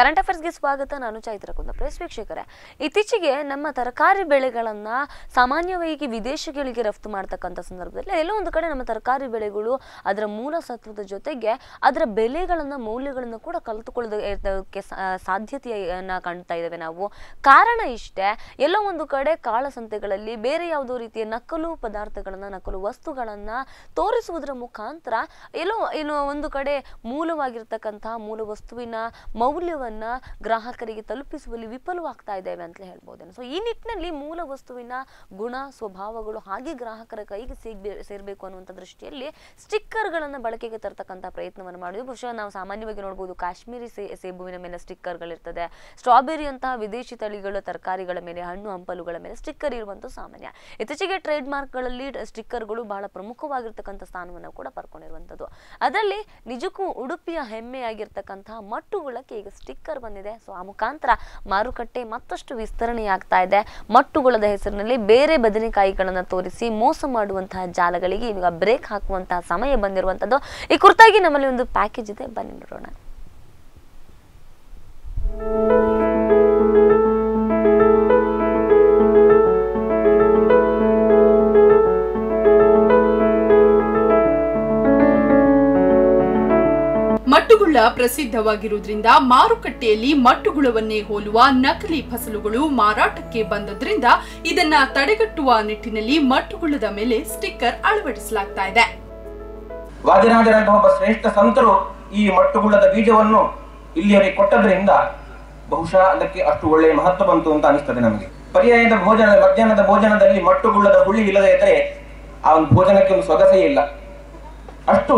Current ಅಫೇರ್ಸ್ಗೆ ಸ್ವಾಗತ. ನಾನು ಚೈತ್ರ ಕುಂದ ಪ್ರೆಸ್ ವೀಕ್ಷಕರೇ, ಇತ್ತೀಚೆಗೆ ನಮ್ಮ ತರಕಾರಿ ಬೆಳೆಗಳನ್ನ ಸಾಮಾನ್ಯವಾಗಿ ವಿದೇಶಗಳಿಗೆ ರಫ್ತು ಮಾಡ್ತಕ್ಕಂಥ ಸಂದರ್ಭದಲ್ಲಿ ಎಲ್ಲೋ ಒಂದು ಕಡೆ ನಮ್ಮ ತರಕಾರಿ ಬೆಳೆಗಳು ಅದರ ಮೂಲ ಸತ್ವದ ಜೊತೆಗೆ ಅದರ ಬೆಲೆಗಳನ್ನ, ಮೌಲ್ಯಗಳನ್ನ ಕೂಡ ಕಲಿತುಕೊಳ್ಳೋದಕ್ಕೆ ಸಾಧ್ಯತೆಯನ್ನ ಕಾಣ್ತಾ ಇದ್ದೇವೆ ನಾವು. ಕಾರಣ ಇಷ್ಟೇ, ಎಲ್ಲೋ ಒಂದು ಕಡೆ ಕಾಳಸಂತೆಗಳಲ್ಲಿ ಬೇರೆ ಯಾವುದೋ ರೀತಿಯ ನಕಲು ಪದಾರ್ಥಗಳನ್ನ, ನಕಲು ವಸ್ತುಗಳನ್ನ ತೋರಿಸುವುದರ ಮುಖಾಂತರ ಎಲ್ಲೋ, ಏನು ಒಂದು ಕಡೆ ಮೂಲವಾಗಿರ್ತಕ್ಕಂತಹ ಮೂಲ ವಸ್ತುವಿನ ಮೌಲ್ಯವನ್ನ ಗ್ರಾಹಕರಿಗೆ ತಲುಪಿಸುವಲ್ಲಿ ವಿಫಲವಾಗ್ತಾ ಇದ್ದೇವೆ ಅಂತಲೇ ಹೇಳ್ಬೋದೇನು. ಸೊ ಈ ನಿಟ್ಟಿನಲ್ಲಿ ಮೂಲ ವಸ್ತುವಿನ ಗುಣ, ಸ್ವಭಾವಗಳು ಹಾಗೆ ಗ್ರಾಹಕರ ಕೈಗೆ ಸಿಗ್ಬೇ, ಸೇರ್ಬೇಕು ಅನ್ನುವಂಥ ದೃಷ್ಟಿಯಲ್ಲಿ ಸ್ಟಿಕ್ಕರ್ಗಳನ್ನ ಬಳಕೆಗೆ ತರ್ತಕ್ಕಂಥ ಪ್ರಯತ್ನವನ್ನು ಮಾಡಿದ್ವಿ. ಬಹುಶಃ ನಾವು ಸಾಮಾನ್ಯವಾಗಿ ನೋಡ್ಬೋದು ಕಾಶ್ಮೀರಿ ಸೇಬುವಿನ ಮೇಲೆ ಸ್ಟಿಕ್ಕರ್ಗಳಿರ್ತದೆ. ಸ್ಟ್ರಾಬೆರಿ ಅಂತಹ ವಿದೇಶಿ ತಳಿಗಳ ತರಕಾರಿಗಳ ಮೇಲೆ, ಹಣ್ಣು ಹಂಪಲುಗಳ ಮೇಲೆ ಸ್ಟಿಕ್ಕರ್ ಇರುವಂಥ ಸಾಮಾನ್ಯ. ಇತ್ತೀಚೆಗೆ ಟ್ರೇಡ್ ಮಾರ್ಕ್ಗಳಲ್ಲಿ ಸ್ಟಿಕ್ಕರ್ಗಳು ಬಹಳ ಪ್ರಮುಖವಾಗಿರ್ತಕ್ಕಂಥ ಸ್ಥಾನವನ್ನು ಕೂಡ ಪಡ್ಕೊಂಡಿರುವಂಥದ್ದು. ಅದರಲ್ಲಿ ನಿಜಕ್ಕೂ ಉಡುಪಿಯ ಹೆಮ್ಮೆಯಾಗಿರ್ತಕ್ಕಂತಹ ಮಟ್ಟುಗಳಕ್ಕೆ ಈಗ ಸ್ಟಿಕ್ಕರ್ ಬಂದಿದೆ. ಸೊ ಆ ಮುಖಾಂತರ ಮಾರುಕಟ್ಟೆ ಮತ್ತಷ್ಟು ವಿಸ್ತರಣೆಯಾಗ್ತಾ ಇದೆ. ಮಟ್ಟುಗುಳದ ಹೆಸರಿನಲ್ಲಿ ಬೇರೆ ಬದನೆಕಾಯಿಗಳನ್ನು ತೋರಿಸಿ ಮೋಸ ಮಾಡುವಂತಹ ಜಾಲಗಳಿಗೆ ಈಗ ಬ್ರೇಕ್ ಹಾಕುವಂತಹ ಸಮಯ ಬಂದಿರುವಂತದ್ದು. ಈ ಕುರಿತಾಗಿ ನಮ್ಮಲ್ಲಿ ಒಂದು ಪ್ಯಾಕೇಜ್ ಇದೆ. ಬನ್ನಿ ನೋಡೋಣ. ಮಟ್ಟುಗುಳ್ಳ ಪ್ರಸಿದ್ಧವಾಗಿರುವುದರಿಂದ ಮಾರುಕಟ್ಟೆಯಲ್ಲಿ ಮಟ್ಟುಗುಳವನ್ನೇ ಹೋಲುವ ನಕಲಿ ಫಸಲುಗಳು ಮಾರಾಟಕ್ಕೆ ಬಂದದ್ರಿಂದ ಇದನ್ನ ತಡೆಗಟ್ಟುವ ನಿಟ್ಟಿನಲ್ಲಿ ಮಟ್ಟುಗುಳ್ಳದ ಮೇಲೆ ಸ್ಟಿಕ್ಕರ್ ಅಳವಡಿಸಲಾಗ್ತಾ ಇದೆ. ವಾದಿರಾಜರಂತಹ ಒಬ್ಬ ಶ್ರೇಷ್ಠ ಸಂತರು ಈ ಮಟ್ಟುಗುಳ್ಳದ ಬೀಜವನ್ನು ಇಲ್ಲಿಯವರೆಗೆ ಕೊಟ್ಟದ್ರಿಂದ ಬಹುಶಃ ಅದಕ್ಕೆ ಅಷ್ಟು ಒಳ್ಳೆಯ ಮಹತ್ವ ಬಂತು ಅಂತ ಅನಿಸ್ತದೆ ನಮಗೆ. ಪರ್ಯಾಯದ ಭೋಜನ ಮಧ್ಯಾಹ್ನದ ಭೋಜನದಲ್ಲಿ ಮಟ್ಟುಗುಳ್ಳದ ಹುಳಿ ಇಲ್ಲದೇ ಇದ್ದರೆ ಆ ಒಂದು ಭೋಜನಕ್ಕೆ ಒಂದು ಸೊಗಸೇ ಇಲ್ಲ. ಅಷ್ಟು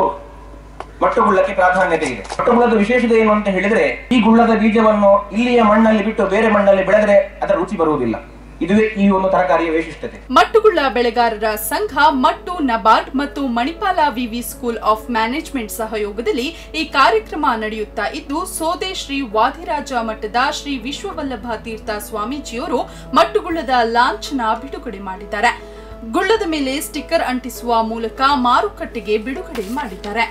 ಮಟ್ಟುಗುಳ್ಳಕ್ಕೆ ಪ್ರಾಧಾನ್ಯತೆ ಇದೆ. ಮಟ್ಟುಗುಳ್ಳದ ವಿಶೇಷತೆ ಏನು ಅಂತ ಹೇಳಿದ್ರೆ, ಈ ಗುಳ್ಳದ ಬೀಜವನ್ನು ಇಲ್ಲಿಯ ಮಣ್ಣಲ್ಲಿ ಬಿಟ್ಟು ಬೇರೆ ಮಣ್ಣಲ್ಲಿ ಬೆಳೆದ್ರೆ ಅದರ ರುಚಿ ಬರುವುದಿಲ್ಲ. ಇದುವೇ ಈ ಒಂದು ತರಕಾರಿಯ ವೈಶಿಷ್ಟ್ಯತೆ ಮಟ್ಟುಗುಳ್ಳ ಬೆಳೆಗಾರರ ಸಂಘ ಮಟ್ಟು ನಬಾರ್ಡ್ ಮತ್ತು ಮಣಿಪಾಲ ವಿವಿ ಸ್ಕೂಲ್ ಆಫ್ ಮ್ಯಾನೇಜ್ಮೆಂಟ್ ಸಹಯೋಗದಲ್ಲಿ ಈ ಕಾರ್ಯಕ್ರಮ ನಡೆಯುತ್ತಾ ಇದ್ದು, ಸೋದೆ ಶ್ರೀ ವಾದಿರಾಜ ಮಠದ ಶ್ರೀ ವಿಶ್ವವಲ್ಲಭ ತೀರ್ಥ ಸ್ವಾಮೀಜಿಯವರು ಮಟ್ಟುಗುಳ್ಳದ ಲಾಂಛನ ಬಿಡುಗಡೆ ಮಾಡಿದ್ದಾರೆ. ಗುಳ್ಳದ ಮೇಲೆ ಸ್ಟಿಕ್ಕರ್ ಅಂಟಿಸುವ ಮೂಲಕ ಮಾರುಕಟ್ಟೆಗೆ ಬಿಡುಗಡೆ ಮಾಡಿದ್ದಾರೆ.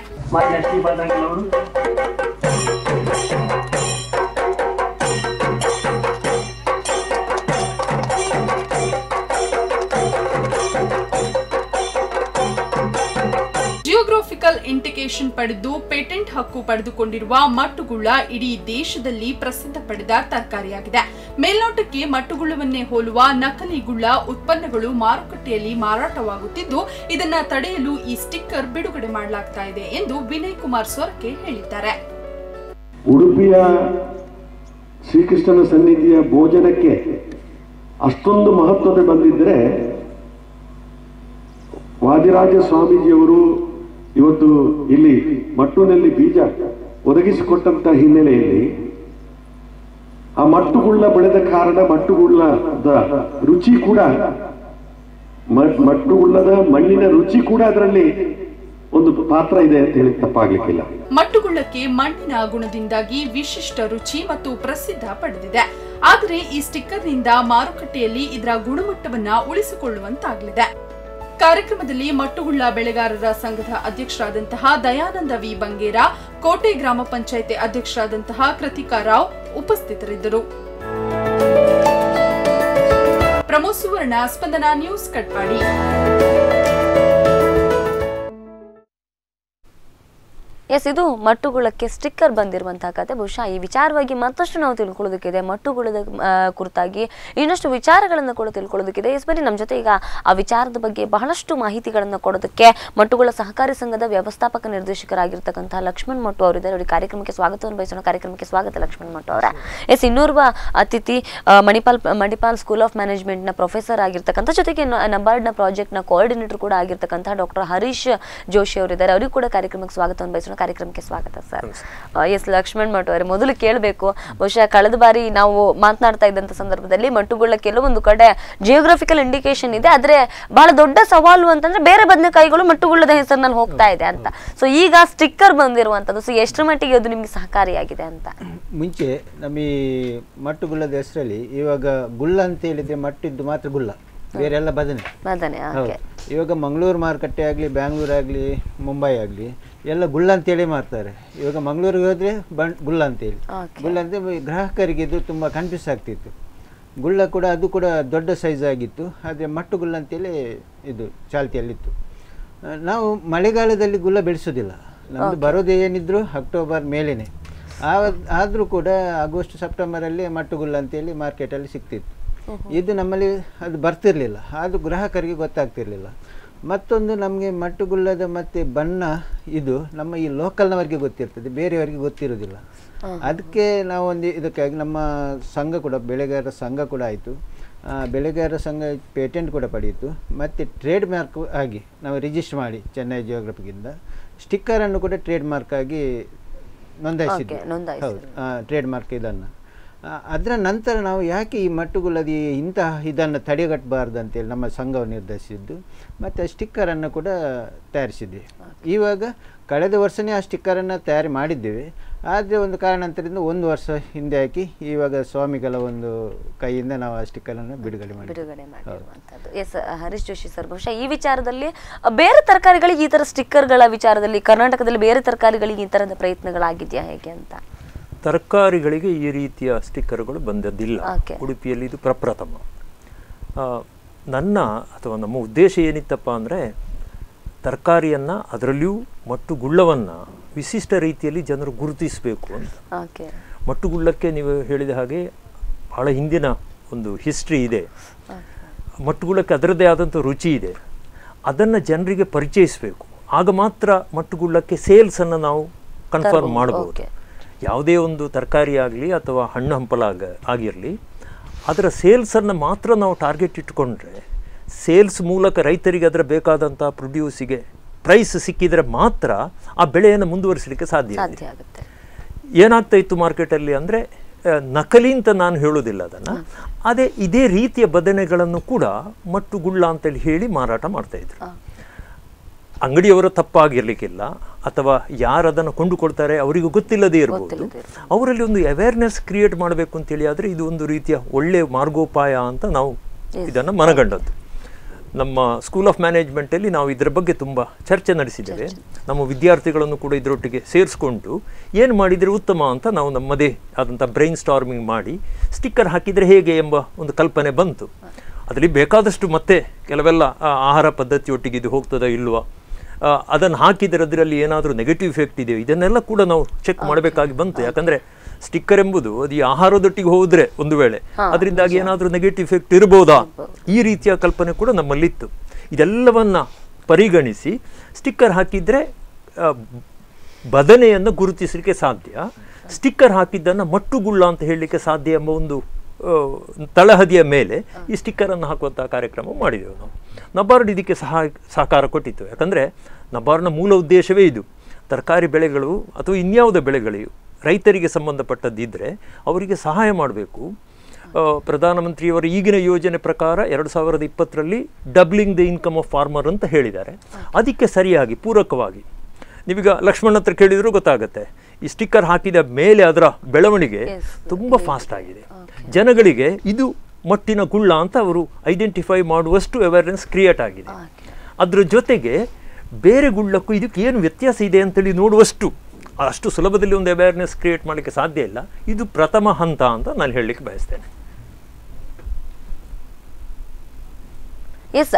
ಜಿಯೋಗ್ರಾಫಿಕಲ್ ಇಂಡಿಕೇಶನ್ ಪಡೆದು ಪೇಟೆಂಟ್ ಹಕ್ಕು ಪಡೆದುಕೊಂಡಿರುವ ಮಟ್ಟುಗುಳ್ಳ ಇಡೀ ದೇಶದಲ್ಲಿ ಪ್ರಸಿದ್ಧ ಪಡೆದ ತರಕಾರಿಯಾಗಿದೆ. ಮೇಲ್ನೋಟಕ್ಕೆ ಮಟ್ಟುಗುಳ್ಳವನ್ನೇ ಹೋಲುವ ನಕಲಿ ಗುಳ್ಳ ಉತ್ಪನ್ನಗಳು ಮಾರುಕಟ್ಟೆಯಲ್ಲಿ ಮಾರಾಟವಾಗುತ್ತಿದ್ದು, ಇದನ್ನ ತಡೆಯಲು ಈ ಸ್ಟಿಕ್ಕರ್ ಬಿಡುಗಡೆ ಮಾಡಲಾಗ್ತಾ ಇದೆ ಎಂದು ವಿನಯ್ ಕುಮಾರ್ ಸೊರಕೆ ಹೇಳಿದ್ದಾರೆ. ಉಡುಪಿಯ ಶ್ರೀಕೃಷ್ಣನ ಸನ್ನಿಧಿಯ ಭೋಜನಕ್ಕೆ ಅಷ್ಟೊಂದು ಮಹತ್ವದ ಬಂದಿದ್ದರೆ ವಾದಿರಾಜ ಸ್ವಾಮೀಜಿಯವರು ಇವತ್ತು ಇಲ್ಲಿ ಮಟ್ಟುನಲ್ಲಿ ಬೀಜ ಒದಗಿಸಿಕೊಟ್ಟಂತ ಹಿನ್ನೆಲೆಯಲ್ಲಿ ಆ ಮಟ್ಟುಗುಳ್ಳ ಬೆಳೆದ ಕಾರಣ ಮಟ್ಟುಗುಳ್ಳದ ರುಚಿ ಕೂಡ ಮಟ್ಟುಗುಳ್ಳದ ಮಣ್ಣಿನ ರುಚಿ ಕೂಡ ಅದರಲ್ಲಿ ಒಂದು ಪಾತ್ರ ಇದೆ ಅಂತ ಹೇಳಿ ತಪ್ಪಾಗ್ಲಿಕ್ಕಿಲ್ಲ. ಮಟ್ಟುಗುಳ್ಳಕ್ಕೆ ಮಣ್ಣಿನ ಗುಣದಿಂದಾಗಿ ವಿಶಿಷ್ಟ ರುಚಿ ಮತ್ತು ಪ್ರಸಿದ್ಧ ಪಡೆದಿದೆ. ಆದರೆ ಈ ಸ್ಟಿಕ್ಕರ್ನಿಂದ ಮಾರುಕಟ್ಟೆಯಲ್ಲಿ ಇದರ ಗುಣಮಟ್ಟವನ್ನ ಉಳಿಸಿಕೊಳ್ಳುವಂತಾಗಲಿದೆ. ಕಾರ್ಯಕ್ರಮದಲ್ಲಿ ಮಟ್ಟುಗುಳ್ಳ ಬೆಳೆಗಾರರ ಸಂಘದ ಅಧ್ಯಕ್ಷರಾದಂತಹ ದಯಾನಂದ ವಿ. ಬಂಗೇರ, ಕೋಟೆ ಗ್ರಾಮ ಪಂಚಾಯಿತಿ ಅಧ್ಯಕ್ಷರಾದಂತಹ ಕೃತಿಕಾ ರಾವ್ ಉಪಸ್ಥಿತರಿದ್ದರು. ಪ್ರಮೋದ್ ಸುವರ್ಣ, ಸ್ಪಂದನ ನ್ಯೂಸ್ ಕಟ್ಪಾಡಿ ಎಸ್, ಇದು ಮಟ್ಟುಗುಳಕ್ಕೆ ಸ್ಟಿಕ್ಕರ್ ಬಂದಿರುವಂತಹ ಕತೆ. ಬಹುಶಃ ಈ ವಿಚಾರವಾಗಿ ಮತ್ತಷ್ಟು ನಾವು ತಿಳ್ಕೊಳ್ಳೋದಕ್ಕಿದೆ. ಮಟ್ಟುಗುಳದ ಕುರಿತಾಗಿ ಇನ್ನಷ್ಟು ವಿಚಾರಗಳನ್ನು ಕೂಡ ತಿಳ್ಕೊಳ್ಳೋದಕ್ಕಿದೆ. ಎಸ್, ಬನ್ನಿ, ನಮ್ಮ ಜೊತೆ ಈಗ ಆ ವಿಚಾರದ ಬಗ್ಗೆ ಬಹಳಷ್ಟು ಮಾಹಿತಿಗಳನ್ನು ಕೊಡೋದಕ್ಕೆ ಮಟ್ಟುಗುಳ ಸಹಕಾರಿ ಸಂಘದ ವ್ಯವಸ್ಥಾಪಕ ನಿರ್ದೇಶಕರಾಗಿರ್ತಕ್ಕಂತಹ ಲಕ್ಷ್ಮಣ್ ಮಟ್ಟು ಅವರಿದ್ದಾರೆ. ಅವರಿಗೆ ಕಾರ್ಯಕ್ರಮಕ್ಕೆ ಸ್ವಾಗತವನ್ನು ಬಯಸೋಣ ಕಾರ್ಯಕ್ರಮಕ್ಕೆ ಸ್ವಾಗತ ಲಕ್ಷ್ಮಣ್ ಮಟ್ಟು ಅವರ. ಎಸ್, ಇನ್ನೋರ್ವ ಅತಿಥಿ ಮಣಿಪಾಲ್ ಮಣಿಪಾಲ್ ಸ್ಕೂಲ್ ಆಫ್ ಮ್ಯಾನೇಜ್ಮೆಂಟ್ನ ಪ್ರೊಫೆಸರ್ ಆಗಿರ್ತಕ್ಕಂಥ, ಜೊತೆಗೆ ನ- ಪ್ರಾಜೆಕ್ಟ್ ಪ್ರಾಜೆಕ್ಟ್ನ ಕೋಆರ್ಡಿನೇಟರ್ ಕೂಡ ಆಗಿರ್ತಕ್ಕಂತಹ ಡಾಕ್ಟರ್ ಹರೀಶ್ ಜೋಶಿ ಅವರಿದ್ದಾರೆ. ಅವರಿಗೂ ಕೂಡ ಕಾರ್ಯಕ್ರಮಕ್ಕೆ ಸ್ವಾಗತವನ್ನು ಬಯಸೋಣ ಕಾರ್ಯಕ್ರಮಕ್ಕೆ ಸ್ವಾಗತ ಸರ್ ಎಸ್ ಲಕ್ಷ್ಮಣ್ ಮಠ್ ಅವರೇ ಮೊದಲು ಕೇಳಬೇಕು. ಬಹುಶಃ ಕಳೆದ ಬಾರಿ ನಾವು ಮಾತನಾಡ್ತಾ ಇದ್ದಂಥ ಸಂದರ್ಭದಲ್ಲಿ ಮಟ್ಟುಗಳ ಕೆಲವೊಂದು ಕಡೆ ಜಿಯೋಗ್ರಫಿಕಲ್ ಇಂಡಿಕೇಶನ್ ಇದೆ. ಆದ್ರೆ ಬಹಳ ದೊಡ್ಡ ಸವಾಲು ಅಂತಂದ್ರೆ ಬೇರೆ ಬದನೆಕಾಯಿಗಳು ಮಟ್ಟುಗುಳ್ಳದ ಹೆಸರಿನಲ್ಲಿ ಹೋಗ್ತಾ ಇದೆ ಅಂತ. ಸೊ ಈಗ ಸ್ಟಿಕ್ಕರ್ ಬಂದಿರುವಂತದ್ದು ಸೊ ಎಷ್ಟರ ಮಟ್ಟಿಗೆ ಅದು ನಿಮ್ಗೆ ಸಹಕಾರಿಯಾಗಿದೆ ಅಂತ? ಮುಂಚೆ ನಮ್ಮ ಈ ಮಟ್ಟುಗುಳ್ಳದ ಹೆಸರಲ್ಲಿ ಇವಾಗ ಗುಳ್ಳ ಅಂತ ಹೇಳಿದ್ರೆ ಮಟ್ಟಿದ್ದು ಮಾತ್ರ ಗುಳ್ಳ. ಬೇರೆ ಎಲ್ಲ ಬದನೆ. ಇವಾಗ ಮಂಗಳೂರು ಮಾರುಕಟ್ಟೆ ಆಗಲಿ ಬ್ಯಾಂಗ್ಳೂರ್ ಆಗಲಿ ಮುಂಬೈ ಆಗಲಿ ಎಲ್ಲ ಗುಳ್ಳ ಅಂತೇಳಿ ಮಾರ್ತಾರೆ ಇವಾಗ ಮಂಗಳೂರಿಗೆ ಹೋದರೆ ಬಣ್ ಗುಳ್ಳ ಅಂತೇಳಿ. ಗುಳ್ಳ ಅಂತ ಗ್ರಾಹಕರಿಗೆ ಇದು ತುಂಬ ಕನ್ಫ್ಯೂಸ್ ಆಗ್ತಿತ್ತು. ಗುಳ್ಳ ಕೂಡ ಅದು ಕೂಡ ದೊಡ್ಡ ಸೈಜ್ ಆಗಿತ್ತು. ಆದರೆ ಮಟ್ಟು ಗುಳ್ಳ ಅಂತೇಳಿ ಇದು ಚಾಲ್ತಿಯಲ್ಲಿತ್ತು. ನಾವು ಮಳೆಗಾಲದಲ್ಲಿ ಗುಳ್ಳ ಬೆಳೆಸೋದಿಲ್ಲ. ನಮ್ಮದು ಬರೋದು ಏನಿದ್ರು ಅಕ್ಟೋಬರ್ ಮೇಲೇನೆ. ಆದರೂ ಕೂಡ ಆಗಸ್ಟ್ ಸೆಪ್ಟೆಂಬರಲ್ಲಿ ಹೇಳಿ ಅಂತೇಳಿ ಮಾರ್ಕೆಟಲ್ಲಿ ಸಿಗ್ತಿತ್ತು ಇದು ನಮ್ಮಲ್ಲಿ ಅದು ಬರ್ತಿರಲಿಲ್ಲ. ಅದು ಗ್ರಾಹಕರಿಗೆ ಗೊತ್ತಾಗ್ತಿರ್ಲಿಲ್ಲ. ಮತ್ತೊಂದು ನಮಗೆ ಮಟ್ಟುಗುಳ್ಳದ ಮತ್ತು ಬಣ್ಣ ಇದು ನಮ್ಮ ಈ ಲೋಕಲ್ನವರಿಗೆ ಗೊತ್ತಿರ್ತದೆ ಬೇರೆಯವರಿಗೆ ಗೊತ್ತಿರೋದಿಲ್ಲ ಅದಕ್ಕೆ ನಾವೊಂದು ಇದಕ್ಕಾಗಿ ನಮ್ಮ ಸಂಘ ಕೂಡ ಬೆಳೆಗಾರರ ಸಂಘ ಕೂಡ ಆಯಿತು. ಬೆಳೆಗಾರರ ಸಂಘ ಪೇಟೆಂಟ್ ಕೂಡ ಪಡೆಯಿತು. ಮತ್ತು ಟ್ರೇಡ್ ಮಾರ್ಕ್ ಆಗಿ ನಾವು ರಿಜಿಸ್ಟರ್ ಮಾಡಿ ಚೆನ್ನೈ ಜಿಯೋಗ್ರಫಿಗಿಂದ ಸ್ಟಿಕ್ಕರನ್ನು ಕೂಡ ಟ್ರೇಡ್ ಮಾರ್ಕ್ ಆಗಿ ನೋಂದಾಯಿಸಿದ್ವಿ. ನೋಂದಾಯಿಸಿದ್ರಿ. ಹೌದು ಟ್ರೇಡ್ ಮಾರ್ಕ್ ಇದನ್ನು. ಅದರ ನಂತರ ನಾವು ಯಾಕೆ ಈ ಮಟ್ಟುಗುಳದಿ ಇಂತಹ ಇದನ್ನು ತಡೆಗಟ್ಟಬಾರ್ದು ಅಂತೇಳಿ ನಮ್ಮ ಸಂಘವು ನಿರ್ಧರಿಸಿದ್ದು ಮತ್ತು ಸ್ಟಿಕ್ಕರನ್ನು ಕೂಡ ತಯಾರಿಸಿದ್ವಿ. ಇವಾಗ ಕಳೆದ ವರ್ಷನೇ ಆ ಸ್ಟಿಕ್ಕರನ್ನು ತಯಾರಿ ಮಾಡಿದ್ದೇವೆ. ಆದರೆ ಒಂದು ಕಾರಣಾಂತರದಿಂದ ಒಂದು ವರ್ಷ ಹಿಂದೆ ಹಾಕಿ ಇವಾಗ ಸ್ವಾಮಿಗಳ ಒಂದು ಕೈಯಿಂದ ನಾವು ಆ ಸ್ಟಿಕ್ಕರನ್ನು ಬಿಡುಗಡೆ ಮಾಡಿ ಬಿಡುಗಡೆ ಮಾಡಿರುವಂಥದ್ದು ಎಸ್ ಹರೀಶ್ ಜೋಶಿ ಸರ್ ಬಹುಶಃ ಈ ವಿಚಾರದಲ್ಲಿ ಬೇರೆ ತರಕಾರಿಗಳಿಗೆ ಈ ಥರ ಸ್ಟಿಕ್ಕರ್ಗಳ ವಿಚಾರದಲ್ಲಿ ಕರ್ನಾಟಕದಲ್ಲಿ ಬೇರೆ ತರಕಾರಿಗಳಿಗೆ ಈ ಥರದ ಪ್ರಯತ್ನಗಳಾಗಿದೆಯಾ ಹೇಗೆ ಅಂತ? ತರಕಾರಿಗಳಿಗೆ ಈ ರೀತಿಯ ಸ್ಟಿಕ್ಕರ್ಗಳು ಬಂದದ್ದಿಲ್ಲ. ಉಡುಪಿಯಲ್ಲಿ ಇದು ಪ್ರಪ್ರಥಮ. ನನ್ನ ಅಥವಾ ನಮ್ಮ ಉದ್ದೇಶ ಏನಿತ್ತಪ್ಪ ಅಂದರೆ ತರಕಾರಿಯನ್ನು ಅದರಲ್ಲಿಯೂ ಮಟ್ಟು ಗುಳ್ಳವನ್ನು ವಿಶಿಷ್ಟ ರೀತಿಯಲ್ಲಿ ಜನರು ಗುರುತಿಸಬೇಕು ಅಂತ. ಮಟ್ಟುಗುಳ್ಳಕ್ಕೆ ನೀವು ಹೇಳಿದ ಹಾಗೆ ಬಹಳ ಹಿಂದಿನ ಒಂದು ಹಿಸ್ಟ್ರಿ ಇದೆ. ಮಟ್ಟುಗುಳ್ಳಕ್ಕೆ ಅದರದ್ದೇ ಆದಂಥ ರುಚಿ ಇದೆ. ಅದನ್ನು ಜನರಿಗೆ ಪರಿಚಯಿಸಬೇಕು. ಆಗ ಮಾತ್ರ ಮಟ್ಟುಗುಳ್ಳಕ್ಕೆ ಸೇಲ್ಸನ್ನು ನಾವು ಕನ್ಫರ್ಮ್ ಮಾಡಬಹುದು. ಯಾವುದೇ ಒಂದು ತರಕಾರಿ ಆಗಲಿ ಅಥವಾ ಹಣ್ಣು ಹಂಪಲಾಗ ಆಗಿರಲಿ ಅದರ ಸೇಲ್ಸನ್ನು ಮಾತ್ರ ನಾವು ಟಾರ್ಗೆಟ್ ಇಟ್ಕೊಂಡ್ರೆ ಸೇಲ್ಸ್ ಮೂಲಕ ರೈತರಿಗೆ ಅದರ ಬೇಕಾದಂಥ ಪ್ರೊಡ್ಯೂಸಿಗೆ ಪ್ರೈಸ್ ಸಿಕ್ಕಿದರೆ ಮಾತ್ರ ಆ ಬೆಳೆಯನ್ನು ಮುಂದುವರಿಸಲಿಕ್ಕೆ ಸಾಧ್ಯ ಆಗುತ್ತೆ. ಏನಾಗ್ತಾ ಇತ್ತು ಮಾರ್ಕೆಟಲ್ಲಿ ಅಂದರೆ ನಕಲಿ ಅಂತ ನಾನು ಹೇಳೋದಿಲ್ಲ ಅದನ್ನು. ಅದೇ ಇದೇ ರೀತಿಯ ಬದನೆಗಳನ್ನು ಕೂಡ ಮಟ್ಟುಗುಳ್ಳ ಅಂತೇಳಿ ಹೇಳಿ ಮಾರಾಟ ಮಾಡ್ತಾ ಇದ್ರು ಅಂಗಡಿಯವರ ತಪ್ಪಾಗಿರ್ಲಿಕ್ಕಿಲ್ಲ ಅಥವಾ ಯಾರು ಅದನ್ನು ಕೊಂಡುಕೊಳ್ತಾರೆ ಅವರಿಗೂ ಗೊತ್ತಿಲ್ಲದೇ ಇರಬಹುದು ಅವರಲ್ಲಿ ಒಂದು ಅವೇರ್ನೆಸ್ ಕ್ರಿಯೇಟ್ ಮಾಡಬೇಕು ಅಂತೇಳಿ ಆದರೆ ಇದು ಒಂದು ರೀತಿಯ ಒಳ್ಳೆಯ ಮಾರ್ಗೋಪಾಯ ಅಂತ ನಾವು ಇದನ್ನು ಮನಗಂಡದ್ದು. ನಮ್ಮ ಸ್ಕೂಲ್ ಆಫ್ ಮ್ಯಾನೇಜ್ಮೆಂಟಲ್ಲಿ ನಾವು ಇದರ ಬಗ್ಗೆ ತುಂಬ ಚರ್ಚೆ ನಡೆಸಿದ್ದೇವೆ. ನಮ್ಮ ವಿದ್ಯಾರ್ಥಿಗಳನ್ನು ಕೂಡ ಇದರೊಟ್ಟಿಗೆ ಸೇರಿಸ್ಕೊಂಡು ಏನು ಮಾಡಿದರೆ ಉತ್ತಮ ಅಂತ ನಾವು ನಮ್ಮದೇ ಆದಂಥ ಬ್ರೈನ್ ಸ್ಟಾರ್ಮಿಂಗ್ ಮಾಡಿ ಸ್ಟಿಕ್ಕರ್ ಹಾಕಿದರೆ ಹೇಗೆ ಎಂಬ ಒಂದು ಕಲ್ಪನೆ ಬಂತು. ಅದರಲ್ಲಿ ಬೇಕಾದಷ್ಟು ಮತ್ತೆ ಕೆಲವೆಲ್ಲ ಆಹಾರ ಪದ್ಧತಿಯೊಟ್ಟಿಗೆ ಇದು ಹೋಗ್ತದೋ ಇಲ್ವಾ ಅದನ್ನು ಹಾಕಿದರೆ ಅದರಲ್ಲಿ ಏನಾದರೂ ನೆಗೆಟಿವ್ ಇಫೆಕ್ಟ್ ಇದೆಯೋ ಇದನ್ನೆಲ್ಲ ಕೂಡ ನಾವು ಚೆಕ್ ಮಾಡಬೇಕಾಗಿ ಬಂತು. ಯಾಕಂದರೆ ಸ್ಟಿಕ್ಕರ್ ಎಂಬುದು ಅದು ಈ ಆಹಾರದೊಟ್ಟಿಗೆ ಹೋದರೆ ಒಂದು ವೇಳೆ ಅದರಿಂದಾಗಿ ಏನಾದರೂ ನೆಗೆಟಿವ್ ಇಫೆಕ್ಟ್ ಇರ್ಬೋದಾ? ಈ ರೀತಿಯ ಕಲ್ಪನೆ ಕೂಡ ನಮ್ಮಲ್ಲಿತ್ತು. ಇದೆಲ್ಲವನ್ನ ಪರಿಗಣಿಸಿ ಸ್ಟಿಕ್ಕರ್ ಹಾಕಿದರೆ ಬದನೆಯನ್ನು ಗುರುತಿಸಲಿಕ್ಕೆ ಸಾಧ್ಯ. ಸ್ಟಿಕ್ಕರ್ ಹಾಕಿದ್ದನ್ನು ಮಟ್ಟುಗುಳ್ಳ ಅಂತ ಹೇಳಲಿಕ್ಕೆ ಸಾಧ್ಯ ಎಂಬ ಒಂದು ತಳಹದಿಯ ಮೇಲೆ ಈ ಸ್ಟಿಕ್ಕರನ್ನು ಹಾಕುವಂತಹ ಕಾರ್ಯಕ್ರಮ ಮಾಡಿದೆವು ನಾವು. ನಬಾರ್ಡ್ ಇದಕ್ಕೆ ಸಹ ಸಹಕಾರ ಕೊಟ್ಟಿತ್ತು. ಯಾಕಂದರೆ ನಬಾರ್ಡ್ನ ಮೂಲ ಉದ್ದೇಶವೇ ಇದು. ತರಕಾರಿ ಬೆಳೆಗಳು ಅಥವಾ ಇನ್ಯಾವುದೇ ಬೆಳೆಗಳು ರೈತರಿಗೆ ಸಂಬಂಧಪಟ್ಟದ್ದಿದ್ದರೆ ಅವರಿಗೆ ಸಹಾಯ ಮಾಡಬೇಕು. ಪ್ರಧಾನಮಂತ್ರಿಯವರ ಈಗಿನ ಯೋಜನೆ ಪ್ರಕಾರ ಎರಡು ಸಾವಿರದ ಇಪ್ಪತ್ತರಲ್ಲಿ doubling the income of farmer ಅಂತ ಹೇಳಿದ್ದಾರೆ. ಅದಕ್ಕೆ ಸರಿಯಾಗಿ ಪೂರಕವಾಗಿ. ನೀವೀಗ ಲಕ್ಷ್ಮಣ್ ಹತ್ರ ಕೇಳಿದರೂ ಗೊತ್ತಾಗುತ್ತೆ. ಈ ಸ್ಟಿಕ್ಕರ್ ಹಾಕಿದ ಮೇಲೆ ಅದರ ಬೆಳವಣಿಗೆ ತುಂಬ ಫಾಸ್ಟ್ ಆಗಿದೆ. ಜನಗಳಿಗೆ ಇದು ಮಟ್ಟಿನ ಗುಳ್ಳ ಅಂತ ಅವರು ಐಡೆಂಟಿಫೈ ಮಾಡುವಷ್ಟು ಅವೇರ್ನೆಸ್ ಕ್ರಿಯೇಟ್ ಆಗಿದೆ. ಅದರ ಜೊತೆಗೆ ಬೇರೆ ಗುಳ್ಳಕ್ಕೂ ಇದಕ್ಕೆ ಏನು ವ್ಯತ್ಯಾಸ ಇದೆ ಅಂತೇಳಿ ನೋಡುವಷ್ಟು, ಅಷ್ಟು ಸುಲಭದಲ್ಲಿ ಒಂದು ಅವೇರ್ನೆಸ್ ಕ್ರಿಯೇಟ್ ಮಾಡಲಿಕ್ಕೆ ಸಾಧ್ಯ ಇಲ್ಲ. ಇದು ಪ್ರಥಮ ಹಂತ ಅಂತ ನಾನು ಹೇಳಲಿಕ್ಕೆ ಬಯಸ್ತೇನೆ. ಎಸ್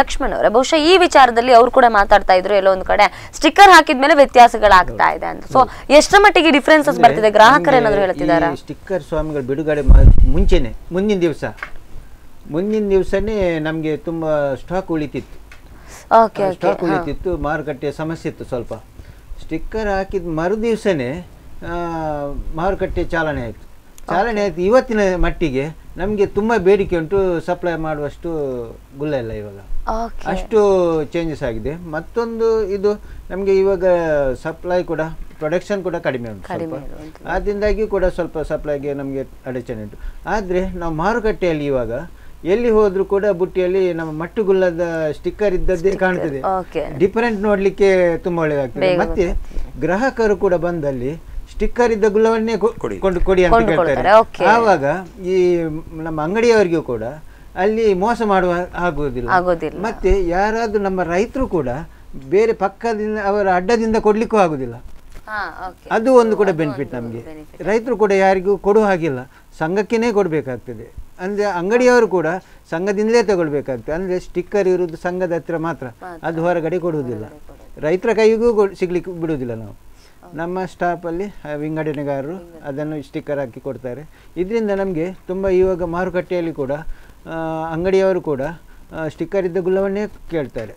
ಲಕ್ಷ್ಮಣ್ ಅವರ. ಬಹುಶಃ ಈ ವಿಚಾರದಲ್ಲಿ ಅವ್ರು ಕೂಡ ಮಾತಾಡ್ತಾ ಇದ್ರು ಎಲ್ಲೋ ಒಂದು ಕಡೆ. ಸ್ಟಿಕ್ಕರ್ ಹಾಕಿದ್ಮೇಲೆ ವ್ಯತ್ಯಾಸಗಳಾಗ್ತಾ ಇದೆ ಅಂತ. ಸೊ ಎಷ್ಟರ ಮಟ್ಟಿಗೆ ಡಿಫ್ರೆನ್ಸಸ್ ಬರ್ತಿದೆ? ಗ್ರಾಹಕರು ಏನಾದ್ರು ಹೇಳ್ತಿದಾರಾ ಸ್ಟಿಕ್ಕರ್ ಸ್ವಾಮಿಗಳು ಬಿಡುಗಡೆ ಮುಂಚೆನೆ ಮುಂದಿನ ದಿವಸ. ಮುಂದಿನ ದಿವಸನೇ ನಮಗೆ ತುಂಬ ಸ್ಟಾಕ್ ಉಳಿತಿತ್ತು. ಸ್ಟಾಕ್ ಉಳಿತಿತ್ತು ಮಾರುಕಟ್ಟೆ ಸಮಸ್ಯೆ ಇತ್ತು ಸ್ವಲ್ಪ. ಸ್ಟಿಕ್ಕರ್ ಹಾಕಿದ ಮರು ದಿವಸನೇ ಮಾರುಕಟ್ಟೆ ಚಾಲನೆ ಆಯಿತು. ಚಾಲನೆ ಆಯ್ತು. ಇವತ್ತಿನ ಮಟ್ಟಿಗೆ ನಮಗೆ ತುಂಬ ಬೇಡಿಕೆ ಉಂಟು ಸಪ್ಲೈ ಮಾಡುವಷ್ಟು ಗುಲ್ಲ ಇಲ್ಲ ಇವಾಗ. ಅಷ್ಟು ಚೇಂಜಸ್ ಆಗಿದೆ. ಮತ್ತೊಂದು ಇದು ನಮಗೆ ಇವಾಗ ಸಪ್ಲೈ ಕೂಡ ಪ್ರೊಡಕ್ಷನ್ ಕೂಡ ಕಡಿಮೆ ಉಂಟು ಸ್ವಲ್ಪ. ಆದ್ದರಿಂದಾಗಿ ಕೂಡ ಸ್ವಲ್ಪ ಸಪ್ಲೈಗೆ ನಮಗೆ ಅಡಚಣೆ ಉಂಟು. ಆದರೆ ನಾವು ಮಾರುಕಟ್ಟೆಯಲ್ಲಿ ಇವಾಗ ಎಲ್ಲಿ ಹೋದ್ರೂ ಕೂಡ ಬುಟ್ಟಿಯಲ್ಲಿ ನಮ್ಮ ಮಟ್ಟುಗುಲ್ಲದ ಸ್ಟಿಕ್ಕರ್ ಇದ್ದದ್ದೇ ಕಾಣ್ತದೆ. ಡಿಫರೆಂಟ್ ನೋಡ್ಲಿಕ್ಕೆ ತುಂಬಾ ಒಳ್ಳೆಯದಾಗ್ತದೆ ಮತ್ತೆ ಗ್ರಾಹಕರು ಕೂಡ ಬಂದಲ್ಲಿ ಸ್ಟಿಕ್ಕರ್ ಇದ್ದ ಗುಲ್ಲವನ್ನೇ ಕೊ- ಕೊಂಡು. ಕೊಡಿ ಅಂತ ಹೇಳ್ತಾರೆ ಕೇಳ್ತಾರೆ. ಆವಾಗ ಈ ನಮ್ಮ ಅಂಗಡಿಯವರಿಗೂ ಕೂಡ ಅಲ್ಲಿ ಮೋಸ ಮಾಡುವ ಆಗುವುದಿಲ್ಲ. ಆಗೋದಿಲ್ಲ. ಮತ್ತೆ ಯಾರಾದ್ರೂ ನಮ್ಮ ರೈತರು ಕೂಡ ಬೇರೆ ಪಕ್ಕದಿಂದ ಅವರ ಅಡ್ಡದಿಂದ ಕೊಡ್ಲಿಕ್ಕೂ ಆಗುದಿಲ್ಲ ಅದು ಒಂದು ಕೂಡ ಬೆನಿಫಿಟ್ ನಮಗೆ. ರೈತರು ಕೂಡ ಯಾರಿಗೂ ಕೊಡುವ ಹಾಗಿಲ್ಲ. ಸಂಘಕ್ಕೇನೆ ಕೊಡಬೇಕಾಗ್ತದೆ. ಅಂದ್ರೆ ಅಂಗಡಿಯವರು ಕೂಡ ಸಂಘದಿಂದಲೇ ತಗೊಳ್ಬೇಕಾಗ್ತದೆ. ಅಂದ್ರೆ ಸ್ಟಿಕ್ಕರ್ ಇರುವುದು ಸಂಘದ ಹತ್ರ ಮಾತ್ರ. ಅದು ಹೊರಗಡೆ ಕೊಡುವುದಿಲ್ಲ. ರೈತರ ಕೈಗೂ ಸಿಗ್ಲಿಕ್ಕೆ ಬಿಡುವುದಿಲ್ಲ ನಾವು. ನಮ್ಮ ಸ್ಟಾಪಲ್ಲಿ ವಿಂಗಡಣೆಗಾರರು ಅದನ್ನು ಸ್ಟಿಕ್ಕರ್ ಹಾಕಿ ಕೊಡ್ತಾರೆ. ಇದರಿಂದ ನಮಗೆ ತುಂಬ ಇವಾಗ ಮಾರುಕಟ್ಟೆಯಲ್ಲಿ ಕೂಡ ಅಂಗಡಿಯವರು ಕೂಡ ಸ್ಟಿಕ್ಕರ್ ಇದ್ದ ಗುಲ್ಲವನ್ನೇ ಕೇಳ್ತಾರೆ.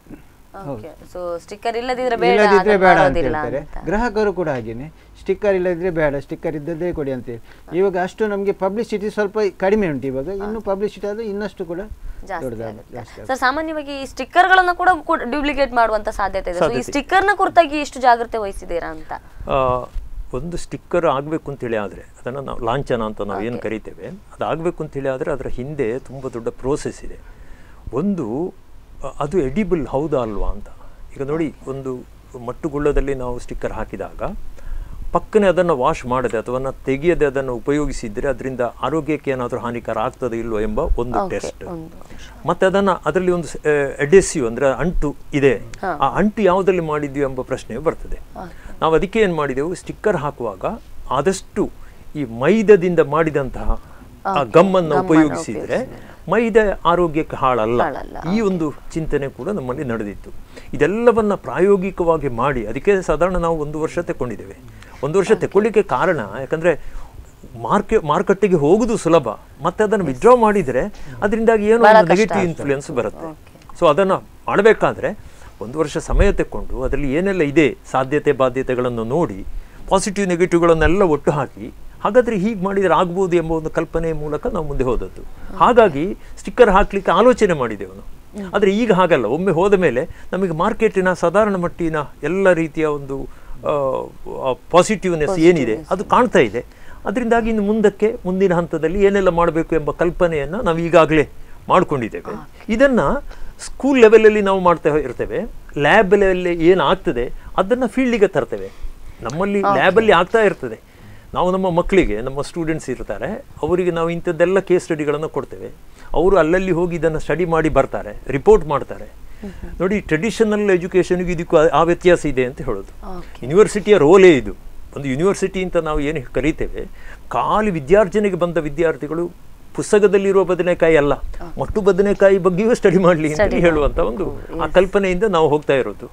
ಇಲ್ಲದಿದ್ರೆ ಬೇಡ ಇಲ್ಲದಿದ್ರೆ ಅದು ಬೇಡ ಅಂತ ಹೇಳ್ತಾರೆ. ಗ್ರಾಹಕರು ಕೂಡ ಹಾಗೇನೆ. ಸ್ಟಿಕ್ಕರ್ ಇಲ್ಲದಿದ್ರೆ ಬೇಡ ಸ್ಟಿಕ್ಕರ್ ಇದ್ದದ್ದೇ ಕೊಡಿ ಅಂತೇಳಿ ಇವಾಗ ಅಷ್ಟು ನಮಗೆ ಪಬ್ಲಿಸಿಟಿ ಸ್ವಲ್ಪ ಕಡಿಮೆ ಉಂಟು ಇವಾಗ. ಇನ್ನು ಪಬ್ಲಿಸಿಟಿ ಆದ್ರೆ ಇನ್ನಷ್ಟು ಕೂಡ. ಸರ್ ಸಾಮಾನ್ಯವಾಗಿ ಈ ಸ್ಟಿಕ್ಕರ್ ಗಳನ್ನ ಕೂಡ ಡ್ಯೂಪ್ಲಿಕೇಟ್ ಮಾಡುವಂತ ಸಾಧ್ಯತೆ ಇದೆ. ಸೊ ಈ ಸ್ಟಿಕ್ಕರ್ನ ಕುರಿತಾಗಿ ಎಷ್ಟು ಜಾಗ್ರತೆ ವಹಿಸಿದೀರಾ ಅಂತ? ಒಂದು ಸ್ಟಿಕ್ಕರ್ ಆಗಬೇಕು ಅಂತೇಳಿ ಆದರೆ ಅದನ್ನು ನಾವು ಲಾಂಛನ ಅಂತ ನಾವು ಏನು ಕರಿತೇವೆ ಅದು ಆಗಬೇಕು ಅಂತೇಳಿ ಆದರೆ ಅದರ ಹಿಂದೆ ತುಂಬ ದೊಡ್ಡ ಪ್ರೋಸೆಸ್ ಇದೆ. ಒಂದು ಅದು ಎಡಿಬಲ್ ಹೌದಾ ಅಲ್ವಾ ಅಂತ. ಈಗ ನೋಡಿ ಒಂದು ಮಟ್ಟುಗುಳ್ಳದಲ್ಲಿ ನಾವು ಸ್ಟಿಕ್ಕರ್ ಹಾಕಿದಾಗ ಪಕ್ಕನೆ ಅದನ್ನು ವಾಶ್ ಮಾಡದೆ ಅಥವಾ ತೆಗೆಯದೆ ಅದನ್ನು ಉಪಯೋಗಿಸಿದರೆ ಅದರಿಂದ ಆರೋಗ್ಯಕ್ಕೆ ಏನಾದರೂ ಹಾನಿಕರ ಆಗ್ತದೆ ಇಲ್ವೋ ಎಂಬ ಒಂದು ಟೆಸ್ಟ್. ಮತ್ತೆ ಅದನ್ನು ಅದರಲ್ಲಿ ಒಂದು ಎಡೆಸಿವ್ ಅಂದರೆ ಅಂಟು ಇದೆ. ಆ ಅಂಟು ಯಾವುದರಲ್ಲಿ ಮಾಡಿದ್ವಿ ಎಂಬ ಪ್ರಶ್ನೆ ಬರ್ತದೆ. ನಾವು ಅದಕ್ಕೆ ಏನು ಮಾಡಿದೆವು? ಸ್ಟಿಕ್ಕರ್ ಹಾಕುವಾಗ ಆದಷ್ಟು ಈ ಮೈದದಿಂದ ಮಾಡಿದಂತಹ ಆ ಗಮ್ಮನ್ನು ಉಪಯೋಗಿಸಿದರೆ. ಮೈದೆ ಆರೋಗ್ಯಕ್ಕೆ ಹಾಳಲ್ಲ. ಈ ಒಂದು ಚಿಂತನೆ ಕೂಡ ನಮ್ಮಲ್ಲಿ ನಡೆದಿತ್ತು. ಇದೆಲ್ಲವನ್ನ ಪ್ರಾಯೋಗಿಕವಾಗಿ ಮಾಡಿ ಅದಕ್ಕೆ ಸಾಧಾರಣ ನಾವು ಒಂದು ವರ್ಷ ತಗೊಂಡಿದ್ದೇವೆ ಒಂದು ವರ್ಷ ತಗೊಳ್ಳಿಕ್ಕೆ ಕಾರಣ ಯಾಕಂದ್ರೆ ಮಾರ್ಕೆ ಮಾರುಕಟ್ಟೆಗೆ ಹೋಗುದು ಸುಲಭ ಮತ್ತೆ ಅದನ್ನು ವಿಡ್ರಾ ಮಾಡಿದರೆ ಅದರಿಂದಾಗಿ ಏನೋ ಒಂದು ನೆಗೆಟಿವ್ ಇನ್ಫ್ಲೂಯೆನ್ಸ್ ಬರುತ್ತೆ. ಸೊ ಅದನ್ನು ಮಾಡಬೇಕಾದ್ರೆ ಒಂದು ವರ್ಷ ಸಮಯ ತಕ್ಕೊಂಡು ಅದರಲ್ಲಿ ಏನೆಲ್ಲ ಇದೆ ಸಾಧ್ಯತೆ ಬಾಧ್ಯತೆಗಳನ್ನು ನೋಡಿ ಪಾಸಿಟಿವ್ ನೆಗೆಟಿವ್ಗಳನ್ನೆಲ್ಲ ಒಟ್ಟು ಹಾಕಿ ಹಾಗಾದರೆ ಹೀಗೆ ಮಾಡಿದರೆ ಆಗ್ಬೋದು ಎಂಬ ಒಂದು ಕಲ್ಪನೆ ಮೂಲಕ ನಾವು ಮುಂದೆ ಹೋದದ್ದು. ಹಾಗಾಗಿ ಸ್ಟಿಕ್ಕರ್ ಹಾಕಲಿಕ್ಕೆ ಆಲೋಚನೆ ಮಾಡಿದೆವು ನಾವು ಆದರೆ ಈಗ ಹಾಗಲ್ಲ. ಒಮ್ಮೆ ಹೋದ ಮೇಲೆ ನಮಗೆ ಮಾರ್ಕೆಟಿನ ಸಾಧಾರಣ ಮಟ್ಟಿನ ಎಲ್ಲ ರೀತಿಯ ಒಂದು ಪಾಸಿಟಿವ್ನೆಸ್ ಏನಿದೆ ಅದು ಕಾಣ್ತಾ ಇದೆ. ಅದರಿಂದಾಗಿ ಇನ್ನು ಮುಂದಕ್ಕೆ ಮುಂದಿನ ಹಂತದಲ್ಲಿ ಏನೆಲ್ಲ ಮಾಡಬೇಕು ಎಂಬ ಕಲ್ಪನೆಯನ್ನು ನಾವು ಈಗಾಗಲೇ ಮಾಡಿಕೊಂಡಿದ್ದೇವೆ. ಇದನ್ನು ಸ್ಕೂಲ್ ಲೆವೆಲಲ್ಲಿ ನಾವು ಮಾಡ್ತಾ ಇರ್ತೇವೆ. ಲ್ಯಾಬ್ ಲೆವೆಲ್ಲಿ ಏನಾಗ್ತದೆ ಅದನ್ನು ಫೀಲ್ಡಿಗೆ ತರ್ತೇವೆ. ನಮ್ಮಲ್ಲಿ ಲ್ಯಾಬಲ್ಲಿ ಆಗ್ತಾ ಇರ್ತದೆ. ನಾವು ನಮ್ಮ ಮಕ್ಕಳಿಗೆ ನಮ್ಮ ಸ್ಟೂಡೆಂಟ್ಸ್ ಇರ್ತಾರೆ ಅವರಿಗೆ ನಾವು ಇಂಥದ್ದೆಲ್ಲ ಕೇಸ್ ಸ್ಟಡಿಗಳನ್ನು ಕೊಡ್ತೇವೆ. ಅವರು ಅಲ್ಲಲ್ಲಿ ಹೋಗಿ ಇದನ್ನು ಸ್ಟಡಿ ಮಾಡಿ ಬರ್ತಾರೆ ರಿಪೋರ್ಟ್ ಮಾಡ್ತಾರೆ. ನೋಡಿ ಟ್ರೆಡಿಷನಲ್ ಎಜುಕೇಷನ್ಗೆ ಇದಕ್ಕೂ ಆ- ವ್ಯತ್ಯಾಸ ಇದೆ ಅಂತ ಹೇಳೋದು. ಯೂನಿವರ್ಸಿಟಿಯ ರೋಲೇ ಇದು. ಒಂದು ಯೂನಿವರ್ಸಿಟಿ ಅಂತ ನಾವು ಏನು ಕರಿತೇವೆ ಖಾಲಿ ವಿದ್ಯಾರ್ಜನೆಗೆ ಬಂದ ವಿದ್ಯಾರ್ಥಿಗಳು ಪುಸ್ತಕದಲ್ಲಿರುವ ಬದನೆಕಾಯಿ ಅಲ್ಲ ಮಟ್ಟು ಬದನೆಕಾಯಿ ಬಗ್ಗೆಯೂ ಸ್ಟಡಿ ಮಾಡಲಿ ಅಂತ ಹೇಳುವಂಥ ಒಂದು ಆ ಕಲ್ಪನೆಯಿಂದ ನಾವು ಹೋಗ್ತಾ ಇರೋದು.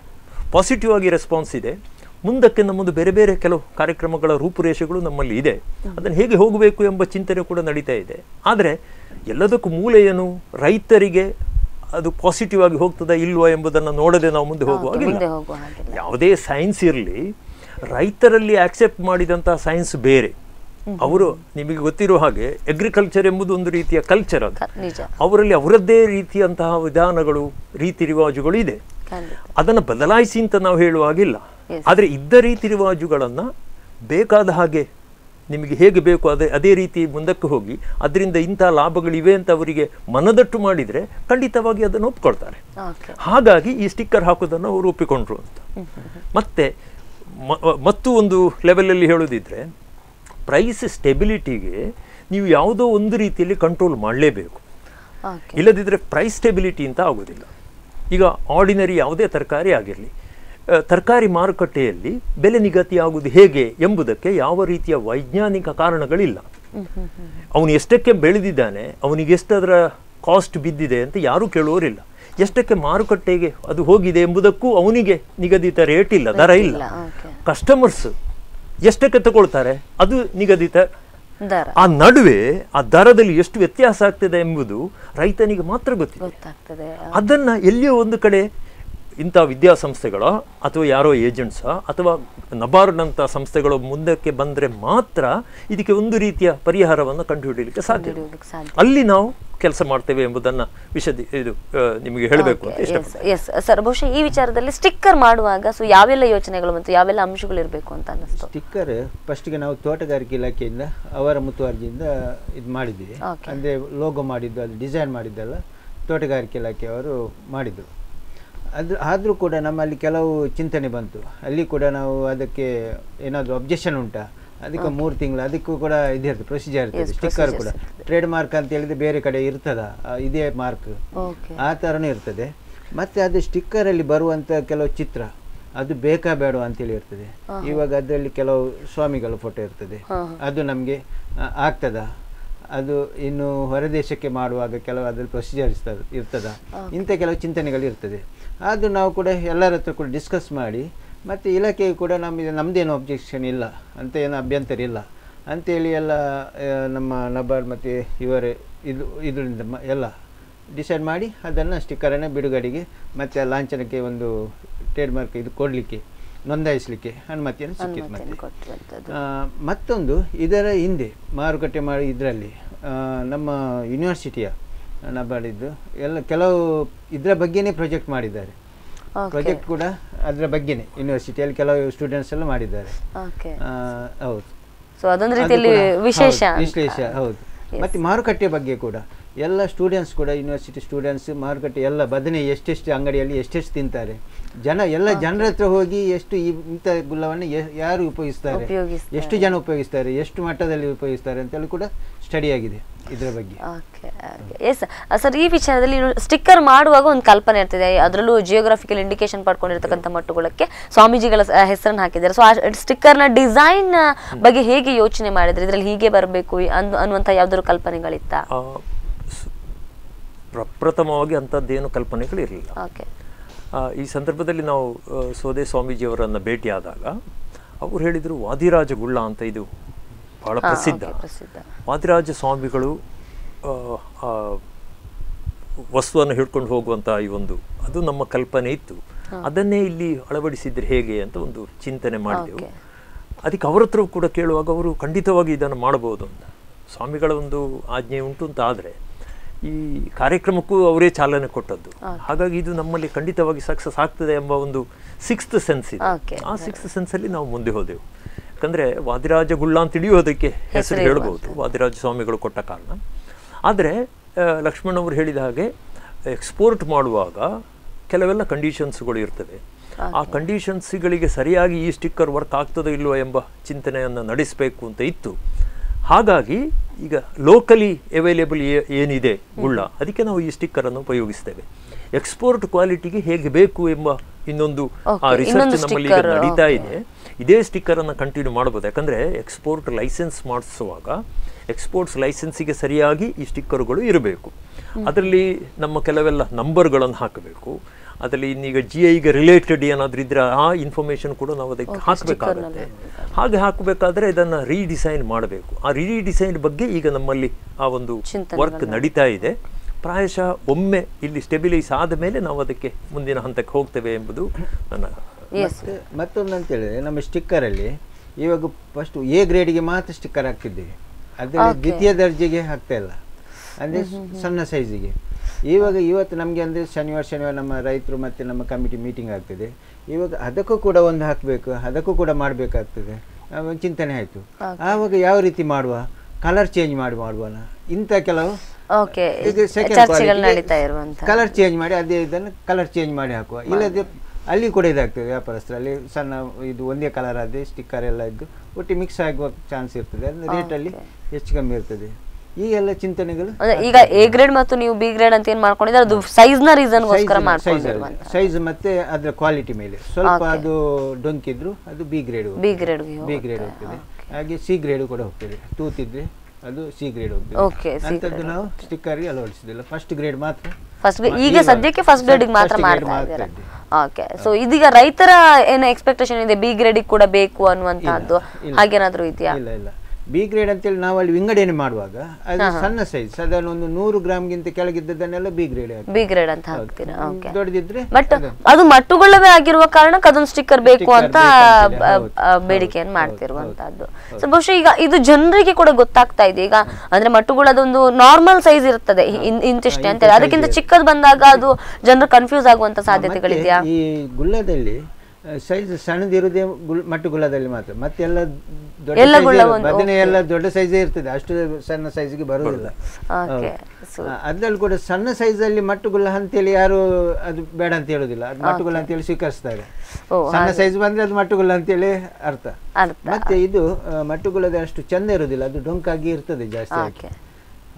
ಪಾಸಿಟಿವ್ ಆಗಿ ರೆಸ್ಪಾನ್ಸ್ ಇದೆ. ಮುಂದಕ್ಕೆ ನಮ್ಮದು ಬೇರೆ ಬೇರೆ ಕೆಲವು ಕಾರ್ಯಕ್ರಮಗಳ ರೂಪುರೇಷೆಗಳು ನಮ್ಮಲ್ಲಿ ಇದೆ. ಅದನ್ನು ಹೇಗೆ ಹೋಗಬೇಕು ಎಂಬ ಚಿಂತನೆ ಕೂಡ ನಡೀತಾ ಇದೆ. ಆದರೆ ಎಲ್ಲದಕ್ಕೂ ಮೂಲ ಏನು? ರೈತರಿಗೆ ಅದು ಪಾಸಿಟಿವ್ ಆಗಿ ಹೋಗ್ತದಾ ಇಲ್ವಾ ಎಂಬುದನ್ನು ನೋಡದೆ ನಾವು ಮುಂದೆ ಹೋಗುವಾಗಿಲ್ಲ ಮುಂದೆ ಹೋಗುವ ಯಾವುದೇ ಸೈನ್ಸ್ ಇರಲಿ ರೈತರಲ್ಲಿ ಆಕ್ಸೆಪ್ಟ್ ಮಾಡಿದಂಥ ಸೈನ್ಸ್ ಬೇರೆ. ಅವರು ನಿಮಗೆ ಗೊತ್ತಿರೋ ಹಾಗೆ ಅಗ್ರಿಕಲ್ಚರ್ ಎಂಬುದು ಒಂದು ರೀತಿಯ ಕಲ್ಚರ್ ಅದು. ಅವರಲ್ಲಿ ಅವರದ್ದೇ ರೀತಿಯಂತಹ ವಿಧಾನಗಳು ರೀತಿ ರಿವಾಜುಗಳು ಇದೆ. ಅದನ್ನು ಬದಲಾಯಿಸಿ ಅಂತ ನಾವು ಹೇಳುವಾಗಿಲ್ಲ ಆದರೆ ಇದ್ದ ರೀತಿ ರಿವಾಜುಗಳನ್ನು ಬೇಕಾದ ಹಾಗೆ ನಿಮಗೆ ಹೇಗೆ ಬೇಕು ಅದೇ ಅದೇ ರೀತಿ ಮುಂದಕ್ಕೆ ಹೋಗಿ ಅದರಿಂದ ಇಂಥ ಲಾಭಗಳಿವೆ ಅಂತ ಅವರಿಗೆ ಮನದಟ್ಟು ಮಾಡಿದರೆ ಖಂಡಿತವಾಗಿ ಅದನ್ನು ಒಪ್ಕೊಳ್ತಾರೆ. ಹಾಗಾಗಿ ಈ ಸ್ಟಿಕ್ಕರ್ ಹಾಕೋದನ್ನು ಅವರು ಒಪ್ಪಿಕೊಂಡ್ರು ಅಂತ. ಮತ್ತೆ ಮತ್ತು ಒಂದು ಲೆವೆಲಲ್ಲಿ ಹೇಳೋದಿದ್ರೆ ಪ್ರೈಸ್ ಸ್ಟೆಬಿಲಿಟಿಗೆ ನೀವು ಯಾವುದೋ ಒಂದು ರೀತಿಯಲ್ಲಿ ಕಂಟ್ರೋಲ್ ಮಾಡಲೇಬೇಕು. ಇಲ್ಲದಿದ್ದರೆ ಪ್ರೈಸ್ ಸ್ಟೆಬಿಲಿಟಿ ಅಂತ ಆಗೋದಿಲ್ಲ. ಈಗ ಆರ್ಡಿನರಿ ಯಾವುದೇ ತರಕಾರಿ ಆಗಿರಲಿ ತರಕಾರಿ ಮಾರುಕಟ್ಟೆಯಲ್ಲಿ ಬೆಲೆ ನಿಗದಿಯಾಗುವುದು ಹೇಗೆ ಎಂಬುದಕ್ಕೆ ಯಾವ ರೀತಿಯ ವೈಜ್ಞಾನಿಕ ಕಾರಣಗಳಿಲ್ಲ. ಅವನು ಎಷ್ಟಕ್ಕೆ ಬೆಳೆದಿದ್ದಾನೆ ಅವನಿಗೆ ಎಷ್ಟದರ ಕಾಸ್ಟ್ ಬಿದ್ದಿದೆ ಅಂತ ಯಾರೂ ಕೇಳುವವರಿಲ್ಲ. ಎಷ್ಟಕ್ಕೆ ಮಾರುಕಟ್ಟೆಗೆ ಅದು ಹೋಗಿದೆ ಎಂಬುದಕ್ಕೂ ಅವನಿಗೆ ನಿಗದಿತ ರೇಟ್ ಇಲ್ಲ ದರ ಇಲ್ಲ. ಕಸ್ಟಮರ್ಸ್ ಎಷ್ಟಕ್ಕೆ ತಗೊಳ್ತಾರೆ? ಅದು ನಿಗದಿತ ಆ ನಡುವೆ ಆ ದರದಲ್ಲಿ ಎಷ್ಟು ವ್ಯತ್ಯಾಸ ಆಗ್ತದೆ ಎಂಬುದು ರೈತನಿಗೆ ಮಾತ್ರ ಗೊತ್ತಿದೆ ಅದನ್ನ ಎಲ್ಲಿಯೋ ಒಂದು ಕಡೆ ಇಂಥ ವಿದ್ಯಾಸಂಸ್ಥೆಗಳು ಅಥವಾ ಯಾರೋ ಏಜೆಂಟ್ಸ ಅಥವಾ ನಬಾರ್ಡ್ನಂಥ ಸಂಸ್ಥೆಗಳು ಮುಂದಕ್ಕೆ ಬಂದರೆ ಮಾತ್ರ ಇದಕ್ಕೆ ಒಂದು ರೀತಿಯ ಪರಿಹಾರವನ್ನು ಕಂಡುಹಿಡಿಯಲಿಕ್ಕೆ ಸಾಧ್ಯ ಸಾಧ್ಯ ಅಲ್ಲಿ ನಾವು ಕೆಲಸ ಮಾಡ್ತೇವೆ ಎಂಬುದನ್ನು ವಿಷದಿ ಇದು ನಿಮಗೆ ಹೇಳಬೇಕು ಎಸ್ ಸರ್ ಬಹುಶಃ ಈ ವಿಚಾರದಲ್ಲಿ ಸ್ಟಿಕ್ಕರ್ ಮಾಡುವಾಗ ಸೊ ಯಾವೆಲ್ಲ ಯೋಚನೆಗಳು ಮತ್ತು ಯಾವೆಲ್ಲ ಅಂಶಗಳು ಇರಬೇಕು ಅಂತ ಅನ್ನಿಸ್ತು? ಸ್ಟಿಕ್ಕರ್ ಫಸ್ಟ್ಗೆ ನಾವು ತೋಟಗಾರಿಕೆ ಇಲಾಖೆಯಿಂದ ಅವರ ಮುತುವರ್ಜಿಯಿಂದ ಇದು ಮಾಡಿದ್ವಿ Okay. ಅಂದರೆ ಲೋಗೋ ಮಾಡಿದ್ದು ಅದು ಡಿಸೈನ್ ಮಾಡಿದ್ದೆಲ್ಲ ತೋಟಗಾರಿಕೆ ಇಲಾಖೆಯವರು ಮಾಡಿದರು. ಅದು ಆದರೂ ಕೂಡ ನಮ್ಮಲ್ಲಿ ಕೆಲವು ಚಿಂತನೆ ಬಂತು. ಅಲ್ಲಿ ಕೂಡ ನಾವು ಅದಕ್ಕೆ ಏನಾದರೂ ಅಬ್ಜೆಕ್ಷನ್ ಉಂಟಾ? ಅದಕ್ಕೆ ಮೂರು ತಿಂಗಳು ಅದಕ್ಕೂ ಕೂಡ ಇದಿರ್ತದೆ ಪ್ರೊಸೀಜರ್ ಇರ್ತದೆ. ಸ್ಟಿಕ್ಕರ್ ಕೂಡ. ಟ್ರೇಡ್ ಮಾರ್ಕ್ ಅಂತ ಹೇಳಿದ್ರೆ ಬೇರೆ ಕಡೆ ಇರ್ತದ? ಇದೇ ಮಾರ್ಕ್ ಆ ಥರನೂ ಇರ್ತದೆ. ಮತ್ತು ಅದು ಸ್ಟಿಕ್ಕರಲ್ಲಿ ಬರುವಂಥ ಕೆಲವು ಚಿತ್ರ ಅದು ಬೇಕಾ ಬೇಡ ಅಂತೇಳಿ ಇರ್ತದೆ. ಇವಾಗ ಅದರಲ್ಲಿ ಕೆಲವು ಸ್ವಾಮಿಗಳ ಫೋಟೋ ಇರ್ತದೆ. ಅದು ನಮಗೆ ಆಗ್ತದ? ಅದು ಇನ್ನು ಹೊರದೇಶಕ್ಕೆ ಮಾಡುವಾಗ ಕೆಲವು ಅದರಲ್ಲಿ ಪ್ರೊಸೀಜರ್ ಇರ್ತದೆ ಇರ್ತದ? ಇಂಥ ಕೆಲವು ಚಿಂತನೆಗಳು ಇರ್ತದೆ. ಅದು ನಾವು ಕೂಡ ಎಲ್ಲರ ಹತ್ರ ಕೂಡ ಡಿಸ್ಕಸ್ ಮಾಡಿ ಮತ್ತು ಇಲಾಖೆಗೆ ಕೂಡ ನಮಗೆ ನಮ್ಮದೇನು ಅಬ್ಜೆಕ್ಷನ್ ಇಲ್ಲ ಅಂತ ಏನು ಅಭ್ಯಂತರ ಇಲ್ಲ. ಅಂತೇಳಿ ಎಲ್ಲ ನಮ್ಮ ನಬಾರ್ಡ್ ಮತ್ತು ಇವರ ಇದು ಇದರಿಂದ ಎಲ್ಲ ಡಿಸೈಡ್ ಮಾಡಿ ಅದನ್ನು ಸ್ಟಿಕ್ಕರನ್ನು ಬಿಡುಗಡೆಗೆ ಮತ್ತು ಲಾಂಛನಕ್ಕೆ ಒಂದು ಟ್ರೇಡ್ ಮಾರ್ಕ್ ಇದು ಕೊಡಲಿಕ್ಕೆ ನೋಂದಾಯಿಸಲಿಕ್ಕೆ ಅನುಮತಿಯನ್ನು ಸಿಕ್ಕಿತ್ತು ಮತ್ತೆ. ಮತ್ತೊಂದು ಇದರ ಹಿಂದೆ ಮಾರುಕಟ್ಟೆ ಮಾಡಿ ಇದರಲ್ಲಿ ನಮ್ಮ ಯೂನಿವರ್ಸಿಟಿಯ ನಬಾರ್ಡಿದ್ದು. ಎಲ್ಲ ಕೆಲವು ಇದರ ಬಗ್ಗೆನೇ ಪ್ರಾಜೆಕ್ಟ್ ಮಾಡಿದ್ದಾರೆ. ಪ್ರೊಜೆಕ್ಟ್ ಕೂಡ ಅದರ ಬಗ್ಗೆನೇ ಯೂನಿವರ್ಸಿಟಿಯಲ್ಲಿ ಕೆಲವು ಸ್ಟೂಡೆಂಟ್ಸ್ ಎಲ್ಲ ಮಾಡಿದ್ದಾರೆ. ಹೌದು. ಸೊ ಅದೊಂದು ರೀತಿಯಲ್ಲಿ ವಿಶೇಷ ವಿಶೇಷ ಹೌದು. ಮತ್ತೆ ಮಾರುಕಟ್ಟೆ ಬಗ್ಗೆ ಕೂಡ ಎಲ್ಲ ಸ್ಟೂಡೆಂಟ್ಸ್ ಕೂಡ ಯೂನಿವರ್ಸಿಟಿ ಸ್ಟೂಡೆಂಟ್ಸ್ ಮಾರುಕಟ್ಟೆ ಎಲ್ಲ ಬದನೆ ಎಷ್ಟೆಷ್ಟು ಅಂಗಡಿಯಲ್ಲಿ ಎಷ್ಟೆಷ್ಟು ತಿಂತಾರೆ. ಜನ ಎಲ್ಲ ಜನರ ಹತ್ರ ಹೋಗಿ ಎಷ್ಟು ಈ ಇಂಥ ಗುಲ್ಲವನ್ನು ಯಾರು ಉಪಯೋಗಿಸ್ತಾರೆ? ಉಪಯೋಗಿಸ್ತಾರೆ. ಎಷ್ಟು ಜನ ಉಪಯೋಗಿಸ್ತಾರೆ? ಎಷ್ಟು ಮಟ್ಟದಲ್ಲಿ ಉಪಯೋಗಿಸ್ತಾರೆ ಅಂತೇಳಿ ಕೂಡ ಸ್ಟಡಿ ಆಗಿದೆ ಇದರ ಬಗ್ಗೆ. ಓಕೆ ಎಸ್ ಸರ್ ಈ ವಿಚಾರದಲ್ಲಿ ಸ್ಟಿಕ್ಕರ್ ಮಾಡುವಾಗ ಒಂದು ಕಲ್ಪನೆ ಇರ್ತದೆ. ಅದರಲ್ಲೂ ಜಿಯೋಗ್ರಫಿಕಲ್ ಇಂಡಿಕೇಶನ್ ಪಡ್ಕೊಂಡಿರ್ತಕ್ಕಂಥ ಮಟ್ಟುಗಳಕ್ಕೆ ಸ್ವಾಮೀಜಿಗಳ ಹೆಸರನ್ನು ಹಾಕಿದ್ದಾರೆ. ಸೊ ಆ ಸ್ಟಿಕ್ಕರ್ನ ಡಿಸೈನ್ ಬಗ್ಗೆ ಹೇಗೆ ಯೋಚನೆ ಮಾಡಿದ್ರೆ? ಇದರಲ್ಲಿ ಹೀಗೆ ಬರಬೇಕು ಅನ್ ಅನ್ನುವಂಥ ಯಾವ್ದಾದ್ರು ಕಲ್ಪನೆಗಳಿತ್ತ? ಪ್ರಪ್ರಥಮವಾಗಿ ಅಂಥದ್ದೇನು ಕಲ್ಪನೆಗಳು ಇರಲಿಲ್ಲ ಓಕೆ ಈ ಸಂದರ್ಭದಲ್ಲಿ ನಾವು ಸೋದೆ ಸ್ವಾಮೀಜಿಯವರನ್ನು ಭೇಟಿಯಾದಾಗ ಅವರು ಹೇಳಿದರು ವಾದಿರಾಜ ಗುಳ್ಳ ಅಂತ ಇದು ಬಹಳ ಪ್ರಸಿದ್ಧ. ಮಾದಿರಾಜ ಸ್ವಾಮಿಗಳು ವಸ್ತುವನ್ನು ಹಿಡ್ಕೊಂಡು ಹೋಗುವಂತಹ ಈ ಒಂದು ಅದು ನಮ್ಮ ಕಲ್ಪನೆ ಇತ್ತು. ಅದನ್ನೇ ಇಲ್ಲಿ ಅಳವಡಿಸಿದ್ರೆ ಹೇಗೆ ಅಂತ ಒಂದು ಚಿಂತನೆ ಮಾಡಿದೆವು. ಅದಕ್ಕೆ ಅವರ ಹತ್ರ ಕೂಡ ಕೇಳುವಾಗ ಅವರು ಖಂಡಿತವಾಗಿ ಇದನ್ನು ಮಾಡಬಹುದು ಅಂತ. ಸ್ವಾಮಿಗಳ ಒಂದು ಆಜ್ಞೆ ಉಂಟು ಅಂತ ಆದರೆ ಈ ಕಾರ್ಯಕ್ರಮಕ್ಕೂ ಅವರೇ ಚಾಲನೆ ಕೊಟ್ಟದ್ದು. ಹಾಗಾಗಿ ಇದು ನಮ್ಮಲ್ಲಿ ಖಂಡಿತವಾಗಿ ಸಕ್ಸಸ್ ಆಗ್ತದೆ ಎಂಬ ಒಂದು ಸಿಕ್ಸ್ತ್ ಸೆನ್ಸ್ ಇದೆ. ಆ ಸಿಕ್ಸ್ತ್ ಸೆನ್ಸಲ್ಲಿ ನಾವು ಮುಂದೆ ಹೋದೆವು. ಯಾಕಂದರೆ ವಾದಿರಾಜ ಗುಳ್ಳ ಅಂತ ತಿಳಿಯೋದಕ್ಕೆ ಹೆಸರು ಹೇಳ್ಬೋದು. ವಾದಿರಾಜ ಸ್ವಾಮಿಗಳು ಕೊಟ್ಟ ಕಾರಣ. ಆದರೆ ಲಕ್ಷ್ಮಣ್ ಅವರು ಹೇಳಿದ ಹಾಗೆ ಎಕ್ಸ್ಪೋರ್ಟ್ ಮಾಡುವಾಗ ಕೆಲವೆಲ್ಲ ಕಂಡೀಷನ್ಸ್ಗಳು ಇರ್ತವೆ ಆ ಕಂಡೀಷನ್ಸ್ಗಳಿಗೆ ಸರಿಯಾಗಿ ಈ ಸ್ಟಿಕ್ಕರ್ ವರ್ಕ್ ಆಗ್ತದೋ ಇಲ್ವೋ ಎಂಬ ಚಿಂತನೆಯನ್ನು ನಡೆಸಬೇಕು ಅಂತ ಇತ್ತು. ಹಾಗಾಗಿ ಈಗ ಲೋಕಲಿ ಅವೈಲೇಬಲ್ ಏನಿದೆ ಗುಳ್ಳ ಅದಕ್ಕೆ ನಾವು ಈ ಸ್ಟಿಕ್ಕರನ್ನು ಉಪಯೋಗಿಸ್ತೇವೆ. ಎಕ್ಸ್ಪೋರ್ಟ್ ಕ್ವಾಲಿಟಿಗೆ ಹೇಗೆ ಬೇಕು ಎಂಬ ಇನ್ನೊಂದು ಆ ರಿಸರ್ಚ್ ನಮ್ಮಲ್ಲಿ ಈಗ ನಡೀತಾ ಇದೆ. ಇದೇ ಸ್ಟಿಕ್ಕರನ್ನು ಕಂಟಿನ್ಯೂ ಮಾಡ್ಬೋದು ಯಾಕಂದರೆ ಎಕ್ಸ್ಪೋರ್ಟ್ ಲೈಸೆನ್ಸ್ ಮಾಡಿಸುವಾಗ ಎಕ್ಸ್ಪೋರ್ಟ್ಸ್ ಲೈಸೆನ್ಸಿಗೆ ಸರಿಯಾಗಿ ಈ ಸ್ಟಿಕ್ಕರುಗಳು ಇರಬೇಕು. ಅದರಲ್ಲಿ ನಮ್ಮ ಕೆಲವೆಲ್ಲ ನಂಬರ್ಗಳನ್ನು ಹಾಕಬೇಕು. ಅದರಲ್ಲಿ ಇನ್ನೀಗ ಜಿ ಐಗೆ ರಿಲೇಟೆಡ್ ಏನಾದರೂ ಇದ್ದರೆ ಆ ಇನ್ಫಾರ್ಮೇಷನ್ ಕೂಡ ನಾವು ಅದಕ್ಕೆ ಹಾಕಬೇಕಾಗುತ್ತೆ. ಹಾಗೆ ಹಾಕಬೇಕಾದ್ರೆ ಇದನ್ನು ರೀಡಿಸೈನ್ ಮಾಡಬೇಕು. ಆ ರೀಡಿಸೈನ್ ಬಗ್ಗೆ ಈಗ ನಮ್ಮಲ್ಲಿ ಆ ಒಂದು ವರ್ಕ್ ನಡೀತಾ ಇದೆ. ಪ್ರಾಯಶಃ ಒಮ್ಮೆ ಇಲ್ಲಿ ಸ್ಟೆಬಿಲೈಸ್ ಆದ ಮೇಲೆ ನಾವು ಅದಕ್ಕೆ ಮುಂದಿನ ಹಂತಕ್ಕೆ ಹೋಗ್ತೇವೆ ಎಂಬುದು ನನ್ನ ಮತ್ತೆ ಮತ್ತೊಂದು ಅಂತ ಹೇಳಿದ್ರೆ ನಮ್ಮ ಸ್ಟಿಕ್ಕರಲ್ಲಿ ಇವಾಗ ಫಸ್ಟ್ ಎ ಗ್ರೇಡ್ಗೆ ಮಾತ್ರ ಸ್ಟಿಕ್ಕರ್ ಹಾಕ್ತಿದ್ದೇವೆ ಅದೇ. ದ್ವಿತೀಯ ದರ್ಜೆಗೆ ಹಾಕ್ತಾ ಇಲ್ಲ. ಅಂದ್ರೆ ಸಣ್ಣ ಸೈಜಿಗೆ ಇವಾಗ ಇವತ್ತು ನಮಗೆ ಅಂದ್ರೆ ಶನಿವಾರ ಶನಿವಾರ ನಮ್ಮ ರೈತರು ಮತ್ತೆ ನಮ್ಮ ಕಮಿಟಿ ಮೀಟಿಂಗ್ ಆಗ್ತದೆ. ಇವಾಗ ಅದಕ್ಕೂ ಕೂಡ ಒಂದು ಹಾಕಬೇಕು ಅದಕ್ಕೂ ಕೂಡ ಮಾಡಬೇಕಾಗ್ತದೆ. ಚಿಂತನೆ ಆಯಿತು. ಆವಾಗ ಯಾವ ರೀತಿ ಮಾಡುವ? ಕಲರ್ ಚೇಂಜ್ ಮಾಡಿ ಮಾಡುವನ? ಇಂಥ ಕೆಲವು ಕಲರ್ ಚೇಂಜ್ ಮಾಡಿ ಅದೇ ಇದನ್ನು ಕಲರ್ ಚೇಂಜ್ ಮಾಡಿ ಹಾಕುವ. ಇಲ್ಲದೆ ಅಲ್ಲಿ ಕೂಡ ಇದಾಗ್ತದೆ ವ್ಯಾಪಾರಸ್ಥರಲ್ಲಿ ಸಣ್ಣ ಇದು ಒಂದೇ ಕಲರ್ ಆದರೆ ಸ್ಟಿಕ್ಕರ್ ಎಲ್ಲ ಇದ್ದು ಒಟ್ಟು ಮಿಕ್ಸ್ ಆಗುವ ಚಾನ್ಸ್ ಇರ್ತದೆ. ಅಂದರೆ ರೇಟಲ್ಲಿ ಹೆಚ್ಚು ಕಮ್ಮಿ ಇರ್ತದೆ. ಈ ಎಲ್ಲ ಚಿಂತನೆಗಳು ಈಗ ಎ ಗ್ರೇಡ್ ಮತ್ತು ನೀವು ಬಿ ಗ್ರೇಡ್ ಅಂತ ಏನು ಮಾಡ್ಕೊಂಡಿದ್ರೆ ಅದು ಸೈಜ್ನ ರೀಸನ್ಗೋಸ್ಕರ ಮಾಡ್ಕೊಂಡಿರುವಂತ ಸೈಜ್ ಮತ್ತೆ ಅದರ ಕ್ವಾಲಿಟಿ ಮೇಲೆ. ಸ್ವಲ್ಪ ಅದು ಡೊಂಕಿದ್ರು ಅದು B grade B grade B grade ಹೋಗ್ತದೆ. ಹಾಗೆ ಸಿ ಗ್ರೇಡ್ ಕೂಡ ಹೋಗ್ತದೆ. ತೂತ್ ಇದ್ರೆ ಅದು ಸಿ ಗ್ರೇಡ್ ಹೋಗ್ತದೆ ಅಂತದ್ದು ನಾವು ಅಂಥದ್ದು ನಾವು ಸ್ಟಿಕ್ಕರ್ಗೆ ಅಳವಡಿಸಿದಿಲ್ಲ ಫಸ್ಟ್ ಗ್ರೇಡ್ ಮಾತ್ರ. ಫಸ್ಟ್ ಈಗ ಸದ್ಯಕ್ಕೆ ಫಸ್ಟ್ ಗ್ರೇಡ್ first ಮಾತ್ರ ಮಾಡ್ತಾ ಇದ್ದಾರೆ? ಓಕೆ ಸೊ ಇದೀಗ ರೈತರ ಏನು ಎಕ್ಸ್ಪೆಕ್ಟೇಷನ್ ಇದೆ? ಬಿ ಗ್ರೇಡ್ ಕೂಡ ಬೇಕು ಅನ್ನುವಂತಹದ್ದು. ಹಾಗೇನಾದರೂ ಹಾಗೇನಾದ್ರೂ ಇದೆಯಾ? ಇಲ್ಲ ಇಲ್ಲ. ಬಿ ಗ್ರೇಡ್ ಅಂತೇಳಿ ಹೇಳಿ ಅಲ್ಲಿ ವಿಂಗಡಣೆ ಮಾಡುವಾಗ ಅದು ಸಣ್ಣ ಸೈಜ್ ಸಾಧಾರಣ ಒಂದು ನೂರು ಗ್ರಾಮ್ಗಿಂತ ಕೆಳಗಿದ್ದದನ್ನೆಲ್ಲ ಬಿ ಗ್ರೇಡ್ ಬಿ ಗ್ರೇಡ್ ಅಂತ ಹಾಕ್ತೀರಾ? ದೊಡ್ಡದಿದ್ರೆ ಬಟ್ ಅದು ಮಟ್ಟುಗಳವೇ ಆಗಿರುವ ಕಾರಣಕ್ಕೆ ಅದೊಂದು ಸ್ಟಿಕ್ಕರ್ ಬೇಕು ಅಂತ ಬೇಡಿಕೆಯನ್ನು ಮಾಡ್ತಿರುವಂತಹದ್ದು ಸೊ ಬಹುಶಃ ಈಗ ಇದು ಜನರಿಗೆ ಕೂಡ ಗೊತ್ತಾಗ್ತಾ ಇದೆ. ಈಗ ಅಂದ್ರೆ ಮಟ್ಟುಗಳದೊಂದು ನಾರ್ಮಲ್ ಸೈಜ್ ಇರ್ತದೆ. ಇಂತಿಷ್ಟೇ ಅಂತ ಅದಕ್ಕಿಂತ ಚಿಕ್ಕದು ಬಂದಾಗ ಅದು ಜನರು ಕನ್ಫ್ಯೂಸ್ ಆಗುವಂತ ಸಾಧ್ಯತೆಗಳಿದೆಯಾ? ಈ ಗುಳ್ಳದಲ್ಲಿ ಸೈಜ್ ಸಣ್ಣದಿರುವುದೇ ಮಟ್ಟು ಗುಳ್ಳದಲ್ಲಿ ಮಾತ್ರ. ಮತ್ತೆ ಎಲ್ಲ ದೊಡ್ಡ ಬದನೆ ಎಲ್ಲ ದೊಡ್ಡ ಸೈಜೇ ಇರ್ತದೆ. ಅಷ್ಟು ಸಣ್ಣ ಸೈಜ್ಗೆ ಬರುವುದಿಲ್ಲ ಅದ್ರಲ್ಲಿ ಕೂಡ ಸಣ್ಣ ಸೈಜಲ್ಲಿ ಮಟ್ಟುಗುಲ್ಲ ಅಂತೇಳಿ ಯಾರು ಅದು ಬೇಡ ಅಂತ ಹೇಳುದಿಲ್ಲ. ಅದು ಮಟ್ಟುಗುಲ್ಲ ಅಂತೇಳಿ ಸ್ವೀಕರಿಸ್ತಾರೆ. ಸಣ್ಣ ಸೈಜ್ ಬಂದ್ರೆ ಅದು ಮಟ್ಟುಗುಲ್ಲ ಅಂತೇಳಿ ಅರ್ಥ. ಅರ್ಥ. ಮತ್ತೆ ಇದು ಮಟ್ಟು ಮಟ್ಟುಗುಲ್ಲದ ಅಷ್ಟು ಚಂದ ಇರುವುದಿಲ್ಲ ಅದು ಡೊಂಕಾಗಿ ಇರ್ತದೆ ಜಾಸ್ತಿ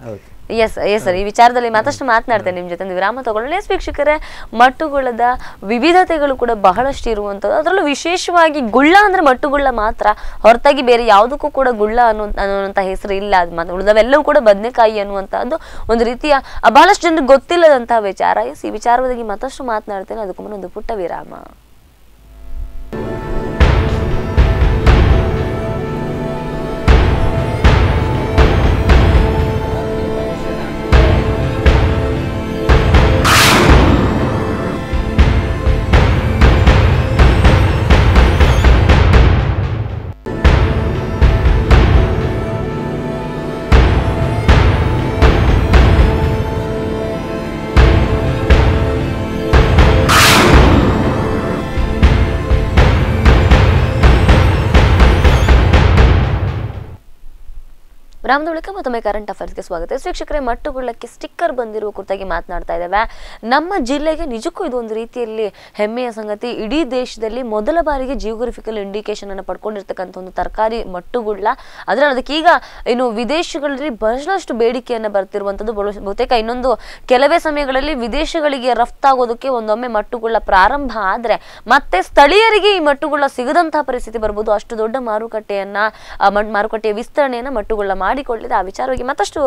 ಹೌದು. ಎಸ್ ಎಸ್ ಸರ್ ಈ ವಿಚಾರದಲ್ಲಿ ಮತ್ತಷ್ಟು ಮಾತನಾಡ್ತೇನೆ ನಿಮ್ಮ ಜೊತೆ. ವಿರಾಮ ತಗೊಳ್ಳೋಣ ಎಸ್ ವೀಕ್ಷಕರೇ, ಮಟ್ಟುಗುಳ್ಳದ ವಿವಿಧತೆಗಳು ಕೂಡ ಬಹಳಷ್ಟು ಇರುವಂಥದ್ದು ಅದರಲ್ಲೂ ವಿಶೇಷವಾಗಿ ಗುಳ್ಳ ಅಂದ್ರೆ ಮಟ್ಟುಗುಳ್ಳ ಮಾತ್ರ. ಹೊರತಾಗಿ ಬೇರೆ ಯಾವುದಕ್ಕೂ ಕೂಡ ಗುಳ್ಳ ಅನ್ನೋ ಅನ್ನುವಂಥ ಹೆಸರು ಇಲ್ಲ. ಅದು ಮಾತ್ರ ಉಳಿದವೆಲ್ಲವೂ ಕೂಡ ಬದನೆಕಾಯಿ ಅನ್ನುವಂಥದ್ದು ಒಂದು ರೀತಿಯ ಬಹಳಷ್ಟು ಜನರಿಗೆ ಗೊತ್ತಿಲ್ಲದಂತಹ ವಿಚಾರ. ಎಸ್ ಈ ವಿಚಾರವಾಗಿ ಮತ್ತಷ್ಟು ಮಾತನಾಡ್ತೇನೆ. ಅದಕ್ಕೂ ಒಂದು ಪುಟ್ಟ ವಿರಾಮ. ವಿರಾಮದ ಮತ್ತೊಮ್ಮೆ ಕರೆಂಟ್ ಅಫೇರ್ಸ್ಗೆ ಸ್ವಾಗತ. ವೀಕ್ಷಕರೇ, ಮಟ್ಟುಗುಳ್ಳಕ್ಕೆ ಸ್ಟಿಕ್ಕರ್ ಬಂದಿರುವ ಕುರಿತಾಗಿ ಮಾತನಾಡ್ತಾ ಇದ್ದೇವೆ. ನಮ್ಮ ಜಿಲ್ಲೆಗೆ ನಿಜಕ್ಕೂ ಇದು ಒಂದು ರೀತಿಯಲ್ಲಿ ಹೆಮ್ಮೆಯ ಸಂಗತಿ. ಇಡೀ ದೇಶದಲ್ಲಿ ಮೊದಲ ಬಾರಿಗೆ ಜಿಯೋಗ್ರಫಿಕಲ್ ಇಂಡಿಕೇಶನ್ ಅನ್ನು ಪಡ್ಕೊಂಡಿರ್ತಕ್ಕಂಥ ಒಂದು ತರಕಾರಿ ಮಟ್ಟುಗುಳ್ಳ. ಅದರಲ್ಲಿ ಅದಕ್ಕೀಗ ಇನ್ನು ವಿದೇಶಗಳಲ್ಲಿ ಬಹಳಷ್ಟು ಬೇಡಿಕೆಯನ್ನು ಬರ್ತಿರುವಂಥದ್ದು ಬಹು- ಬಹುತೇಕ. ಇನ್ನೊಂದು ಕೆಲವೇ ಸಮಯಗಳಲ್ಲಿ ವಿದೇಶಗಳಿಗೆ ರಫ್ತಾಗೋದಕ್ಕೆ ಒಂದೊಮ್ಮೆ ಮಟ್ಟುಗುಳ್ಳ ಪ್ರಾರಂಭ ಆದರೆ ಮತ್ತೆ ಸ್ಥಳೀಯರಿಗೆ ಈ ಮಟ್ಟುಗುಳ್ಳ ಸಿಗದಂತಹ ಪರಿಸ್ಥಿತಿ ಬರ್ಬೋದು. ಅಷ್ಟು ದೊಡ್ಡ ಮಾರುಕಟ್ಟೆಯನ್ನ ಮಾರುಕಟ್ಟೆಯ ವಿಸ್ತರಣೆಯನ್ನ ಮಟ್ಟುಗುಳ್ಳ ಮಾಡಿಕೊಳ್ಳಿದೆ ಆ ವಿಚಾರವಾಗಿ ಮತ್ತಷ್ಟು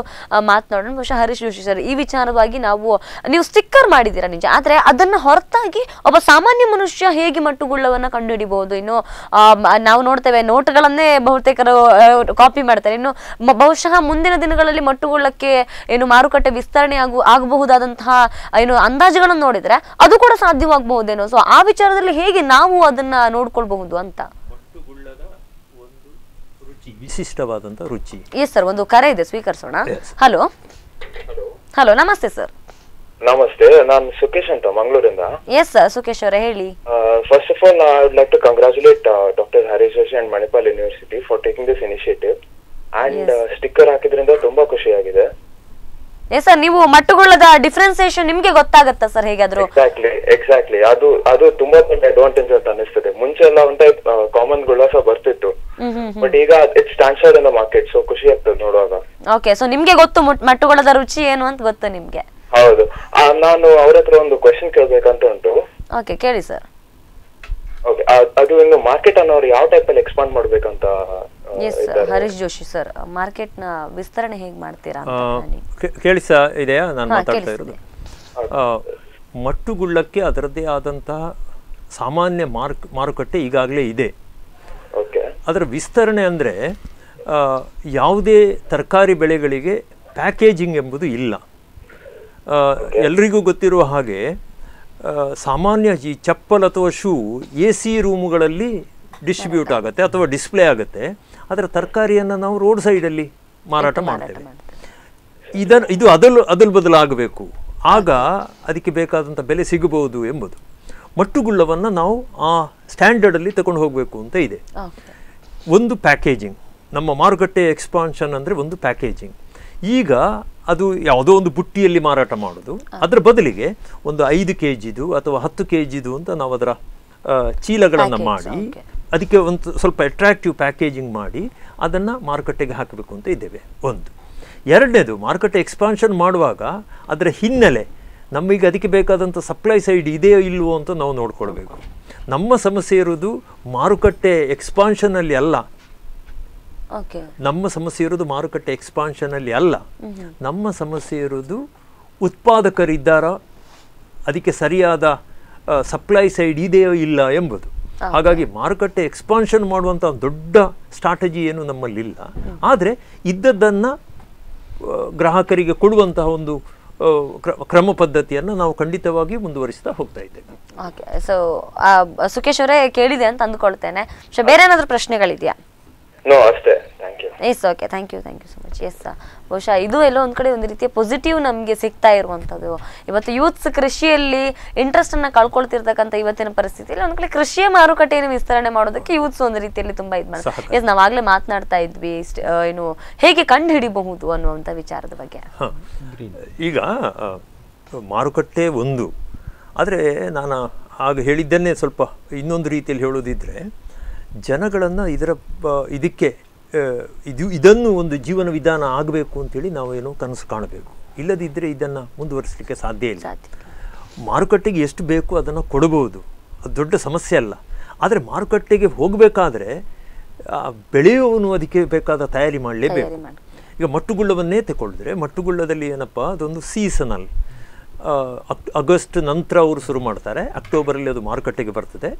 ಮಾತನಾಡೋಣ. ಬಹುಶಃ ಹರೀಶ್ ಜೋಶಿ ಸರ್, ಈ ವಿಚಾರವಾಗಿ ನಾವು, ನೀವು ಸ್ಟಿಕ್ಕರ್ ಮಾಡಿದ್ದೀರಾ ನಿಜ? ಆದ್ರೆ ಅದನ್ನ ಹೊರತಾಗಿ ಒಬ್ಬ ಸಾಮಾನ್ಯ ಮನುಷ್ಯ ಹೇಗೆ ಮಟ್ಟುಗುಳ್ಳವನ್ನು ಕಂಡುಹಿಡಿಬಹುದು? ಇನ್ನು ನಾವು ನೋಡ್ತೇವೆ, ನೋಟ್ಗಳನ್ನೇ ಬಹುತೇಕರು ಕಾಪಿ ಮಾಡ್ತಾರೆ. ಇನ್ನು ಬಹುಶಃ ಮುಂದಿನ ದಿನಗಳಲ್ಲಿ ಮಟ್ಟುಗುಳ್ಳಕ್ಕೆ ಏನು ಮಾರುಕಟ್ಟೆ ವಿಸ್ತರಣೆ ಆಗು, ಆಗಬಹುದಾದಂತಹ, ಏನು ಅಂದಾಜುಗಳನ್ನು ನೋಡಿದ್ರೆ ಅದು ಕೂಡ ಸಾಧ್ಯವಾಗಬಹುದೇನೋ? ಸೊ ಆ ವಿಚಾರದಲ್ಲಿ ಹೇಗೆ ನಾವು ಅದನ್ನ ನೋಡ್ಕೊಳ್ಬಹುದು ಅಂತ? ವಿಶಿಷ್ಟವಾದಂಥ ರುಚಿ. ಎಸ್ ಸರ್ ಒಂದು ಕರೆ ಇದೆ ಸ್ವೀಕರಿಸೋಣ. ಹಲೋ ಹಲೋ ನಮಸ್ತೆ ಸರ್ ನಮಸ್ತೆ ನಾನು ಸುಕೇಶ್ ಅಂತ ಮಂಗಳೂರಿಂದ. ಎಸ್ ಸರ್ ಸುಕೇಶ್ ಅವರೇ ಹೇಳಿ. First of all I would like to congratulate doctor Harish Joshi and Manipal university for taking this initiative and sticker ಹಾಕಿದ್ರಿಂದ ತುಂಬಾ ಖುಷಿಯಾಗಿದೆ. ಎಸ್ ಸರ್ ನೀವು ಮಟ್ಟುಗುಳ್ಳದ ಡಿಫ್ರೆನ್ಸಿಯೇಷನ್ ನಿಮ್ಗೆ ಗೊತ್ತಾಗತ್ತಾ ಸರ್ ಹೇಗಾದ್ರು? ಎಕ್ಸಾಕ್ಟ್ಲಿ ಎಕ್ಸಾಕ್ಟ್ಲಿ ಅದು ಅದು ತುಂಬಾ ದೊಡ್ಡ ಅಡ್ವಾಂಟೇಜ್ ಅಂತ ಅನಿಸ್ತದೆ ಮುಂಚೆ ಎಲ್ಲ ಒಂದ್ ಟೈಪ್ ಕಾಮನ್ ಗುಳಾಸ ಬರ್ತಿತ್ತು. ಬಟ್ ಈಗ it's stands out in market so ಖುಷಿ ಆಗ್ತದೆ ನೋಡುವಾಗ. ಓಕೆ ಸೊ ನಿಮ್ಗೆ ಗೊತ್ತು ಮಟ್ಟುಗೊಳ್ಳದ ರುಚಿ ಏನು ಅಂತ ಗೊತ್ತು ನಿಮ್ಗೆ? ಹೌದು. ನಾನು ಅವ್ರ ಹತ್ರ ಒಂದು ಕ್ವೆಶನ್ ಕೇಳ್ಬೇಕಂತ ಉಂಟು. ಓಕೆ ಕೇಳಿ ಸರ್ ಓಕೆ ಅದು ಇನ್ನು ಮಾರ್ಕೆಟ್ ಅನ್ನು ಅವ್ರು ಯಾವ ಟೈಪ್ ಅಲ್ಲಿ ಎಕ್ಸ್ಪಾಂಡ್ ಮಾಡ್ಬೇಕಂತ ಎಸ್? ಹರೀಶ್ ಜೋಶಿ ಸರ್ ಮಾರ್ಕೆಟ್ನ ವಿಸ್ತರಣೆ ಹೇಗ್ ಮಾಡ್ತೀರಾ ಕೇಳಿಸ ಇದೆಯಾ? ನಾನು ಮಾತಾಡ್ತಾ. ಇರೋದು. ಮಟ್ಟುಗುಳ್ಳಕ್ಕೆ ಅದರದ್ದೇ ಆದಂತಹ ಸಾಮಾನ್ಯ ಮಾರ್ಕ್ ಮಾರುಕಟ್ಟೆ ಈಗಾಗಲೇ ಇದೆ. ಓಕೆ. ಅದರ ವಿಸ್ತರಣೆ ಅಂದರೆ ಯಾವುದೇ ತರಕಾರಿ ಬೆಳೆಗಳಿಗೆ ಪ್ಯಾಕೇಜಿಂಗ್ ಎಂಬುದು ಇಲ್ಲ. ಎಲ್ರಿಗೂ ಗೊತ್ತಿರುವ ಹಾಗೆ ಸಾಮಾನ್ಯ ಈ ಚಪ್ಪಲ್ ಅಥವಾ ಶೂ ಎ ಸಿ ರೂಮುಗಳಲ್ಲಿ ಡಿಸ್ಟ್ರಿಬ್ಯೂಟ್ ಆಗುತ್ತೆ ಅಥವಾ ಡಿಸ್ಪ್ಲೇ ಆಗುತ್ತೆ. ಅದರ ತರಕಾರಿಯನ್ನು ನಾವು ರೋಡ್ ಸೈಡಲ್ಲಿ ಮಾರಾಟ ಮಾಡ್ತೇವೆ. ಇದನ್ನು ಇದು ಅದಲು ಅದಲು ಬದಲಾಗಬೇಕು. ಆಗ ಅದಕ್ಕೆ ಬೇಕಾದಂಥ ಬೆಲೆ ಸಿಗಬಹುದು ಎಂಬುದು. ಮಟ್ಟುಗುಳ್ಳವನ್ನು ನಾವು ಆ ಸ್ಟ್ಯಾಂಡರ್ಡಲ್ಲಿ ತಗೊಂಡು ಹೋಗಬೇಕು ಅಂತ ಇದೆ. ಒಂದು ಪ್ಯಾಕೇಜಿಂಗ್. ನಮ್ಮ ಮಾರುಕಟ್ಟೆ ಎಕ್ಸ್ಪಾನ್ಷನ್ ಅಂದರೆ ಒಂದು ಪ್ಯಾಕೇಜಿಂಗ್. ಈಗ ಅದು ಯಾವುದೋ ಒಂದು ಬುಟ್ಟಿಯಲ್ಲಿ ಮಾರಾಟ ಮಾಡೋದು. ಅದರ ಬದಲಿಗೆ ಒಂದು ಐದು ಕೆ ಜಿದು ಅಥವಾ ಹತ್ತು ಕೆ ಜಿದು ಅಂತ ನಾವು ಅದರ ಚೀಲಗಳನ್ನು ಮಾಡಿ. ಅದಕ್ಕೆ ಒಂದು ಸ್ವಲ್ಪ ಅಟ್ರಾಕ್ಟಿವ್ ಪ್ಯಾಕೇಜಿಂಗ್ ಮಾಡಿ ಅದನ್ನು ಮಾರುಕಟ್ಟೆಗೆ ಹಾಕಬೇಕು ಅಂತ ಇದ್ದೇವೆ. ಒಂದು. ಎರಡನೇದು ಮಾರುಕಟ್ಟೆ ಎಕ್ಸ್ಪಾನ್ಷನ್ ಮಾಡುವಾಗ ಅದರ ಹಿನ್ನೆಲೆ ನಮಗೆ ಅದಕ್ಕೆ ಬೇಕಾದಂಥ ಸಪ್ಲೈ ಸೈಡ್ ಇದೆಯೋ ಇಲ್ಲವೋ ಅಂತ ನಾವು ನೋಡ್ಕೊಳ್ಬೇಕು. ನಮ್ಮ ಸಮಸ್ಯೆ ಇರೋದು ಮಾರುಕಟ್ಟೆ ಎಕ್ಸ್ಪಾನ್ಷನಲ್ಲಿ ಅಲ್ಲ ಓಕೆ ನಮ್ಮ ಸಮಸ್ಯೆ ಇರೋದು ಮಾರುಕಟ್ಟೆ ಎಕ್ಸ್ಪಾನ್ಷನಲ್ಲಿ ಅಲ್ಲ ನಮ್ಮ ಸಮಸ್ಯೆ ಇರೋದು ಉತ್ಪಾದಕರಿದ್ದಾರ ಅದಕ್ಕೆ ಸರಿಯಾದ ಸಪ್ಲೈ ಸೈಡ್ ಇದೆಯೋ ಇಲ್ಲ ಎಂಬುದು. ಹಾಗಾಗಿ ಮಾರುಕಟ್ಟೆ ಎಕ್ಸ್ಪಾನ್ಷನ್ ಮಾಡುವಂಥ ದೊಡ್ಡ ಸ್ಟ್ರಾಟಜಿ ಏನು ನಮ್ಮಲ್ಲಿಲ್ಲ. ಆದರೆ ಇದ್ದದ್ದನ್ನು ಗ್ರಾಹಕರಿಗೆ ಕೊಡುವಂತಹ ಒಂದು ಕ್ರಮ ಪದ್ಧತಿಯನ್ನು ನಾವು ಖಂಡಿತವಾಗಿ ಮುಂದುವರಿಸ್ತಾ ಹೋಗ್ತಾ ಇದ್ದೇವೆ. ಓಕೆ ಸೊ ಸುಖೇಶ್ ಅವರೇ ಕೇಳಿದೆ ಅಂತ ಅಂದ್ಕೊಳ್ತೇನೆ. ಬೇರೆ ಏನಾದರೂ ಪ್ರಶ್ನೆಗಳಿದೆಯಾ? ನೋ ಅಷ್ಟೇ. Yes okay thank you thank you so much yes ಬಹುಶಃ ಇದು ಎಲ್ಲೋ ಒಂದು ಕಡೆ ಒಂದು ರೀತಿಯ ಪಾಸಿಟಿವ್ ನಮಗೆ ಸಿಗ್ತಾ ಇರುವಂಥದ್ದು. ಇವತ್ತು ಯೂತ್ಸ್ ಕೃಷಿಯಲ್ಲಿ ಇಂಟ್ರೆಸ್ಟನ್ನು ಅನ್ನ ಕಳ್ಕೊಳ್ತಿರ್ತಕ್ಕಂಥ ಇವತ್ತಿನ ಪರಿಸ್ಥಿತಿಯಲ್ಲಿ ಒಂದು ಕಡೆ ಕೃಷಿಯ ಮಾರುಕಟ್ಟೆಯನ್ನು ವಿಸ್ತರಣೆ ಮಾಡೋದಕ್ಕೆ ಯೂತ್ಸ್ ಒಂದು ರೀತಿಯಲ್ಲಿ ತುಂಬ ಇದು ಮಾಡ್ತಾರೆ. ಎಸ್ ನಾವಾಗಲೇ ಮಾತನಾಡ್ತಾ ಇದ್ವಿ. ಇಷ್ಟ್- ಏನು ಹೇಗೆ ಕಂಡು ಹಿಡಿಬಹುದು ಅನ್ನುವಂಥ ವಿಚಾರದ ಬಗ್ಗೆ. ಈಗ ಮಾರುಕಟ್ಟೆ ಒಂದು. ಆದರೆ ನಾನು ಆಗ ಹೇಳಿದ್ದನ್ನೇ ಸ್ವಲ್ಪ ಇನ್ನೊಂದು ರೀತಿಯಲ್ಲಿ ಹೇಳೋದಿದ್ರೆ ಜನಗಳನ್ನು ಇದರ ಇದಕ್ಕೆ ಇದು ಇದನ್ನು ಒಂದು ಜೀವನ ವಿಧಾನ ಆಗಬೇಕು ಅಂತೇಳಿ ನಾವೇನು ಕನಸು ಕಾಣಬೇಕು. ಇಲ್ಲದಿದ್ದರೆ ಇದನ್ನು ಮುಂದುವರಿಸಲಿಕ್ಕೆ ಸಾಧ್ಯ ಇಲ್ಲ. ಮಾರುಕಟ್ಟೆಗೆ ಎಷ್ಟು ಬೇಕು ಅದನ್ನು ಕೊಡಬಹುದು. ಅದು ದೊಡ್ಡ ಸಮಸ್ಯೆ ಅಲ್ಲ. ಆದರೆ ಮಾರುಕಟ್ಟೆಗೆ ಹೋಗಬೇಕಾದ್ರೆ ಬೆಳೆಯುವವನು ಅದಕ್ಕೆ ಬೇಕಾದ ತಯಾರಿ ಮಾಡಲೇಬೇಕು. ಈಗ ಮಟ್ಟುಗುಳ್ಳವನ್ನೇ ತಗೊಳಿದ್ರೆ ಮಟ್ಟುಗುಳ್ಳದಲ್ಲಿ ಏನಪ್ಪ ಅದೊಂದು ಸೀಸನಲ್ ಅಕ್ ಆಗಸ್ಟ್ ನಂತರ ಅವರು ಶುರು ಮಾಡ್ತಾರೆ. ಅಕ್ಟೋಬರಲ್ಲಿ ಅದು ಮಾರುಕಟ್ಟೆಗೆ ಬರ್ತದೆ.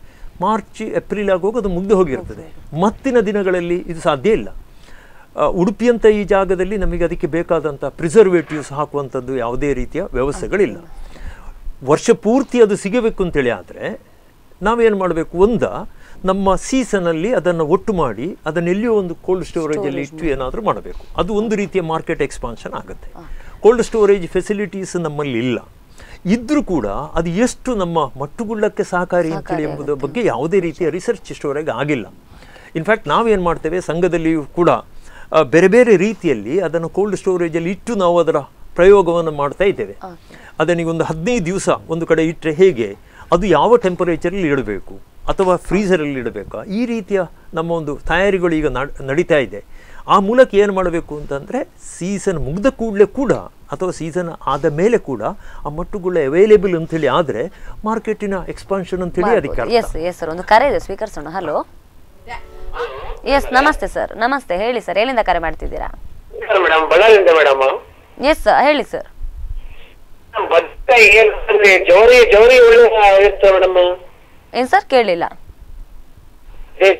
ಮಾರ್ಚ್ ಏಪ್ರಿಲ್ ಆಗುವಾಗ ಅದು ಮುಗಿದು ಹೋಗಿರ್ತದೆ. ಮತ್ತಿನ ದಿನಗಳಲ್ಲಿ ಇದು ಸಾಧ್ಯ ಇಲ್ಲ. ಉಡುಪಿಯಂಥ ಈ ಜಾಗದಲ್ಲಿ ನಮಗೆ ಅದಕ್ಕೆ ಬೇಕಾದಂಥ ಪ್ರಿಸರ್ವೇಟಿವ್ಸ್ ಹಾಕುವಂಥದ್ದು ಯಾವುದೇ ರೀತಿಯ ವ್ಯವಸ್ಥೆಗಳಿಲ್ಲ. ವರ್ಷ ಪೂರ್ತಿ ಅದು ಸಿಗಬೇಕು ಅಂತೇಳಿ ಆದರೆ ನಾವೇನು ಮಾಡಬೇಕು ಒಂದ ನಮ್ಮ ಸೀಸನಲ್ಲಿ ಅದನ್ನು ಒಟ್ಟು ಮಾಡಿ ಅದನ್ನು ಎಲ್ಲಿಯೋ ಒಂದು ಕೋಲ್ಡ್ ಸ್ಟೋರೇಜಲ್ಲಿ ಇಟ್ಟು ಏನಾದರೂ ಮಾಡಬೇಕು. ಅದು ಒಂದು ರೀತಿಯ ಮಾರ್ಕೆಟ್ ಎಕ್ಸ್ಪಾನ್ಷನ್ ಆಗುತ್ತೆ. ಕೋಲ್ಡ್ ಸ್ಟೋರೇಜ್ ಫೆಸಿಲಿಟೀಸ್ ನಮ್ಮಲ್ಲಿ ಇಲ್ಲ. ಇದ್ರೂ ಕೂಡ ಅದು ಎಷ್ಟು ನಮ್ಮ ಮಟ್ಟುಗುಳ್ಳಕ್ಕೆ ಸಹಕಾರಿ ಅಂತೇಳಿ ಎಂಬುದರ ಬಗ್ಗೆ ಯಾವುದೇ ರೀತಿಯ ರಿಸರ್ಚ್ ಇಷ್ಟುವರೆಗೆ ಆಗಿಲ್ಲ. ಇನ್ಫ್ಯಾಕ್ಟ್ ನಾವೇನು ಮಾಡ್ತೇವೆ ಸಂಘದಲ್ಲಿಯೂ ಕೂಡ ಬೇರೆ ಬೇರೆ ರೀತಿಯಲ್ಲಿ ಅದನ್ನು ಕೋಲ್ಡ್ ಸ್ಟೋರೇಜಲ್ಲಿ ಇಟ್ಟು ನಾವು ಅದರ ಪ್ರಯೋಗವನ್ನು ಮಾಡ್ತಾ ಇದ್ದೇವೆ. ಅದನಿಗೆ ಒಂದು ಹದಿನೈದು ದಿವಸ ಒಂದು ಕಡೆ ಇಟ್ಟರೆ ಹೇಗೆ? ಅದು ಯಾವ ಟೆಂಪರೇಚರಲ್ಲಿ ಇಡಬೇಕು? ಅಥವಾ ಫ್ರೀಸರಲ್ಲಿ ಇಡಬೇಕಾ? ಈ ರೀತಿಯ ನಮ್ಮ ಒಂದು ತಯಾರಿಗಳು ಈಗ ನಡ್- ನಡೀತಾ ಇದೆ. ಆ ಮೂಲಕ ಏನು ಮಾಡಬೇಕು ಅಂತಂದರೆ ಸೀಸನ್ ಮುಗಿದ ಕೂಡಲೇ ಕೂಡ ಅಥವಾ ಸೀಸನ್ ಆದ ಮೇಲೆ ಕೂಡ ಆ ಮಟ್ಟುಗಳು ಅವೈಲೇಬಲ್ ಅಂತೇಳಿ ಆದ್ರೆ ಮಾರ್ಕೆಟಿನ ಎಕ್ಸ್ಪಾನ್ಷನ್ ಅಂತೇಳಿ ಅದಕ್ಕೆ ಅರ್ಥ. ಎಸ್ ಎಸ್ ಸರ್ ಒಂದು ಕರೆ ಇದೆ. ಸ್ವೀಕರಿಸೋಣ ಹಲೋ ಎಸ್ ನಮಸ್ತೆ ಸರ್ ನಮಸ್ತೆ. ಹೇಳಿ ಸರ್ ಎಲ್ಲಿಂದ ಕರೆ ಮಾಡ್ತಿದ್ದೀರಾ? ಮೇಡಮ್ ಬಳ್ಳಾರಿಯಿಂದ ಮೇಡಮ್ ಎಸ್ ಹೇಳಿ ಸರ್ ಭತ್ತ ಏನಂದ್ರೆ ಜವರಿ ಜವರಿ ಒಳ್ಳೆ ಇರುತ್ತೆ ಮೇಡಮ್ ಏನ್ ಸರ್ ಕೇಳಿಲ್ಲ.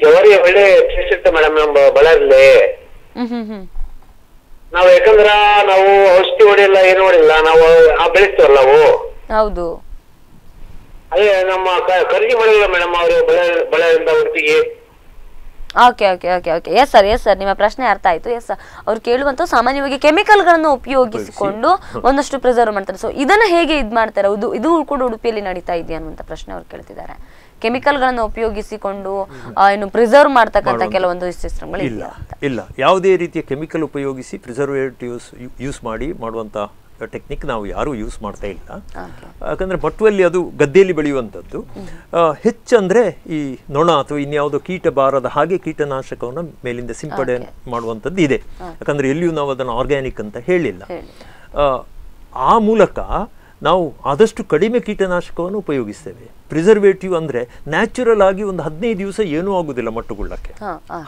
ಜವರಿ ಒಳ್ಳೆ ಮೇಡಮ್ ನಮ್ಮ ಬಳ್ಳಾರಿಲಿ. ಹ್ಮ್ ಹ್ಮ್ ಹ್ಮ್. ನಾವು ಯಾಕಂದ್ರ ನಾವು ಔಷಧಿ ಹೊಡಿಲ್ಲ ಏನು ಹೊಡಿಲ್ಲ ನಾವು ಆ ಬೆಳೆಸ್ತೇವಲ್ಲ ನಾವು. ಹೌದು. ಅದೇ ನಮ್ಮ ಖರೀದಿ ಮಾಡಿಲ್ಲ ಮೇಡಮ್ ಅವರು ಬಳ್ಳಾರಿ ಬಳ್ಳಾರಿಯಿಂದ ಉಡುಪಿಗೆ. Okay okay okay okay yes sir yes sir ನಿಮ್ಮ ಪ್ರಶ್ನೆ ಅರ್ಥ ಆಯ್ತು. ಎಸ್ ಸರ್ ಅವ್ರು ಕೇಳುವಂತ ಸಾಮಾನ್ಯವಾಗಿ ಕೆಮಿಕಲ್ಗಳನ್ನು ಉಪಯೋಗಿಸಿಕೊಂಡು ಒಂದಷ್ಟು ಪ್ರಿಸರ್ವ್ ಮಾಡ್ತಾರೆ. ಸೊ ಇದನ್ನ ಹೇಗೆ ಇದ್ ಮಾಡ್ತಾರೆ ಇದು ಇದು ಕೂಡ ಉಡುಪಿಯಲ್ಲಿ ನಡೀತಾ ಇದೆಯಾ ಅನ್ನುವಂತ ಪ್ರಶ್ನೆ ಅವ್ರು ಕೇಳ್ತಿದ್ದಾರೆ. ಕೆಮಿಕಲ್ಗಳನ್ನು ಉಪಯೋಗಿಸಿಕೊಂಡು ಏನು ಪ್ರಿಸರ್ವ್ ಮಾಡ್ತಕ್ಕಂಥ ಕೆಲವೊಂದು ಸಿಸ್ಟಮ್ಗಳು ಇಲ್ಲ ಇಲ್ಲ. ಯಾವುದೇ ರೀತಿಯ ಕೆಮಿಕಲ್ ಉಪಯೋಗಿಸಿ ಪ್ರಿಸರ್ವೇಟಿವ್ಸ್ ಯೂಸ್ ಮಾಡಿ ಮಾಡುವಂತ ಟೆಕ್ನಿಕ್ ನಾವು ಯಾರು ಯೂಸ್ ಮಾಡ್ತಾ ಇಲ್ಲ. ಯಾಕಂದ್ರೆ ಮಟ್ಟುವಲ್ಲಿ ಅದು ಗದ್ದೆಯಲ್ಲಿ ಬೆಳೆಯುವಂಥದ್ದು. ಹೆಚ್ಚಂದ್ರೆ ಈ ನೊಣ ಅಥವಾ ಇನ್ಯಾವುದೋ ಕೀಟ ಬಾರದ ಹಾಗೆ ಕೀಟನಾಶಕವನ್ನು ಮೇಲಿಂದ ಸಿಂಪಡೆ ಮಾಡುವಂಥದ್ದು ಇದೆ. ಯಾಕಂದ್ರೆ ಎಲ್ಲಿಯೂ ನಾವು ಅದನ್ನು ಆರ್ಗ್ಯಾನಿಕ್ ಅಂತ ಹೇಳಿಲ್ಲ. ಆ ಮೂಲಕ ನಾವು ಆದಷ್ಟು ಕಡಿಮೆ ಕೀಟನಾಶಕವನ್ನು ಉಪಯೋಗಿಸ್ತೇವೆ. ಪ್ರಿಸರ್ವೇಟಿವ್ ಅಂದರೆ ನ್ಯಾಚುರಲ್ ಆಗಿ ಒಂದು ಹದಿನೈದು ದಿವಸ ಏನೂ ಆಗೋದಿಲ್ಲ ಮಟ್ಟುಗೊಳ್ಳಕ್ಕೆ.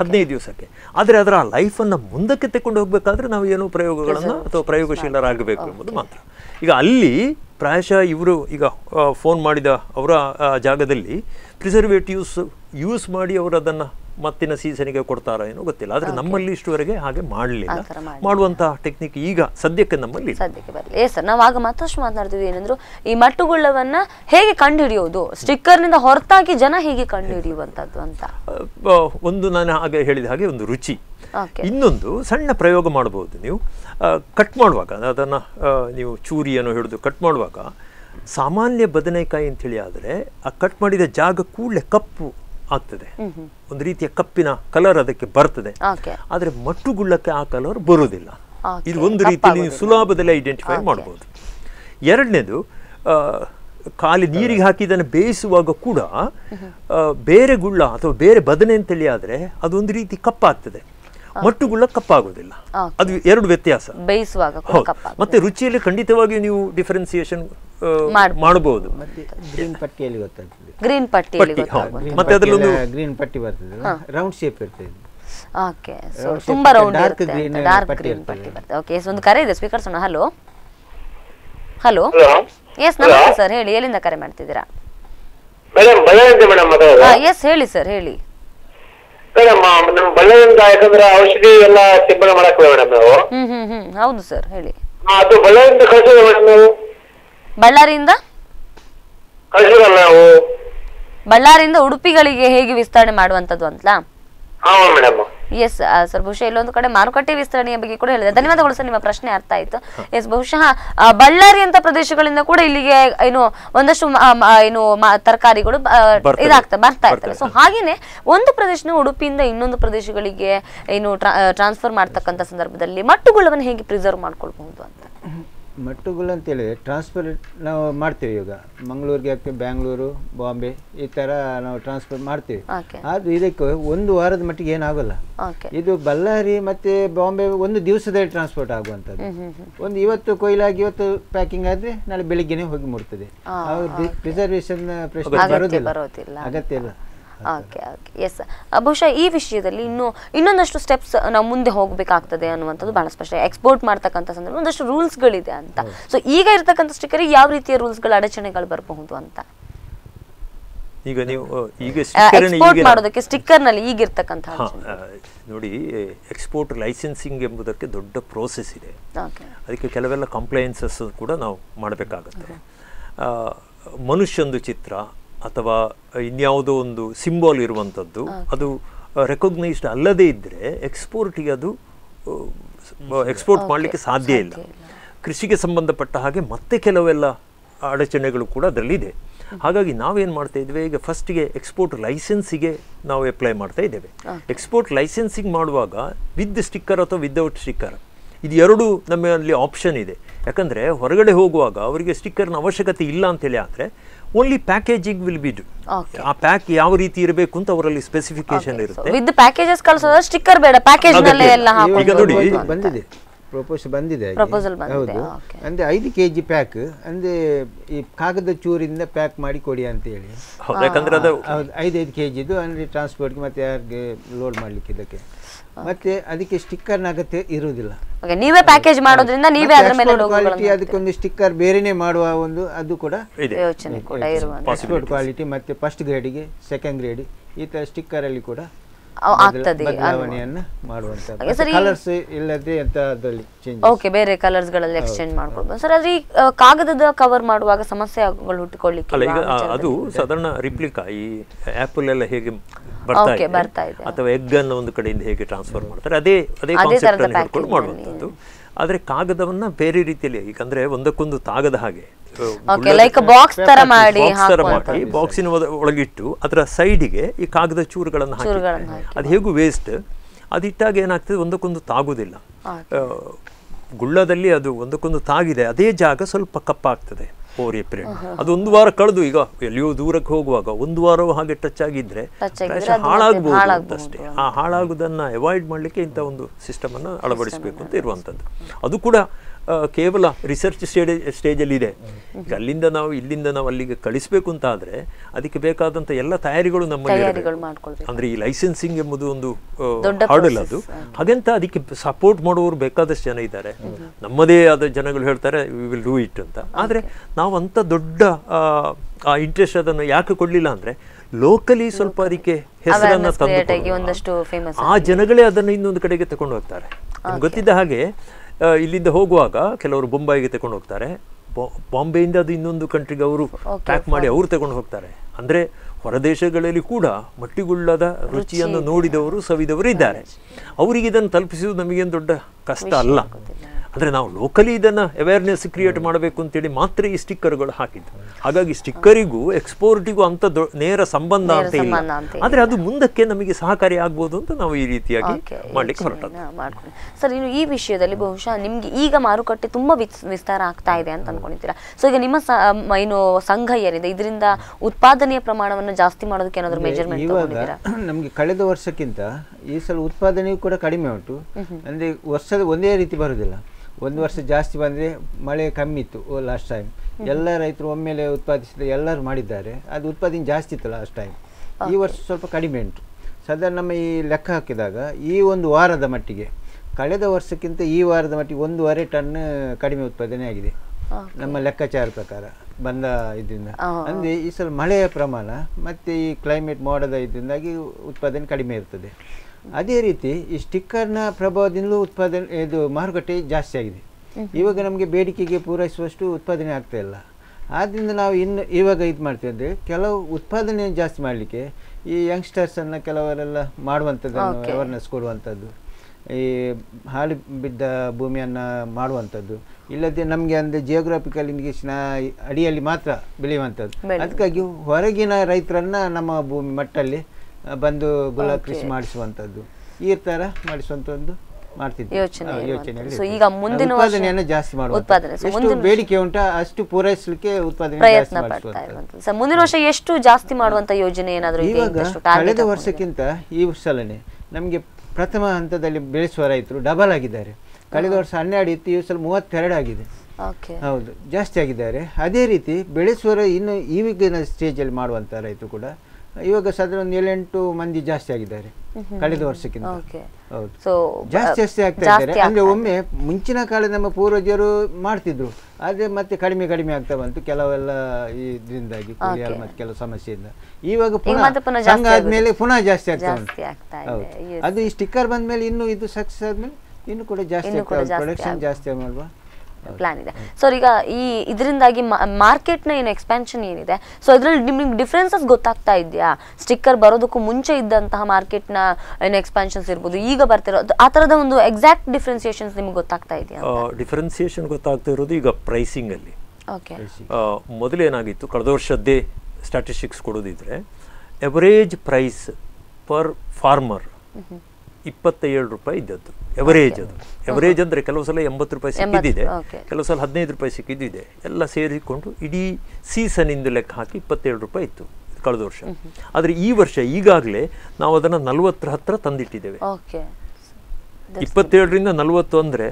ಹದಿನೈದು ದಿವಸಕ್ಕೆ. ಆದರೆ ಅದರ ಲೈಫನ್ನು ಮುಂದಕ್ಕೆ ತಗೊಂಡು ಹೋಗಬೇಕಾದ್ರೆ ನಾವು ಏನು ಪ್ರಯೋಗಗಳನ್ನು ಅಥವಾ ಪ್ರಯೋಗಶೀಲರಾಗಬೇಕು ಎಂಬುದು ಮಾತ್ರ. ಈಗ ಅಲ್ಲಿ ಪ್ರಾಯಶಃ ಇವರು ಈಗ ಫೋನ್ ಮಾಡಿದ ಅವರ ಜಾಗದಲ್ಲಿ ಪ್ರಿಸರ್ವೇಟಿವ್ಸ್ ಯೂಸ್ ಮಾಡಿ ಅವರು ಅದನ್ನು ಮತ್ತಿನ ಸೀಸನಿಗೆ ಕೊಡ್ತಾರೋ ಏನೋ ಗೊತ್ತಿಲ್ಲ. ಆದರೆ ನಮ್ಮಲ್ಲಿ ಇಷ್ಟುವರೆಗೆ ಹಾಗೆ ಮಾಡಲಿಲ್ಲ. ಮಾಡುವಂತಹ ಟೆಕ್ನಿಕ್ ಈಗ ಸದ್ಯಕ್ಕೆ ನಮ್ಮಲ್ಲಿ. ಸದ್ಯಕ್ಕೆ ಬರಲಿ ಏ ಸರ್ ನಾವು ಆಗ ಮತ್ತಷ್ಟು ಮಾತನಾಡ್ತಿದ್ವಿ ಏನಂದ್ರು ಈ ಮಟ್ಟುಗುಳ್ಳವನ್ನ ಹೇಗೆ ಕಂಡುಹಿಡಿಯೋದು ಸ್ಟಿಕ್ಕರ್ನಿಂದ ಹೊರತಾಗಿ ಜನ ಹೇಗೆ ಕಂಡುಹಿಡಿಯುವಂತದ್ದು ಅಂತ. ಒಂದು ನಾನು ಹಾಗೆ ಹೇಳಿದ ಹಾಗೆ ಒಂದು ರುಚಿ. ಇನ್ನೊಂದು ಸಣ್ಣ ಪ್ರಯೋಗ ಮಾಡಬಹುದು ನೀವು. ಕಟ್ ಮಾಡುವಾಗ ಅದನ್ನ ನೀವು ಚೂರಿಯನ್ನು ಹಿಡಿದು ಕಟ್ ಮಾಡುವಾಗ ಸಾಮಾನ್ಯ ಬದನೆಕಾಯಿ ಅಂತೇಳಿ ಆದರೆ ಆ ಕಟ್ ಮಾಡಿದ ಜಾಗ ಕೂಡಲೇ ಕಪ್ಪು. ಆಗ್ತದೆ. ಒಂದು ರೀತಿಯ ಕಪ್ಪಿನ ಕಲರ್ ಅದಕ್ಕೆ ಬರ್ತದೆ. ಆದ್ರೆ ಮಟ್ಟುಗುಳ್ಳಕ್ಕೆ ಆ ಕಲರ್ ಬರುವುದಿಲ್ಲ. ಇದು ಒಂದು ರೀತಿಯಲ್ಲಿ ನೀವು ಸುಲಭದಲ್ಲಿ ಐಡೆಂಟಿಫೈ ಮಾಡಬಹುದು ಎರಡನೇದು ಖಾಲಿ ನೀರಿಗೆ ಹಾಕಿ ಇದನ್ನು ಬೇಯಿಸುವಾಗ ಕೂಡ ಬೇರೆ ಗುಳ್ಳ ಅಥವಾ ಬೇರೆ ಬದನೆ ಅಂತೇಳಿ ಆದರೆ ಅದೊಂದು ರೀತಿ ಕಪ್ಪಾಗ್ತದೆ. ಮಟ್ಟುಗುಳ್ಳ ಕಪ್ಪಾಗೋದಿಲ್ಲ. ಅದು ಎರಡು ವ್ಯತ್ಯಾಸ. ಬೇಯಿಸುವಾಗ ಮತ್ತೆ ರುಚಿಯಲ್ಲಿ ಖಂಡಿತವಾಗಿಯೂ ನೀವು ಡಿಫರೆನ್ಸಿಯೇಷನ್. ಮಾಡಬಹುದು ಗ್ರೀನ್ ಪಟ್ಟಿಯಲ್ಲಿ ಗೊತ್ತಾಗ್ತದೆ. ಗ್ರೀನ್ ಪಟ್ಟಿ. ಮತ್ತೆ ಅದರಲ್ಲೊಂದು ಗ್ರೀನ್ ಪಟ್ಟಿ ಬರ್ತದೆ. ರೌಂಡ್ ಶೇಪ್ ಇರ್ತದೆ ಓಕೆ ಸೊ ತುಂಬಾ ರೌಂಡ್ ಡಾರ್ಕ್ ಇರುತ್ತೆ ಡಾರ್ಕ್ ಗ್ರೀನ್ ಪಟ್ಟಿ ಬರ್ತದೆ. ಓಕೆ ಒಂದು ಕರೆ ಇದೆ. ಸ್ವೀಕರಿಸೋಣ ಹಲೋ ಹಲೋ ಹಲೋ ಎಸ್ ನಮಸ್ತೆ ಸರ್ ಹೇಳಿ ಎಲ್ಲಿಂದ ಕರೆ ಮಾಡ್ತಿದ್ದೀರಾ? ಮೇಡಮ್ ಬಳ್ಳಾರಿಯಿಂದ ಮೇಡಮ್ ಮಾತಾಡೋದು. ಎಸ್ ಹೇಳಿ ಸರ್ ಹೇಳಿ. ಮೇಡಮ್ ನಮ್ಮ ಬಳ್ಳಾರಿಯಿಂದ ಯಾಕಂದ್ರೆ ಔಷಧಿ ಎಲ್ಲ ಸಿಂಪಡಣೆ ಮಾಡಕ್ಕೆ ಮೇಡಮ್ ನಾವು. ಹ್ಮ್ ಹ್ಮ್ ಹ್ಮ್. ಹೌದು ಸರ್ ಹೇಳಿ. ಆ, ಅದು ಬಳ್ಳಾರಿಯಿಂದ ಕಳಿಸೋದು ಮೇಡಮ್ ನಾವು ಬಳ್ಳಾರಿಯಿಂದ? ನಾವು. ಬಳ್ಳಾರಿಯಿಂದ ಉಡುಪಿಗಳಿಗೆ ಹೇಗೆ ವಿಸ್ತರಣೆ ಮಾಡುವಂತದ್ದು ಅಂತಲಾ? ಎಸ್ ಸರ್ ಬಹುಶಃ ಇಲ್ಲೊಂದು ಕಡೆ ಮಾರುಕಟ್ಟೆ ವಿಸ್ತರಣೆಯ ಬಗ್ಗೆ ಕೂಡ ಹೇಳಿದೆ ಧನ್ಯವಾದಗಳು ಸರ್ ನಿಮ್ಮ ಪ್ರಶ್ನೆ ಅರ್ಥ ಆಯ್ತು. ಎಸ್ ಬಹುಶಃ ಆ, ಬಳ್ಳಾರಿ ಅಂತ ಪ್ರದೇಶಗಳಿಂದ ಕೂಡ ಇಲ್ಲಿಗೆ ಏನು ಒಂದಷ್ಟು ಏನು ತರಕಾರಿಗಳು ಇದಾಗ್ತವೆ ಬರ್ತಾ ಇರ್ತವೆ. ಸೊ ಹಾಗೇನೆ ಒಂದು ಪ್ರದೇಶನ ಉಡುಪಿಯಿಂದ ಇನ್ನೊಂದು ಪ್ರದೇಶಗಳಿಗೆ ಏನು ಟ್ರಾನ್ಸ್ಫರ್ ಮಾಡ್ತಕ್ಕಂಥ ಸಂದರ್ಭದಲ್ಲಿ ಮಟ್ಟುಗುಳವನ್ನು ಹೇಗೆ ಪ್ರಿಸರ್ವ್ ಮಾಡ್ಕೊಳ್ಬಹುದು ಅಂತ? ಮಟ್ಟುಗಳು ಅಂತೇಳಿ ಟ್ರಾನ್ಸ್ಫರ್ ನಾವು ಮಾಡ್ತೀವಿ ಈಗ. ಮಂಗಳೂರಿಗೆ ಹಾಕಿ ಬ್ಯಾಂಗ್ಳೂರು ಬಾಂಬೆ ಈ ಥರ ನಾವು ಟ್ರಾನ್ಸ್ಫರ್ ಮಾಡ್ತೀವಿ. ಆದ್ರೆ ಇದಕ್ಕೆ ಒಂದು ವಾರದ ಮಟ್ಟಿಗೆ ಏನಾಗಲ್ಲ. ಇದು ಬಳ್ಳಾರಿ ಮತ್ತೆ ಬಾಂಬೆ ಒಂದು ದಿವಸದಲ್ಲಿ ಟ್ರಾನ್ಸ್ಪೋರ್ಟ್ ಆಗುವಂಥದ್ದು. ಒಂದು ಇವತ್ತು ಕೊಯ್ಲಾಗಿ ಇವತ್ತು ಪ್ಯಾಕಿಂಗ್ ಆದರೆ ನಾಳೆ ಬೆಳಿಗ್ಗೆನೆ ಹೋಗಿ ಮುಟ್ತದೆ. ರಿಸರ್ವೇಶನ್ ಪ್ರಶ್ನೆ ಬರೋದಿಲ್ಲ. ಅಗತ್ಯ ಇಲ್ಲ. ಓಕೆ ಓಕೆ ಎಸ್ ಬಹುಶಃ ಈ ವಿಷಯದಲ್ಲಿ ಇನ್ನು ಇನ್ನೊಂದಷ್ಟು ಸ್ಟೆಪ್ಸ್ ನಾವು ಮುಂದೆ ಹೋಗಬೇಕಾಗ್ತದೆ ಅನ್ನುವಂಥದ್ದು ಬಹಳ ಸ್ಪಷ್ಟ. ಎಕ್ಸ್ಪೋರ್ಟ್ ಮಾಡ್ತಕ್ಕಂಥ ಸಂದರ್ಭ ಒಂದಷ್ಟು ರೂಲ್ಸ್ಗಳಿದೆ ಅಂತ. ಸೊ ಈಗ ಇರತಕ್ಕಂಥ ಸ್ಟಿಕ್ಕರಿಗೆ ಯಾವ ರೀತಿಯ ರೂಲ್ಸ್ಗಳು ಅಡಚಣೆಗಳು ಬರಬಹುದು ಅಂತ? ಈಗ ನೀವು ಈಗ ಎಕ್ಸ್ಪೋರ್ಟ್ ಮಾಡೋದಕ್ಕೆ ಸ್ಟಿಕ್ಕರ್ನಲ್ಲಿ ಈಗ ಇರ್ತಕ್ಕಂಥ ಹಾ, ಆ, ನೋಡಿ ಎಕ್ಸ್ಪೋರ್ಟ್ ಲೈಸೆನ್ಸಿಂಗ್ ಎಂಬುದಕ್ಕೆ ದೊಡ್ಡ ಪ್ರೋಸೆಸ್ ಇದೆ. ಅದಕ್ಕೆ ಕೆಲವೆಲ್ಲ ಕಂಪ್ಲೈನ್ಸಸ್ ಕೂಡ ನಾವು ಮಾಡಬೇಕಾಗತ್ತೆ. ಮನುಷ್ಯಂದು ಚಿತ್ರ ಅಥವಾ ಇನ್ಯಾವುದೋ ಒಂದು ಸಿಂಬಾಲ್ ಇರುವಂಥದ್ದು ಅದು ರೆಕಗ್ನೈಸ್ಡ್ ಅಲ್ಲದೇ ಇದ್ದರೆ ಎಕ್ಸ್ಪೋರ್ಟಿಗೆ ಅದು ಎಕ್ಸ್ಪೋರ್ಟ್ ಮಾಡಲಿಕ್ಕೆ ಸಾಧ್ಯ ಇಲ್ಲ. ಕೃಷಿಗೆ ಸಂಬಂಧಪಟ್ಟ ಹಾಗೆ ಮತ್ತೆ ಕೆಲವೆಲ್ಲ ಅಡಚಣೆಗಳು ಕೂಡ ಅದರಲ್ಲಿದೆ. ಹಾಗಾಗಿ ನಾವೇನು ಮಾಡ್ತಾ ಇದ್ದೇವೆ ಈಗ ಫಸ್ಟಿಗೆ ಎಕ್ಸ್ಪೋರ್ಟ್ ಲೈಸೆನ್ಸಿಗೆ ನಾವು ಅಪ್ಲೈ ಮಾಡ್ತಾ ಇದ್ದೇವೆ. ಎಕ್ಸ್ಪೋರ್ಟ್ ಲೈಸೆನ್ಸಿಂಗ್ ಮಾಡುವಾಗ ವಿದ್ ಸ್ಟಿಕ್ಕರ್ ಅಥವಾ ವಿದೌಟ್ ಸ್ಟಿಕ್ಕರ್ ಇದು ಎರಡು ನಮ್ಮಲ್ಲಿ ಆಪ್ಷನ್ ಇದೆ. ಯಾಕಂದರೆ ಹೊರಗಡೆ ಹೋಗುವಾಗ ಅವರಿಗೆ ಸ್ಟಿಕ್ಕರ್ನ ಅವಶ್ಯಕತೆ ಇಲ್ಲ ಅಂತೇಳಿ ಆದರೆ only packaging will be do ಆ ಪ್ಯಾಕ್ ಯಾವ ರೀತಿ ಇರಬೇಕು ಅಂತ ಅವರಲ್ಲಿ ಸ್ಪೆಸಿಫಿಕೇಶನ್ ಇರುತ್ತೆ. ವಿತ್ ಪ್ಯಾಕೇಜಸ್ ಕಳಿಸೋದು? ಸ್ಟಿಕ್ಕರ್ ಬೇಡ. ಪ್ಯಾಕೇಜ್ ನಲ್ಲೇ ಎಲ್ಲ ಈಗ ನೋಡಿ, ಬಂದಿದೆ. ಪ್ರಪೋಸಲ್ ಬಂದಿದೆ ಹೌದು. ಅಂದ್ರೆ ಐದು ಕೆ ಜಿ ಪ್ಯಾಕ್ ಅಂದ್ರೆ ಈ ಕಾಗದ ಚೂರಿಂದ ಪ್ಯಾಕ್ ಮಾಡಿ ಕೊಡಿ ಅಂತ ಹೇಳಿ ಹೌದು ಯಾಕಂದ್ರೆ ಅದು ಐದೈದು ಕೆ ಜಿದು ಅಂದರೆ ಟ್ರಾನ್ಸ್ಪೋರ್ಟ್ಗೆ ಮತ್ತೆ ಯಾರಿಗೆ ಲೋಡ್ ಮಾಡ್ಲಿಕ್ಕೆ ಇದಕ್ಕೆ. ಮತ್ತೆ ಅದಕ್ಕೆ ಸ್ಟಿಕ್ಕರ್ನ ಅಗತ್ಯ ಇರುವುದಿಲ್ಲ. ನೀವೇ ಪ್ಯಾಕೇಜ್ ಮಾಡೋದ್ರಿಂದ ನೀವೇ ಅದರ ಮೇಲೆ ಕ್ವಾಲಿಟಿ ಅದಕ್ಕೊಂದು ಸ್ಟಿಕ್ಕರ್ ಬೇರೆನೇ ಮಾಡುವ ಒಂದು ಅದು ಕೂಡ ಇದೆ. ಯೋಚನೆ ಕೂಡ ಇರುವಂತ ಎಕ್ಸ್ಪೋರ್ಟ್ ಕ್ವಾಲಿಟಿ ಮತ್ತೆ ಫಸ್ಟ್ ಗ್ರೇಡಿಗೆ ಸೆಕೆಂಡ್ ಗ್ರೇಡ್ ಈ ತರ ಸ್ಟಿಕ್ಕರ್ ಅಲ್ಲಿ ಕೂಡ ಓಕೆ ಬೇರೆ ಕಲರ್ಸ್ಗಳಲ್ಲಿ ಎಕ್ಸ್ಚೇಂಜ್ ಮಾಡ್ಕೊಳ್ಬೋದು. ಸರ್ ಆದ್ರೆ ಈ ಕಾಗದದ ಕವರ್ ಮಾಡುವಾಗ ಸಮಸ್ಯೆಗಳು ಹುಟ್ಟಿಕೊಳ್ಳಿಕ್ಕೆ ಅಲ್ಲ ಈಗ ಅದು ಸಾಧಾರಣ ರಿಪ್ಲಿಕಾ ಈ ಆಪಲ್ ಎಲ್ಲ ಹೇಗೆ ಬರ್ತಾ ಇದೆ? ಬರ್ತಾ ಇದೆ. ಅಥವಾ ಎಗ್ ಅನ್ನು ಒಂದು ಕಡೆಯಿಂದ ಹೇಗೆ ಟ್ರಾನ್ಸ್ಫರ್ ಮಾಡ್ತಾರೆ? ಅದೇ ಅದೇ ಕಾನ್ಸೆಪ್ಟ್ ಅನ್ನು ಹಿಡ್ಕೊಂಡು ಮಾಡುವಂಥದ್ದು. ಆದರೆ ಕಾಗದವನ್ನ ಬೇರೆ ರೀತಿಯಲ್ಲಿ ಈಗಂದ್ರೆ ಒಂದಕ್ಕೊಂದು ತಾಗದ ಹಾಗೆ. ಓಕೆ ಲೈಕ್ ಬಾಕ್ಸ್ ತರ ಮಾಡಿ ಬಾಕ್ಸ್ ತರ ಮಾಡಿ ಬಾಕ್ಸಿನ ಒಳಗಿಟ್ಟು ಅದರ ಸೈಡಿಗೆ ಈ ಕಾಗದ ಚೂರುಗಳನ್ನು ಹಾಕಿ. ಅದು ಹೇಗೂ ವೇಸ್ಟ್ ಅದಿಟ್ಟಾಗ ಏನಾಗ್ತದೆ ಒಂದಕ್ಕೊಂದು ತಾಗುದಿಲ್ಲ. ಆ, ಗುಳ್ಳದಲ್ಲಿ ಅದು ಒಂದಕ್ಕೊಂದು ತಾಗಿದೆ ಅದೇ ಜಾಗ ಸ್ವಲ್ಪ ಕಪ್ಪಾಗ್ತದೆ. ಪೀರಿಯಡ್ ಅದು ಒಂದು ವಾರ ಕಳೆದು ಈಗ ಎಲ್ಲಿಯೋ ದೂರಕ್ಕೆ ಹೋಗುವಾಗ ಒಂದು ವಾರವೂ ಹಾಗೆ ಟಚ್ ಆಗಿದ್ರೆ ಹಾಳಾಗಬಹುದು ಅಷ್ಟೇ. ಆ ಹಾಳಾಗುವುದನ್ನ ಅವಾಯ್ಡ್ ಮಾಡಲಿಕ್ಕೆ ಇಂಥ ಒಂದು ಸಿಸ್ಟಮ್ ಅನ್ನು ಅಳವಡಿಸಬೇಕು ಅಂತ ಇರುವಂಥದ್ದು. ಅದು ಕೂಡ ಕೇವಲ ರಿಸರ್ಚ್ ಸ್ಟೇಜ್ ಸ್ಟೇಜಲ್ಲಿದೆ ಈಗ ಅಲ್ಲಿಂದ ನಾವು ಇಲ್ಲಿಂದ ನಾವು ಅಲ್ಲಿಗೆ ಕಳಿಸಬೇಕು ಅಂತ ಆದರೆ ಅದಕ್ಕೆ ಬೇಕಾದಂಥ ಎಲ್ಲ ತಯಾರಿಗಳು ನಮ್ಮಲ್ಲಿ ಅಂದರೆ ಈ ಲೈಸೆನ್ಸಿಂಗ್ ಎಂಬುದು ಒಂದು ಹಾಡಲ್ಲ ಹಾಡಲ್ ಅದು ಹಾಗೆಂತ ಅದಕ್ಕೆ ಸಪೋರ್ಟ್ ಮಾಡುವವರು ಬೇಕಾದಷ್ಟು ಜನ ಇದ್ದಾರೆ. ನಮ್ಮದೇ ಆದ ಜನಗಳು ಹೇಳ್ತಾರೆ ವಿ ವಿಲ್ ಡೂ ಇಟ್ ಅಂತ. ಆದರೆ ನಾವು ಅಂತ ದೊಡ್ಡ ಆ, ಇಂಟ್ರೆಸ್ಟ್ ಅದನ್ನು ಯಾಕೆ ಕೊಡಲಿಲ್ಲ ಅಂದ್ರೆ ಲೋಕಲಿ ಸ್ವಲ್ಪ ಅದಕ್ಕೆ ಹೆಸರನ್ನ ತಂದು ಆ ಜನಗಳೇ ಅದನ್ನು ಇನ್ನೊಂದು ಕಡೆಗೆ ತಗೊಂಡು ಹೋಗ್ತಾರೆ. ಗೊತ್ತಿದ್ದ ಹಾಗೆ ಇಲ್ಲಿಂದ ಹೋಗುವಾಗ ಕೆಲವರು ಬೊಂಬಾಯಿಗೆ ತಗೊಂಡು ಹೋಗ್ತಾರೆ. ಬಾ- ಬಾಂಬೆಯಿಂದ ಅದು ಇನ್ನೊಂದು ಕಂಟ್ರಿಗೆ ಅವರು ಪ್ಯಾಕ್ ಮಾಡಿ ಅವರು ತಗೊಂಡು ಹೋಗ್ತಾರೆ. ಅಂದರೆ ಹೊರದೇಶಗಳಲ್ಲಿ ಕೂಡ ಮಟ್ಟಿಗುಳ್ಳದ ರುಚಿಯನ್ನು ನೋಡಿದವರು ಸವಿದವರು ಇದ್ದಾರೆ. ಅವರಿಗೆ ಇದನ್ನು ತಲುಪಿಸುವುದು ನಮಗೇನು ದೊಡ್ಡ ಕಷ್ಟ ಅಲ್ಲ. ಅಂದ್ರೆ ನಾವು ಲೋಕಲಿ ಇದನ್ನ ಅವೇರ್ನೆಸ್ ಕ್ರಿಯೇಟ್ ಮಾಡಬೇಕು ಅಂತೇಳಿ ಮಾತ್ರ ಈ ಸ್ಟಿಕ್ಕರ್ಗಳು ಹಾಕಿದ್ದು. ಹಾಗಾಗಿ ಸ್ಟಿಕ್ಕರಿಗೂ ಎಕ್ಸ್ಪೋರ್ಟಿಗೂ ಅಂತ ನೇರ ಸಂಬಂಧ ಅಂತ ಇಲ್ಲ. ಆದರೆ ಅದು ಮುಂದಕ್ಕೆ ನಮಗೆ ಸಹಕಾರಿ ಆಗ್ಬೋದು ಅಂತ ನಾವು ಈ ರೀತಿಯಾಗಿ ಮಾಡಲಿಕ್ಕೆ ಹೊರಟದ್ದು. ಸರ್ ಇನ್ನು ಈ ವಿಷಯದಲ್ಲಿ ಬಹುಶಃ ನಿಮ್ಗೆ ಈಗ ಮಾರುಕಟ್ಟೆ ತುಂಬಾ ವಿಸ್ತಾರ ಆಗ್ತಾ ಇದೆ ಅಂತ ಅನ್ಕೊಂಡಿದ್ದೀರಾ? ಸೊ ಈಗ ನಿಮ್ಮ ಏನು ಸಂಘ ಏನಿದೆ ಇದರಿಂದ ಉತ್ಪಾದನೆಯ ಪ್ರಮಾಣವನ್ನು ಜಾಸ್ತಿ ಮಾಡೋದಕ್ಕೆ ಏನಾದರೂ ಮೆಜರ್ಮೆಂಟ್ ನಮಗೆ ಕಳೆದ ವರ್ಷಕ್ಕಿಂತ ಈ ಸಲ ಉತ್ಪಾದನೆಯು ಕೂಡ ಕಡಿಮೆ ಉಂಟು. ಅಂದರೆ ವರ್ಷದ ಒಂದೇ ರೀತಿ ಬರುವುದಿಲ್ಲ. ಒಂದು ವರ್ಷ ಜಾಸ್ತಿ ಬಂದರೆ ಮಳೆ ಕಮ್ಮಿ ಇತ್ತು ಲಾಸ್ಟ್ ಟೈಮ್ ಎಲ್ಲ ರೈತರು ಒಮ್ಮೆಲೆ ಉತ್ಪಾದಿಸಿದ ಎಲ್ಲರೂ ಮಾಡಿದ್ದಾರೆ. ಅದು ಉತ್ಪಾದನೆ ಜಾಸ್ತಿ ಇತ್ತು ಲಾಸ್ಟ್ ಟೈಮ್ ಈ ವರ್ಷ ಸ್ವಲ್ಪ ಕಡಿಮೆ ಉಂಟು. ಸದಾ ನಮ್ಮ ಈ ಲೆಕ್ಕ ಹಾಕಿದಾಗ ಈ ಒಂದು ವಾರದ ಮಟ್ಟಿಗೆ ಕಳೆದ ವರ್ಷಕ್ಕಿಂತ ಈ ವಾರದ ಮಟ್ಟಿಗೆ ಒಂದೂವರೆ ಟನ್ ಕಡಿಮೆ ಉತ್ಪಾದನೆ ಆಗಿದೆ. ನಮ್ಮ ಲೆಕ್ಕಾಚಾರ ಪ್ರಕಾರ ಬಂದ ಇದರಿಂದ. ಅಂದರೆ ಈ ಸಲ ಮಳೆಯ ಪ್ರಮಾಣ ಮತ್ತು ಈ ಕ್ಲೈಮೇಟ್ ಮೋಡದ ಇದರಿಂದಾಗಿ ಉತ್ಪಾದನೆ ಕಡಿಮೆ ಇರ್ತದೆ. ಅದೇ ರೀತಿ ಈ ಸ್ಟಿಕ್ಕರ್ನ ಪ್ರಭಾವದಿಂದಲೂ ಉತ್ಪಾದನೆ ಇದು ಮಾರುಕಟ್ಟೆ ಜಾಸ್ತಿ ಆಗಿದೆ. ಇವಾಗ ನಮಗೆ ಬೇಡಿಕೆಗೆ ಪೂರೈಸುವಷ್ಟು ಉತ್ಪಾದನೆ ಆಗ್ತಾ ಇಲ್ಲ. ಆದ್ದರಿಂದ ನಾವು ಇನ್ನು ಇವಾಗ ಇದು ಮಾಡ್ತೀವಿ ಅಂದರೆ ಕೆಲವು ಉತ್ಪಾದನೆ ಜಾಸ್ತಿ ಮಾಡಲಿಕ್ಕೆ ಈ ಯಂಗ್ಸ್ಟರ್ಸನ್ನು ಕೆಲವರೆಲ್ಲ ಮಾಡುವಂಥದ್ದನ್ನು ಅವೇರ್ನೆಸ್ ಕೊಡುವಂಥದ್ದು ಈ ಹಾಳು ಬಿದ್ದ ಭೂಮಿಯನ್ನು ಮಾಡುವಂಥದ್ದು ಇಲ್ಲದೆ ನಮಗೆ ಅಂದರೆ ಜಿಯೋಗ್ರಾಫಿಕಲ್ ಇಂಡಿಕೇಶನ್ ಅಡಿಯಲ್ಲಿ ಮಾತ್ರ ಬೆಳೆಯುವಂಥದ್ದು. ಅದಕ್ಕಾಗಿ ಹೊರಗಿನ ರೈತರನ್ನ ನಮ್ಮ ಭೂಮಿ ಮಟ್ಟಲ್ಲಿ ಬಂದು ಗುಲ ಕೃಷಿ ಮಾಡಿಸುವಂತದ್ದು ಈ ತರ ಮಾಡಿಸುವಂತದ್ದು ಯೋಚನೆ ಇದ್ವಿ. ಈಗ ಮುಂದಿನ ಉತ್ಪಾದನೆಯನ್ನು ಜಾಸ್ತಿ ಮಾಡುವ ಉತ್ಪಾದನೆ. ಬೇಡಿಕೆ ಉಂಟಾ ಅಷ್ಟು ಪೂರೈಸಲಿಕ್ಕೆ ಉತ್ಪಾದನೆ ಪ್ರಯತ್ನ ಪಡ್ತಾ. ಸರ್ ಮುಂದಿನ ವರ್ಷ ಎಷ್ಟು ಜಾಸ್ತಿ ಮಾಡುವಂತ ಯೋಜನೆ ಏನಾದ್ರು ಇವಾಗ ಕಳೆದ ವರ್ಷಕ್ಕಿಂತ ಈ ಸಲನೆ ನಮಗೆ ಪ್ರಥಮ ಹಂತದಲ್ಲಿ ಬೆಳೆಸುವ ರೈತರು ಡಬಲ್ ಆಗಿದ್ದಾರೆ. ಕಳೆದ ವರ್ಷ ಹನ್ನೆರಡು ಇತ್ತು ಈ ಸಲ ಮೂವತ್ತೆರಡು ಆಗಿದೆ. ಹೌದು ಜಾಸ್ತಿ ಆಗಿದ್ದಾರೆ. ಅದೇ ರೀತಿ ಬೆಳೆಸುವ ಇನ್ನು ಈಗಿನ ಸ್ಟೇಜಲ್ಲಿ ಮಾಡುವಂತ ರೈತರು ಕೂಡ ಇವಾಗ ಸಾಧಾರಣ ಒಂದು ಏಳೆಂಟು ಮಂದಿ ಜಾಸ್ತಿ ಆಗಿದ್ದಾರೆ ಕಳೆದ ವರ್ಷಕ್ಕಿಂತ. ಹೌದು. ಜಾಸ್ತಿ ಜಾಸ್ತಿ ಆಗ್ತಾ ಇದ್ದಾರೆ. ಅಂದ್ರೆ ಒಮ್ಮೆ ಮುಂಚಿನ ಕಾಲ ನಮ್ಮ ಪೂರ್ವಜರು ಮಾಡ್ತಿದ್ರು. ಆದ್ರೆ ಮತ್ತೆ ಕಡಿಮೆ ಕಡಿಮೆ ಆಗ್ತಾ ಬಂತು. ಕೆಲವೆಲ್ಲ ಇದರಿಂದಾಗಿ ಮತ್ತೆ ಕೆಲವು ಸಮಸ್ಯೆಯಿಂದ. ಇವಾಗ ಪುನಃ ಸಂಘ ಜಾಸ್ತಿ ಆದ್ಮೇಲೆ ಪುನಃ ಜಾಸ್ತಿ ಆಗ್ತಾ ಉಂಟು. ಅದು ಈ ಸ್ಟಿಕ್ಕರ್ ಬಂದ್ಮೇಲೆ ಇನ್ನು ಇದು ಸಕ್ಸಸ್ ಆದ್ಮೇಲೆ ಇನ್ನು ಕೂಡ ಜಾಸ್ತಿ ಆಗ್ತಾ ಪ್ರೊಡಕ್ಷನ್ ಜಾಸ್ತಿ ಮಾಡುವ ಪ್ಲಾನ್ ಇದೆ. ಸೊ ಈಗ ಈ ಇದರಿಂದಾಗಿ ಮಾರ್ಕೆಟ್ನ ಏನು ಎಕ್ಸ್ಪ್ಯಾನ್ಷನ್ ಏನಿದೆ? ಸೊ ಇದ್ರಲ್ಲಿ ನಿಮ್ಗೆ ಡಿಫ್ರೆನ್ಸಸ್ ಗೊತ್ತಾಗ್ತಾ ಇದೆಯಾ? ಸ್ಟಿಕ್ಕರ್ ಬರೋದಕ್ಕೂ ಮುಂಚೆ ಇದ್ದಂತಹ ಮಾರ್ಕೆಟ್ನ ಏನು ಎಕ್ಸ್ಪ್ಯಾನ್ಷನ್ಸ್ ಇರ್ಬೋದು ಈಗ ಬರ್ತಿರೋ ಆ ಥರದ ಒಂದು ಎಕ್ಸಾಕ್ಟ್ ಡಿಫ್ರೆನ್ಸಿಯೇಷನ್ಸ್ ನಿಮ್ಗೆ ಗೊತ್ತಾಗ್ತಾ ಇದೆಯಾ ಡಿಫ್ರೆನ್ಸಿಯೇಷನ್ ಗೊತ್ತಾಗ್ತಾ ಇರೋದು ಈಗ ಪ್ರೈಸಿಂಗಲ್ಲಿ ಓಕೆ ಮೊದಲೇನಾಗಿತ್ತು ಕಳೆದ ವರ್ಷದ್ದೇ ಸ್ಟಾಟಿಸ್ಟಿಕ್ಸ್ ಕೊಡೋದಿದ್ರೆ ಎವರೇಜ್ ಪ್ರೈಸ್ ಪರ್ ಫಾರ್ಮರ್ ಇಪ್ಪತ್ತೇಳು ರೂಪಾಯಿ ಇದ್ದದ್ದು. ಎವರೇಜ್ ಅದು. ಎವರೇಜ್ ಅಂದರೆ ಕೆಲವು ಸಲ ಎಂಬತ್ತು ರೂಪಾಯಿ ಸಿಕ್ಕಿದ್ದಿದೆ. ಕೆಲವು ಸಲ ಹದಿನೈದು ರೂಪಾಯಿ ಸಿಕ್ಕಿದ್ದಿದೆ. ಎಲ್ಲ ಸೇರಿಕೊಂಡು ಇಡೀ ಸೀಸನಿಂದ ಲೆಕ್ಕ ಹಾಕಿ ಇಪ್ಪತ್ತೇಳು ರೂಪಾಯಿ ಇತ್ತು ಕಳೆದ ವರ್ಷ. ಆದರೆ ಈ ವರ್ಷ ಈಗಾಗಲೇ ನಾವು ಅದನ್ನು ನಲವತ್ತರ ಹತ್ರ ತಂದಿಟ್ಟಿದ್ದೇವೆ. ಇಪ್ಪತ್ತೇಳರಿಂದ ನಲವತ್ತು ಅಂದರೆ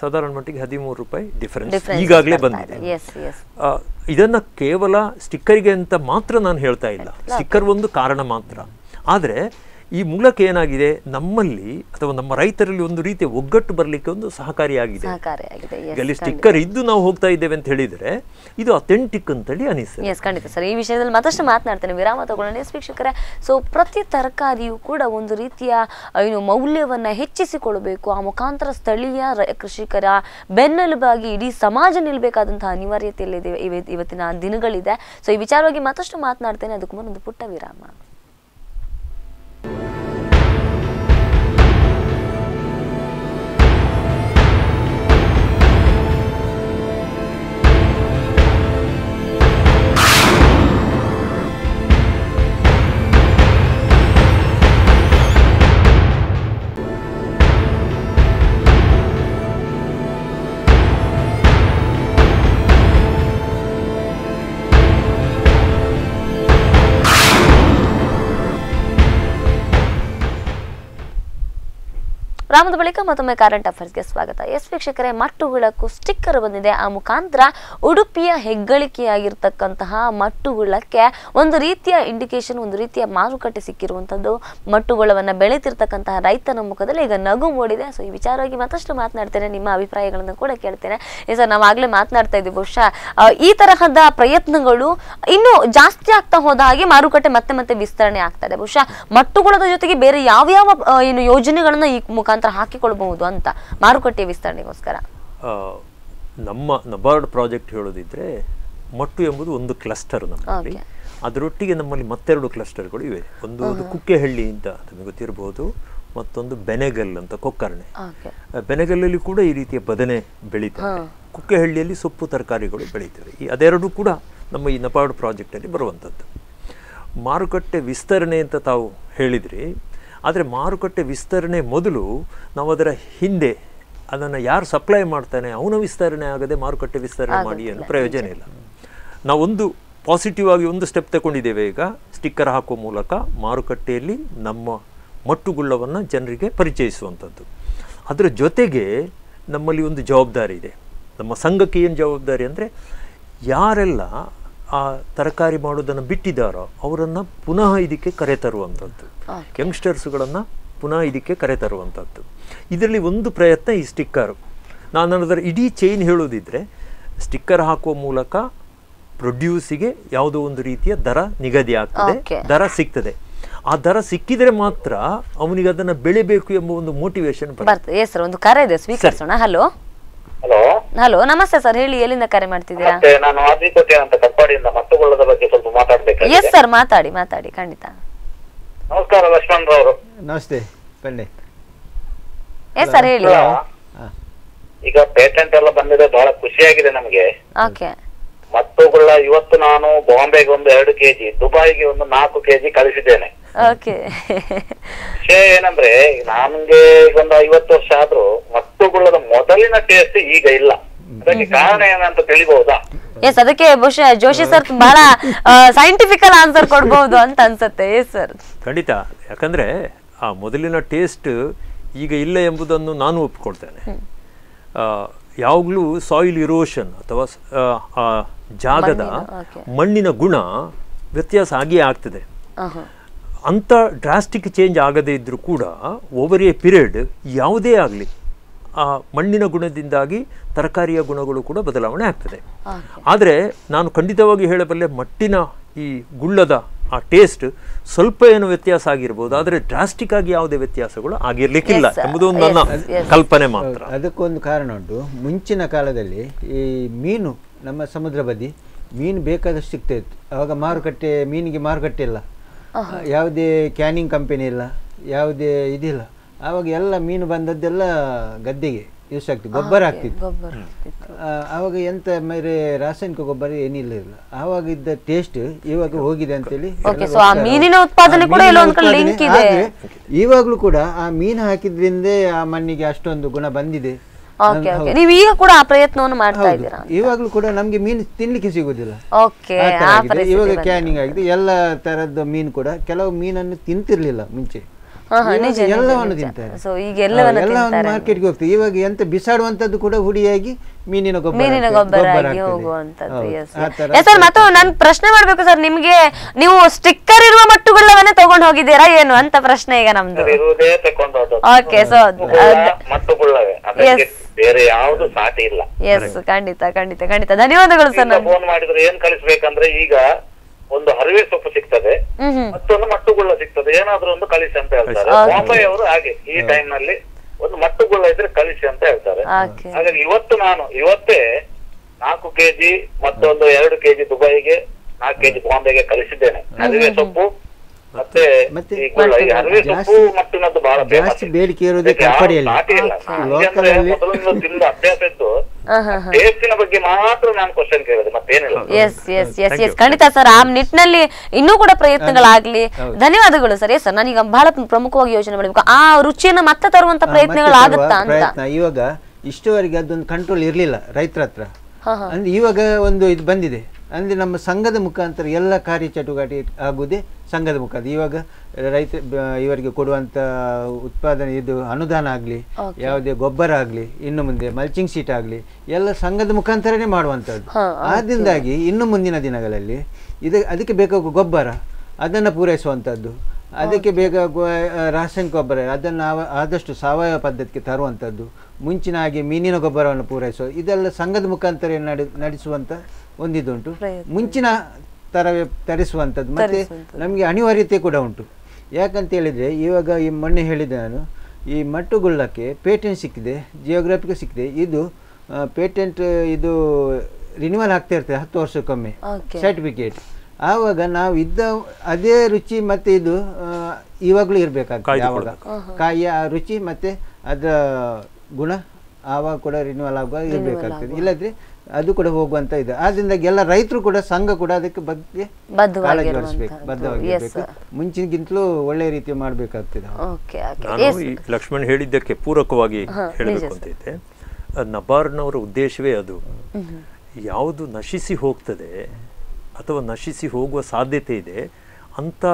ಸಾಧಾರಣ ಮಟ್ಟಿಗೆ ಹದಿಮೂರು ರೂಪಾಯಿ ಡಿಫರೆನ್ಸ್ ಈಗಾಗಲೇ ಬಂದಿದೆ. ಇದನ್ನ ಕೇವಲ ಸ್ಟಿಕ್ಕರಿಗೆ ಅಂತ ಮಾತ್ರ ನಾನು ಹೇಳ್ತಾ ಇಲ್ಲ. ಸ್ಟಿಕ್ಕರ್ ಒಂದು ಕಾರಣ ಮಾತ್ರ. ಆದರೆ ಈ ಮೂಲಕ ಏನಾಗಿದೆ? ನಮ್ಮಲ್ಲಿ ಅಥವಾ ನಮ್ಮ ರೈತರಲ್ಲಿ ಒಂದು ರೀತಿಯ ಒಗ್ಗಟ್ಟು ಬರಲಿಕ್ಕೆ ಒಂದು ಸಹಕಾರಿಯಾಗಿದೆ. ಅಲ್ಲಿ ಸ್ಟಿಕ್ಕರ್ ಇದ್ದು ನಾವು ಹೋಗ್ತಾ ಇದ್ದೇವೆ ಅಂತ ಹೇಳಿದ್ರೆ ಇದು ಅಥೆಂಟಿಕ್ ಅಂತೇಳಿ ಅನಿಸ್ತದೆ ಎಸ್ ಖಂಡಿತ ಸರ್. ಈ ವಿಷಯದಲ್ಲಿ ಮತ್ತಷ್ಟು ಮಾತನಾಡ್ತೇನೆ. ವಿರಾಮ ತಗೊಳ್ಳೋಣ. ವೀಕ್ಷಕರೇ. ಸೊ ಪ್ರತಿ ತರಕಾರಿಯು ಕೂಡ ಒಂದು ರೀತಿಯ ಏನು ಮೌಲ್ಯವನ್ನ ಹೆಚ್ಚಿಸಿಕೊಳ್ಬೇಕು. ಆ ಮುಖಾಂತರ ಸ್ಥಳೀಯ ಕೃಷಿಕರ ಬೆನ್ನೆಲುಬಾಗಿ ಇಡೀ ಸಮಾಜ ನಿಲ್ಬೇಕಾದಂತಹ ಅನಿವಾರ್ಯತೆಯಲ್ಲಿದೆ ಇವ- ಇವತ್ತಿನ ದಿನಗಳಿದೆ. ಸೊ ಈ ವಿಚಾರವಾಗಿ ಮತ್ತಷ್ಟು ಮಾತನಾಡ್ತೇನೆ. ಅದಕ್ಕೂ ಒಂದು ಪುಟ್ಟ ವಿರಾಮ. Thank. ರಾಮದ ಬಳಿಕ ಮತ್ತೊಮ್ಮೆ ಕರೆಂಟ್ ಅಫೇರ್ಸ್ಗೆ ಸ್ವಾಗತ. ಎಸ್ ವೀಕ್ಷಕರೇ ಮಟ್ಟುಗುಳಕ್ಕೂ ಸ್ಟಿಕ್ಕರ್ ಬಂದಿದೆ. ಆ ಮುಖಾಂತರ ಉಡುಪಿಯ ಹೆಗ್ಗಳಿಕೆಯಾಗಿರ್ತಕ್ಕಂತಹ ಮಟ್ಟುಗುಳಕ್ಕೆ ಒಂದು ರೀತಿಯ ಇಂಡಿಕೇಶನ್ ಒಂದು ರೀತಿಯ ಮಾರುಕಟ್ಟೆ ಸಿಕ್ಕಿರುವಂಥದ್ದು ಮಟ್ಟುಗುಳವನ್ನು ಬೆಳೀತಿರ್ತಕ್ಕಂತಹ ರೈತನ ಮುಖದಲ್ಲಿ ಈಗ ನಗು ಮೂಡಿದೆ. ಸೊ ಈ ವಿಚಾರವಾಗಿ ಮತ್ತಷ್ಟು ಮಾತನಾಡ್ತೇನೆ. ನಿಮ್ಮ ಅಭಿಪ್ರಾಯಗಳನ್ನು ಕೂಡ ಕೇಳ್ತೇನೆ. ಈ ಸರ್ ನಾವು ಆಗಲೇ ಮಾತನಾಡ್ತಾ ಇದ್ದೀವಿ. ಬಹುಶಃ ಈ ತರಹದ ಪ್ರಯತ್ನಗಳು ಇನ್ನೂ ಜಾಸ್ತಿ ಆಗ್ತಾ ಹೋದ ಹಾಗೆ ಮಾರುಕಟ್ಟೆ ಮತ್ತೆ ಮತ್ತೆ ವಿಸ್ತರಣೆ ಆಗ್ತದೆ ಬಹುಶಃ ಮಟ್ಟುಗುಳದ ಜೊತೆಗೆ ಬೇರೆ ಯಾವ ಏನು ಯೋಜನೆಗಳನ್ನ ಈ ಮುಖಾಂತರ ಹಾಕಿಕೊಳ್ಬಹುದು ಅಂತ ಮಾರುಕಟ್ಟೆ ವಿಸ್ತರಣೆಗೋಸ್ಕರ. ನಮ್ಮ ನಬಾರ್ಡ್ ಪ್ರಾಜೆಕ್ಟ್ ಹೇಳೋದಿದ್ರೆ ಮಟ್ಟು ಎಂಬುದು ಒಂದು ಕ್ಲಸ್ಟರ್ ನಮ್ಮಲ್ಲಿ. ಅದರೊಟ್ಟಿಗೆ ನಮ್ಮಲ್ಲಿ ಮತ್ತೆರಡು ಕ್ಲಸ್ಟರ್ಗಳು ಇವೆ. ಒಂದು ಒಂದು ಕುಕ್ಕೆಹಳ್ಳಿ ಅಂತ ನಿಮಗೆ ಗೊತ್ತಿರಬಹುದು ಮತ್ತೊಂದು ಬೆನೆಗಲ್ ಅಂತ ಕೊಕ್ಕರ್ಣೆ. ಬೆನೆಗಲ್ಲಲ್ಲಿ ಕೂಡ ಈ ರೀತಿಯ ಬದನೆ ಬೆಳೀತಾರೆ ಕುಕ್ಕೆಹಳ್ಳಿಯಲ್ಲಿ ಸೊಪ್ಪು ತರಕಾರಿಗಳು ಬೆಳೀತವೆ. ಈ ಅದೆರಡು ಕೂಡ ನಮ್ಮ ಈ ನಬಾರ್ಡ್ ಪ್ರಾಜೆಕ್ಟಲ್ಲಿ ಬರುವಂಥದ್ದು. ಮಾರುಕಟ್ಟೆ ವಿಸ್ತರಣೆ ಅಂತ ತಾವು ಹೇಳಿದ್ರಿ ಆದರೆ ಮಾರುಕಟ್ಟೆ ವಿಸ್ತರಣೆ ಮೊದಲು ನಾವು ಅದರ ಹಿಂದೆ ಅದನ್ನು ಯಾರು ಸಪ್ಲೈ ಮಾಡ್ತಾನೆ ಅವನ ವಿಸ್ತರಣೆ ಆಗದೆ ಮಾರುಕಟ್ಟೆ ವಿಸ್ತರಣೆ ಮಾಡಿ ಏನು ಪ್ರಯೋಜನ ಇಲ್ಲ. ನಾವೊಂದು ಪಾಸಿಟಿವ್ ಆಗಿ ಒಂದು ಸ್ಟೆಪ್ ತಗೊಂಡಿದ್ದೇವೆ ಈಗ ಸ್ಟಿಕ್ಕರ್ ಹಾಕುವ ಮೂಲಕ ಮಾರುಕಟ್ಟೆಯಲ್ಲಿ ನಮ್ಮ ಮಟ್ಟುಗುಳ್ಳವನ್ನು ಜನರಿಗೆ ಪರಿಚಯಿಸುವಂಥದ್ದು ಅದರ ಜೊತೆಗೆ ನಮ್ಮಲ್ಲಿ ಒಂದು ಜವಾಬ್ದಾರಿ ಇದೆ. ನಮ್ಮ ಸಂಘಕ್ಕೆ ಏನು ಜವಾಬ್ದಾರಿ ಅಂದರೆ ಯಾರೆಲ್ಲ ಆ ತರಕಾರಿ ಮಾಡೋದನ್ನು ಬಿಟ್ಟಿದ್ದಾರೋ ಅವರನ್ನು ಪುನಃ ಇದಕ್ಕೆ ಕರೆತರುವಂಥದ್ದು ಯಂಗ್ಸ್ಟರ್ಸ್ಗಳನ್ನು ಪುನಃ ಇದಕ್ಕೆ ಕರೆತರುವಂಥದ್ದು ಇದರಲ್ಲಿ ಒಂದು ಪ್ರಯತ್ನ ಈ ಸ್ಟಿಕ್ಕರು. ನಾನು ಅದರ ಇಡೀ ಚೈನ್ ಹೇಳೋದಿದ್ರೆ ಸ್ಟಿಕ್ಕರ್ ಹಾಕುವ ಮೂಲಕ ಪ್ರೊಡ್ಯೂಸಿಗೆ ಯಾವುದೋ ಒಂದು ರೀತಿಯ ದರ ನಿಗದಿ ಆಗ್ತದೆ ದರ ಸಿಗ್ತದೆ. ಆ ದರ ಸಿಕ್ಕಿದ್ರೆ ಮಾತ್ರ ಅವನಿಗೆ ಅದನ್ನು ಬೆಳಿಬೇಕು ಎಂಬ ಒಂದು ಮೋಟಿವೇಶನ್ ಬರ್ತದೆ. ಸರ್ ಒಂದು ಕರೆ ಇದೆ. ಸ್ವೀಕರಿಸೋಣ. ಹಲೋ ಹಲೋ ಹಲೋ ನಮಸ್ತೆ ಸರ್ ಹೇಳಿ ಎಲ್ಲಿಂದ ಕರೆ ಮಾಡ್ತಿದ್ದೀರಾ? ಮತ್ತೆ ನಾನು ಆದಿಕೋಟೆ ಅಂತ ಕಪ್ಪಾಡಿಯಿಂದ ಮತ್ತುಗೊಳ್ಳದ ಬಗ್ಗೆ ಸ್ವಲ್ಪ ಮಾತಾಡ್ಬೇಕಾಗಿದೆ. ಎಸ್ ಸರ್ ಮಾತಾಡಿ ಮಾತಾಡಿ ಖಂಡಿತ. ನಮಸ್ಕಾರ ಲಕ್ಷ್ಮಣ್ ರವರು. ನಮಸ್ತೆ ಬನ್ನಿ. ಎಸ್ ಸರ್ ಹೇಳಿ. ಈಗ ಪೇಟೆಂಟ್ ಎಲ್ಲ ಬಂದಿದೆ ಬಹಳ ಖುಷಿಯಾಗಿದೆ ನಮಗೆ. ಓಕೆ ಮತ್ತುಗಳ ಇವತ್ತು ನಾನು ಬಾಂಬೆಗೆ ಒಂದು ಎರಡು ಕೆಜಿ ದುಬೈಗೆ ಒಂದು ನಾಲ್ಕು ಕೆಜಿ ಕಳಿಸಿದ್ದೇನೆ. ಓಕೆ ವಿಷಯ ಏನಂದ್ರೆ ನಮ್ಗೆ ಒಂದು ಐವತ್ತು ವರ್ಷ ಆದ್ರೂ ಮತ್ತುಗಳದ ಮೊದಲಿನ ಟೇಸ್ಟ್ ಈಗ ಇಲ್ಲ. ಅದಕ್ಕೆ ಕಾರಣ ಏನಂತ ತಿಳಿಬಹುದಾ ಎಸ್ ಅದಕ್ಕೆ ಬಹುಶಃ ಜೋಶಿ ಸರ್ ಬಹಳ ಸೈಂಟಿಫಿಕಲ್ ಆನ್ಸರ್ ಕೊಡ್ಬಹುದು ಅಂತ ಅನ್ಸುತ್ತೆ. ಎಸ್ ಸರ್ ಖಂಡಿತ. ಯಾಕಂದ್ರೆ ಆ ಮೊದಲಿನ ಟೇಸ್ಟ್ ಈಗ ಇಲ್ಲ ಎಂಬುದನ್ನು ನಾನು ಒಪ್ಕೊಳ್ತೇನೆ. ಯಾವಾಗಲೂ ಸಾಯಿಲ್ ಇರೋಷನ್ ಅಥವಾ ಜಾಗದ ಮಣ್ಣಿನ, ಮಣ್ಣಿನ ಗುಣ ವ್ಯತ್ಯಾಸ ಆಗಿಯೇ ಆಗ್ತದೆ. ಅಂಥ ಡ್ರಾಸ್ಟಿಕ್ ಚೇಂಜ್ ಆಗದೇ ಇದ್ದರೂ ಕೂಡ ಓವರ್ ಎ ಪೀರಿಯಡ್ ಯಾವುದೇ ಆಗಲಿ ಆ ಮಣ್ಣಿನ ಗುಣದಿಂದಾಗಿ ತರಕಾರಿಯ ಗುಣಗಳು ಕೂಡ ಬದಲಾವಣೆ ಆಗ್ತದೆ. ಆದರೆ ನಾನು ಖಂಡಿತವಾಗಿ ಹೇಳಬಲ್ಲೆ ಮಟ್ಟಿನ ಈ ಗುಳ್ಳದ ಆ ಟೇಸ್ಟ್ ಸ್ವಲ್ಪ ಏನು ವ್ಯತ್ಯಾಸ ಆಗಿರ್ಬೋದು ಆದರೆ ಡ್ರಾಸ್ಟಿಕ್ ಆಗಿ ಯಾವುದೇ ವ್ಯತ್ಯಾಸಗಳು ಆಗಿರ್ಲಿಕ್ಕಿಲ್ಲ ಎಂಬುದೊಂದು sir. ಎಂಬುದು ಒಂದು ನನ್ನ. ಕಲ್ಪನೆ ಮಾತ್ರ. ಅದಕ್ಕೊಂದು ಕಾರಣ ಉಂಟು. ಮುಂಚಿನ ಕಾಲದಲ್ಲಿ ಈ ಮೀನು ನಮ್ಮ ಸಮುದ್ರ ಬದಿ ಮೀನು ಬೇಕಾದಷ್ಟು ಸಿಗ್ತಾ ಇತ್ತು. ಆವಾಗ ಮಾರುಕಟ್ಟೆ ಮೀನಿಗೆ ಮಾರುಕಟ್ಟೆ ಇಲ್ಲ. ಯಾವುದೇ ಕ್ಯಾನಿಂಗ್ ಕಂಪನಿ ಇಲ್ಲ ಯಾವುದೇ ಇದಿಲ್ಲ. ಆವಾಗ ಎಲ್ಲ ಮೀನು ಬಂದದ್ದೆಲ್ಲ ಗದ್ದೆಗೆ ಯೂಸ್ ಆಗ್ತಿತ್ತು ಗೊಬ್ಬರ ಆಗ್ತಿತ್ತು. ಆವಾಗ ಎಂತ ಮೇರೆ ರಾಸಾಯನಿಕ ಗೊಬ್ಬರ ಏನಿಲ್ಲ ಇಲ್ಲ. ಆವಾಗ ಇದ್ದ ಟೇಸ್ಟ್ ಇವಾಗ ಹೋಗಿದೆ ಅಂತೇಳಿ ಇದೆ. ಆದ್ರೆ ಇವಾಗ್ಲೂ ಕೂಡ ಆ ಮೀನು ಹಾಕಿದ್ರಿಂದ ಆ ಮಣ್ಣಿಗೆ ಅಷ್ಟೊಂದು ಗುಣ ಬಂದಿದೆ. Okay okay. ನೀವು ಈಗ ಕೂಡ ಆ ಪ್ರಯತ್ನವನ್ನು ಮಾಡ್ತಾ ಇದ್ದೀರಾ ಇವಾಗ್ಲೂ ಕೂಡ ನಮ್ಗೆ ಮೀನು ತಿನ್ಲಿಕ್ಕೆ ಸಿಗುದಿಲ್ಲ. ಓಕೆ. ಇವಾಗ ಕ್ಯಾನಿಂಗ್ ಆಗಿದೆ. ಎಲ್ಲ ತರದ್ದು ಮೀನು ಕೂಡ ಕೆಲವು ಮೀನನ್ನು ತಿಂತಿರ್ಲಿಲ್ಲ ಮುಂಚೆ. ಹಾ, ಹಾ, ಇವಾಗ ನಿಜ, ನಿಜ, ಎಲ್ಲವನ್ನು. ತಿಂತಾರೆ. ಎಲ್ಲವನ್ನು ಮಾರ್ಕೆಟ್ಗೆ ಹೋಗ್ತದೆ ಇವಾಗ ಎಂತ ಬಿಸಾಡುವಂತದ್ದು ಕೂಡ ಹುಡಿಯಾಗಿ ಮೀನಿನ ಗೊಬ್ಬರ ಮೀನಿನ ಗೊಬ್ಬರ ಆಗಿ ಆಗ್ತದೆ. ಹೋಗುವಂತದ್ದು ಹೌದು. ಎಸ್ ಎಸ್ ಸರ್ ಮತ್ತು ನಾನು ಪ್ರಶ್ನೆ ಮಾಡ್ಬೇಕು ಸರ್ ನಿಮ್ಗೆ ನೀವು ಸ್ಟಿಕ್ಕರ್ ಇರುವ ಮಟ್ಟುಗಳವನ್ನೇ ತಗೊಂಡು ಹೋಗಿದ್ದೀರಾ ಏನು ಅಂತ ಪ್ರಶ್ನೆ ಈಗ ನಮ್ದು. ಓಕೆ ಸೊ ಬೇರೆ ಯಾವ್ದು ಸಾಟಿ ಇಲ್ಲ. ಎಸ್ ಖಂಡಿತ ಖಂಡಿತ ಖಂಡಿತ. ಧನ್ಯವಾದಗಳು ಸರ್ ಫೋನ್ ಮಾಡಿದ್ರೆ ಏನ್ ಕಳಿಸ್ಬೇಕಂದ್ರೆ ಈಗ ಒಂದು ಹರಿವೆ ಸೊಪ್ಪು ಸಿಗ್ತದೆ. ಮತ್ತೊಂದು ಮಟ್ಟುಗುಳ್ಳ ಸಿಗ್ತದೆ. ಏನಾದ್ರೂ ಒಂದು ಕಳಿಸಿ ಅಂತ ಹೇಳ್ತಾರೆ. ಬಾಂಬೆ ಅವರು ಹಾಗೆ ಈ ಟೈಮ್ನಲ್ಲಿ ಒಂದು ಮಟ್ಟುಗುಳ್ಳ ಇದ್ರೆ ಕಳಿಸಿ ಅಂತ ಹೇಳ್ತಾರೆ. ಹಾಗಾಗಿ ಇವತ್ತು ನಾನು ಇವತ್ತೇ ನಾಲ್ಕು ಕೆಜಿ ಮತ್ತೊಂದು ಎರಡು ಕೆಜಿ ದುಬೈಗೆ ನಾಲ್ಕು ಕೆಜಿ ಬಾಂಬೆಗೆ ಕಳಿಸಿದ್ದೇನೆ ಹರಿವೆ ಸೊಪ್ಪು. ಮತ್ತೆ ಮತ್ತೆ ಜಾಸ್ತಿ- ಬೇಡಿಕೆ ಇರೋದೇ ಅಂದ್ರೆ ಲೋಕಲಲ್ಲಿ- ತಿಂದ ಅಭ್ಯಾಸ ಇದ್ದು ಟೇಸ್ಟಿನ ಬಗ್ಗೆ ಮಾತ್ರ ನಾನು ಕ್ವಶನ್ ಕೇಳಿದೆ ಮತ್ತೇನಿಲ್ಲ. ಎಸ್ ಎಸ್ ಎಸ್ ಎಸ್ ಖಂಡಿತ ಸರ್ ಆ ನಿಟ್ಟಿನಲ್ಲಿ ಇನ್ನೂ ಕೂಡ ಪ್ರಯತ್ನಗಳಾಗ್ಲಿ. ಧನ್ಯವಾದಗಳು ಸರ್. ಎಸ್ ಸರ್ ನಾನೀಗ ಬಹಳ ಪ್ರಮುಖವಾಗಿ ಯೋಚನೆ ಮಾಡಬೇಕು. ಆ ರುಚಿಯನ್ನ ಮತ್ತೆ ತರುವಂತ ಪ್ರಯತ್ನಗಳಾಗುತ್ತಾ ಅಂತ? ಇವಾಗ ಇಷ್ಟುವರೆಗೆ ಅದೊಂದು ಕಂಟ್ರೋಲ್ ಇರಲಿಲ್ಲ ರೈತರ ಹತ್ರ. ಹಾ, ಹಾ. ಅಂದ್ರೆ ಇವಾಗ ಒಂದು ಇದು ಬಂದಿದೆ. ಅಂದ್ರೆ ನಮ್ಮ ಸಂಘದ ಮುಖಾಂತರ ಎಲ್ಲ ಕಾರ್ಯ ಚಟುವಟಿಕೆ ಆಗುವುದೇ ಸಂಘದ ಮುಖಾಂತರ. ಇವಾಗ ರೈತ ಇವರಿಗೆ ಕೊಡುವಂಥ ಉತ್ಪಾದನೆ ಇದು ಅನುದಾನ ಆಗಲಿ. ಯಾವುದೇ ಗೊಬ್ಬರ ಆಗಲಿ ಇನ್ನು ಮುಂದೆ ಮಲ್ಚಿಂಗ್ ಶೀಟ್ ಆಗಲಿ ಎಲ್ಲ ಸಂಘದ ಮುಖಾಂತರನೇ ಮಾಡುವಂಥದ್ದು. ಆದ್ದರಿಂದಾಗಿ ಇನ್ನು ಮುಂದಿನ ದಿನಗಳಲ್ಲಿ ಇದು ಅದಕ್ಕೆ ಬೇಕಾಗುವ ಗೊಬ್ಬರ ಅದನ್ನು ಪೂರೈಸುವಂಥದ್ದು. ಅದಕ್ಕೆ ಬೇಕಾಗುವ ರಾಸಾಯನಿಕ ಗೊಬ್ಬರ ಅದನ್ನು ಆದಷ್ಟು ಸಾವಯವ ಪದ್ಧತಿಗೆ ತರುವಂಥದ್ದು. ಮುಂಚಿನ ಹಾಗೆ ಮೀನಿನ ಗೊಬ್ಬರವನ್ನು ಪೂರೈಸುವ. ಇದೆಲ್ಲ ಸಂಘದ ಮುಖಾಂತರ ನಡೆ ನಡೆಸುವಂಥ ಒಂದಿದುಂಟು. ಮುಂಚಿನ ತರ ತರಿಸುವಂಥದ್ದು. ಮತ್ತು. ನಮಗೆ ಅನಿವಾರ್ಯತೆ ಕೂಡ ಉಂಟು. ಯಾಕಂತ ಹೇಳಿದರೆ ಇವಾಗ ಈ ಮೊನ್ನೆ ಹೇಳಿದೆ ನಾನು ಈ ಮಟ್ಟುಗುಳ್ಳಕ್ಕೆ ಪೇಟೆಂಟ್ ಸಿಕ್ಕಿದೆ ಜಿಯೋಗ್ರಫಿಕ್ ಸಿಕ್ಕಿದೆ. ಇದು ಪೇಟೆಂಟ್ ಇದು ರಿನ್ಯೂವಲ್ ಆಗ್ತಾ ಇರ್ತದೆ ಹತ್ತು ವರ್ಷಕ್ಕೊಮ್ಮೆ. ಸರ್ಟಿಫಿಕೇಟ್ ಆವಾಗ ನಾವು ಇದ್ದ ಅದೇ ರುಚಿ ಮತ್ತೆ ಇದು ಆ, ಇವಾಗಲೂ ಇರಬೇಕಾಗ್ತದೆ ಆವಾಗ. ಕಾಯಿಯ ಆ ರುಚಿ ಮತ್ತೆ ಅದರ ಗುಣ ಆವಾಗ ಕೂಡ ರಿನ್ಯೂವಲ್ ಆಗುವಾಗ ಇರಬೇಕಾಗ್ತದೆ. ಇಲ್ಲದ್ರೆ ಅದು ಕೂಡ ಹೋಗುವಂತ ಇದೆ. ಆದ್ರಿಂದ ಎಲ್ಲ ರೈತರು ಕೂಡ ಸಂಘ ಕೂಡ ಅದಕ್ಕೆ ಬಗ್ಗೆ ಕಾಳಜಿ ವಹಿಸ್ಬೇಕು ಬದ್ಧವಾಗಿ ಎಸ್ ಮುಂಚಿನಗಿಂತಲೂ ಒಳ್ಳೆ ರೀತಿ ಮಾಡಬೇಕಾಗ್ತದೆ ಲಕ್ಷ್ಮಣ್ ಹೇಳಿದ್ದಕ್ಕೆ ಪೂರಕವಾಗಿ ಹೇಳಬೇಕು ಅಂತ ಇದೆ ನಬಾರ್ನವರ ಉದ್ದೇಶವೇ ಅದು. ಯಾವುದು ನಶಿಸಿ ಹೋಗ್ತದೆ ಅಥವಾ ನಶಿಸಿ ಹೋಗುವ ಸಾಧ್ಯತೆ ಇದೆ ಅಂಥ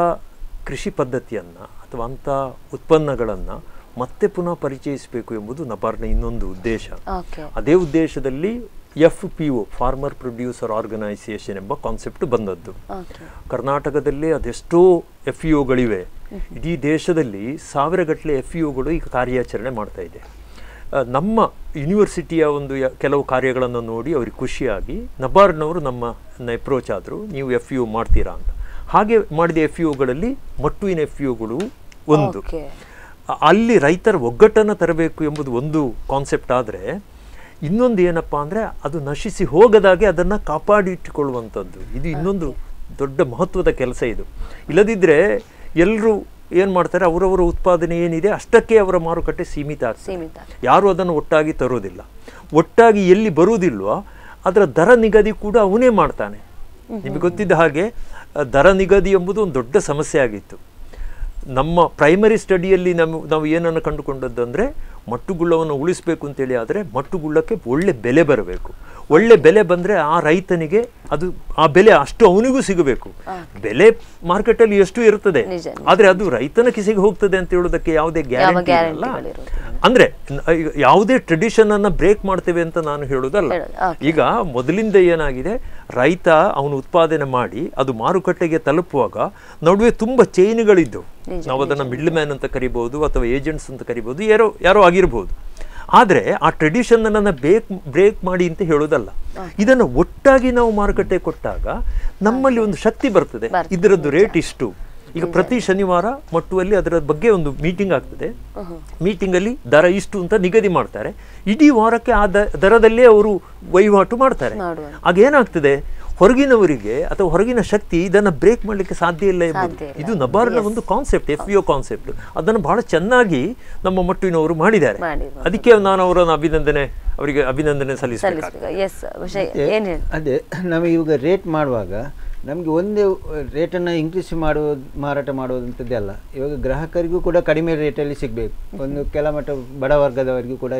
ಕೃಷಿ ಪದ್ಧತಿಯನ್ನು ಅಥವಾ ಅಂಥ ಉತ್ಪನ್ನಗಳನ್ನು ಮತ್ತೆ ಪುನಃ ಪರಿಚಯಿಸಬೇಕು ಎಂಬುದು ನಬಾರ್ನ ಇನ್ನೊಂದು ಉದ್ದೇಶ. ಓಕೆ ಅದೇ ಉದ್ದೇಶದಲ್ಲಿ F P O farmer producer organisation ಎಂಬ ಕಾನ್ಸೆಪ್ಟ್ ಬಂದದ್ದು. ಕರ್ನಾಟಕದಲ್ಲಿ ಅದೆಷ್ಟೋ ಎಫ್ ಇ ಒಗಳಿವೆ. ಇಡೀ ದೇಶದಲ್ಲಿ ಸಾವಿರಗಟ್ಟಲೆ ಎಫ್ ಇ ಒಗಳು ಈಗ ಕಾರ್ಯಾಚರಣೆ ಮಾಡ್ತಾ ಇದೆ. ನಮ್ಮ ಯೂನಿವರ್ಸಿಟಿಯ ಒಂದು ಯ- ಕೆಲವು ಕಾರ್ಯಗಳನ್ನು ನೋಡಿ ಅವ್ರಿಗೆ ಖುಷಿಯಾಗಿ ನಬಾರ್ಡ್ನವರು ನಮ್ಮ ಎಪ್ರೋಚ್ ಆದರು ನೀವು ಎಫ್ ಇ ಒ ಮಾಡ್ತೀರಾ ಅಂತ. ಹಾಗೆ ಮಾಡಿದ ಎಫ್ ಇ ಒಗಳಲ್ಲಿ ಮಟ್ಟುವಿನ ಎಫ್ ಇ ಒಗಳು ಒಂದು. ಅಲ್ಲಿ ರೈತರ ಒಗ್ಗಟ್ಟನ್ನು ತರಬೇಕು ಎಂಬುದು ಒಂದು ಕಾನ್ಸೆಪ್ಟ್ ಆದರೆ ಇನ್ನೊಂದು ಏನಪ್ಪ ಅಂದರೆ ಅದು ನಶಿಸಿ ಹೋಗದಾಗೆ ಅದನ್ನು ಕಾಪಾಡಿಟ್ಟುಕೊಳ್ಳುವಂಥದ್ದು. ಇದು ಇನ್ನೊಂದು ದೊಡ್ಡ ಮಹತ್ವದ ಕೆಲಸ ಇದು. ಇಲ್ಲದಿದ್ದರೆ ಎಲ್ಲರೂ ಏನು ಮಾಡ್ತಾರೆ ಅವರವರ ಉತ್ಪಾದನೆ ಏನಿದೆ ಅಷ್ಟಕ್ಕೆ ಅವರ ಮಾರುಕಟ್ಟೆ ಸೀಮಿತ ಸೀಮಿತ ಯಾರು ಅದನ್ನು ಒಟ್ಟಾಗಿ ತರೋದಿಲ್ಲ. ಒಟ್ಟಾಗಿ ಎಲ್ಲಿ ಬರುವುದಿಲ್ವೋ ಅದರ ದರ ನಿಗದಿ ಕೂಡ ಅವನೇ ಮಾಡ್ತಾನೆ. ನಿಮಗೆ ಗೊತ್ತಿದ್ದ ಹಾಗೆ ದರ ನಿಗದಿ ಎಂಬುದು ಒಂದು ದೊಡ್ಡ ಸಮಸ್ಯೆ ಆಗಿತ್ತು. ನಮ್ಮ ಪ್ರೈಮರಿ ಸ್ಟಡಿಯಲ್ಲಿ ನಮ್ಮ ನಾವು ಏನನ್ನು ಕಂಡುಕೊಂಡದ್ದು ಅಂದರೆ ಮಟ್ಟುಗುಳ್ಳವನ್ನು ಉಳಿಸಬೇಕು ಅಂತೇಳಿ ಆದರೆ ಮಟ್ಟುಗುಳ್ಳಕ್ಕೆ ಒಳ್ಳೆ ಬೆಲೆ ಬರಬೇಕು. ಒಳ್ಳೆ ಬೆಲೆ ಬಂದರೆ ಆ ರೈತನಿಗೆ ಅದು ಆ ಬೆಲೆ ಅಷ್ಟು ಅವನಿಗೂ ಸಿಗಬೇಕು. ಬೆಲೆ ಮಾರ್ಕೆಟಲ್ಲಿ ಎಷ್ಟು ಇರುತ್ತದೆ ಆದರೆ ಅದು ರೈತನ ಕಿಸಿಗೆ ಹೋಗ್ತದೆ ಅಂತ ಹೇಳೋದಕ್ಕೆ ಯಾವುದೇ ಗ್ಯಾರಂಟಿ ಇಲ್ಲ ಅಂದರೆ ಯಾವುದೇ ಟ್ರೆಡಿಷನ್ ಅನ್ನ ಬ್ರೇಕ್ ಮಾಡ್ತೇವೆ ಅಂತ ನಾನು ಹೇಳೋದಲ್ಲ. ಈಗ ಮೊದಲಿಂದ ಏನಾಗಿದೆ ರೈತ ಅವನು ಉತ್ಪಾದನೆ ಮಾಡಿ ಅದು ಮಾರುಕಟ್ಟೆಗೆ ತಲುಪುವಾಗ ನಡುವೆ ತುಂಬಾ ಚೈನ್ಗಳಿದ್ದವು ನಾವು ಅದನ್ನ ಮಿಡ್ಲ್ ಮ್ಯಾನ್ ಅಂತ ಕರಿಬಹುದು ಅಥವಾ ಏಜೆಂಟ್ಸ್ ಅಂತ ಕರಿಬಹುದು ಯಾರೋ ಯಾರೋ ಆಗಿರ್ಬೋದು. ಆದರೆ ಆ ಟ್ರೆಡಿಷನ್ ಅನ್ನ ಬೇಕ್ ಬ್ರೇಕ್ ಮಾಡಿ ಅಂತ ಹೇಳೋದಲ್ಲ ಇದನ್ನ ಒಟ್ಟಾಗಿ ನಾವು ಮಾರುಕಟ್ಟೆ ಕೊಟ್ಟಾಗ ನಮ್ಮಲ್ಲಿ ಒಂದು ಶಕ್ತಿ ಬರ್ತದೆ. ಇದರದ್ದು ರೇಟ್ ಇಷ್ಟು. ಈಗ ಪ್ರತಿ ಶನಿವಾರ ಮಟ್ಟುವಲ್ಲಿ ಅದರ ಬಗ್ಗೆ ಒಂದು ಮೀಟಿಂಗ್ ಆಗ್ತದೆ. ಮೀಟಿಂಗ್ ಅಲ್ಲಿ ದರ ಇಷ್ಟು ಅಂತ ನಿಗದಿ ಮಾಡ್ತಾರೆ. ಇಡೀ ವಾರಕ್ಕೆ ಆ ದರದಲ್ಲೇ ಅವರು ವಹಿವಾಟು ಮಾಡ್ತಾರೆ. ಮಾಡುವ. ಹೊರಗಿನವರಿಗೆ ಅಥವಾ ಹೊರಗಿನ ಶಕ್ತಿ ಇದನ್ನು ಬ್ರೇಕ್ ಮಾಡಲಿಕ್ಕೆ ಸಾಧ್ಯ ಇಲ್ಲ ಎಂಬುದು. ಇದು ನಬಾರ್ನ ಒಂದು ಕಾನ್ಸೆಪ್ಟ್ ಎಫ್ ಯು ಕಾನ್ಸೆಪ್ಟ್ ಅದನ್ನು ಬಹಳ ಚೆನ್ನಾಗಿ ನಮ್ಮ ಮಟ್ಟಿನವರು ಮಾಡಿದ್ದಾರೆ. ಅದಕ್ಕೆ ನಾನು ಅವರನ್ನು ಅಭಿನಂದನೆ ಅವರಿಗೆ ಅಭಿನಂದನೆ ಸಲ್ಲಿಸಬೇಕು? ಅದೇ ನಾವು ಇವಾಗ ರೇಟ್ ಮಾಡುವಾಗ ನಮಗೆ ಒಂದೇ ರೇಟನ್ನು ಇನ್ಕ್ರೀಸ್ ಮಾಡುವ ಮಾರಾಟ ಮಾಡುವಂಥದ್ದೇ ಅಲ್ಲ. ಇವಾಗ ಗ್ರಾಹಕರಿಗೂ ಕೂಡ ಕಡಿಮೆ ರೇಟಲ್ಲಿ ಸಿಗಬೇಕು. ಒಂದು ಕೆಲ ಮಟ್ಟ ಬಡ ವರ್ಗದವರಿಗೂ ಕೂಡ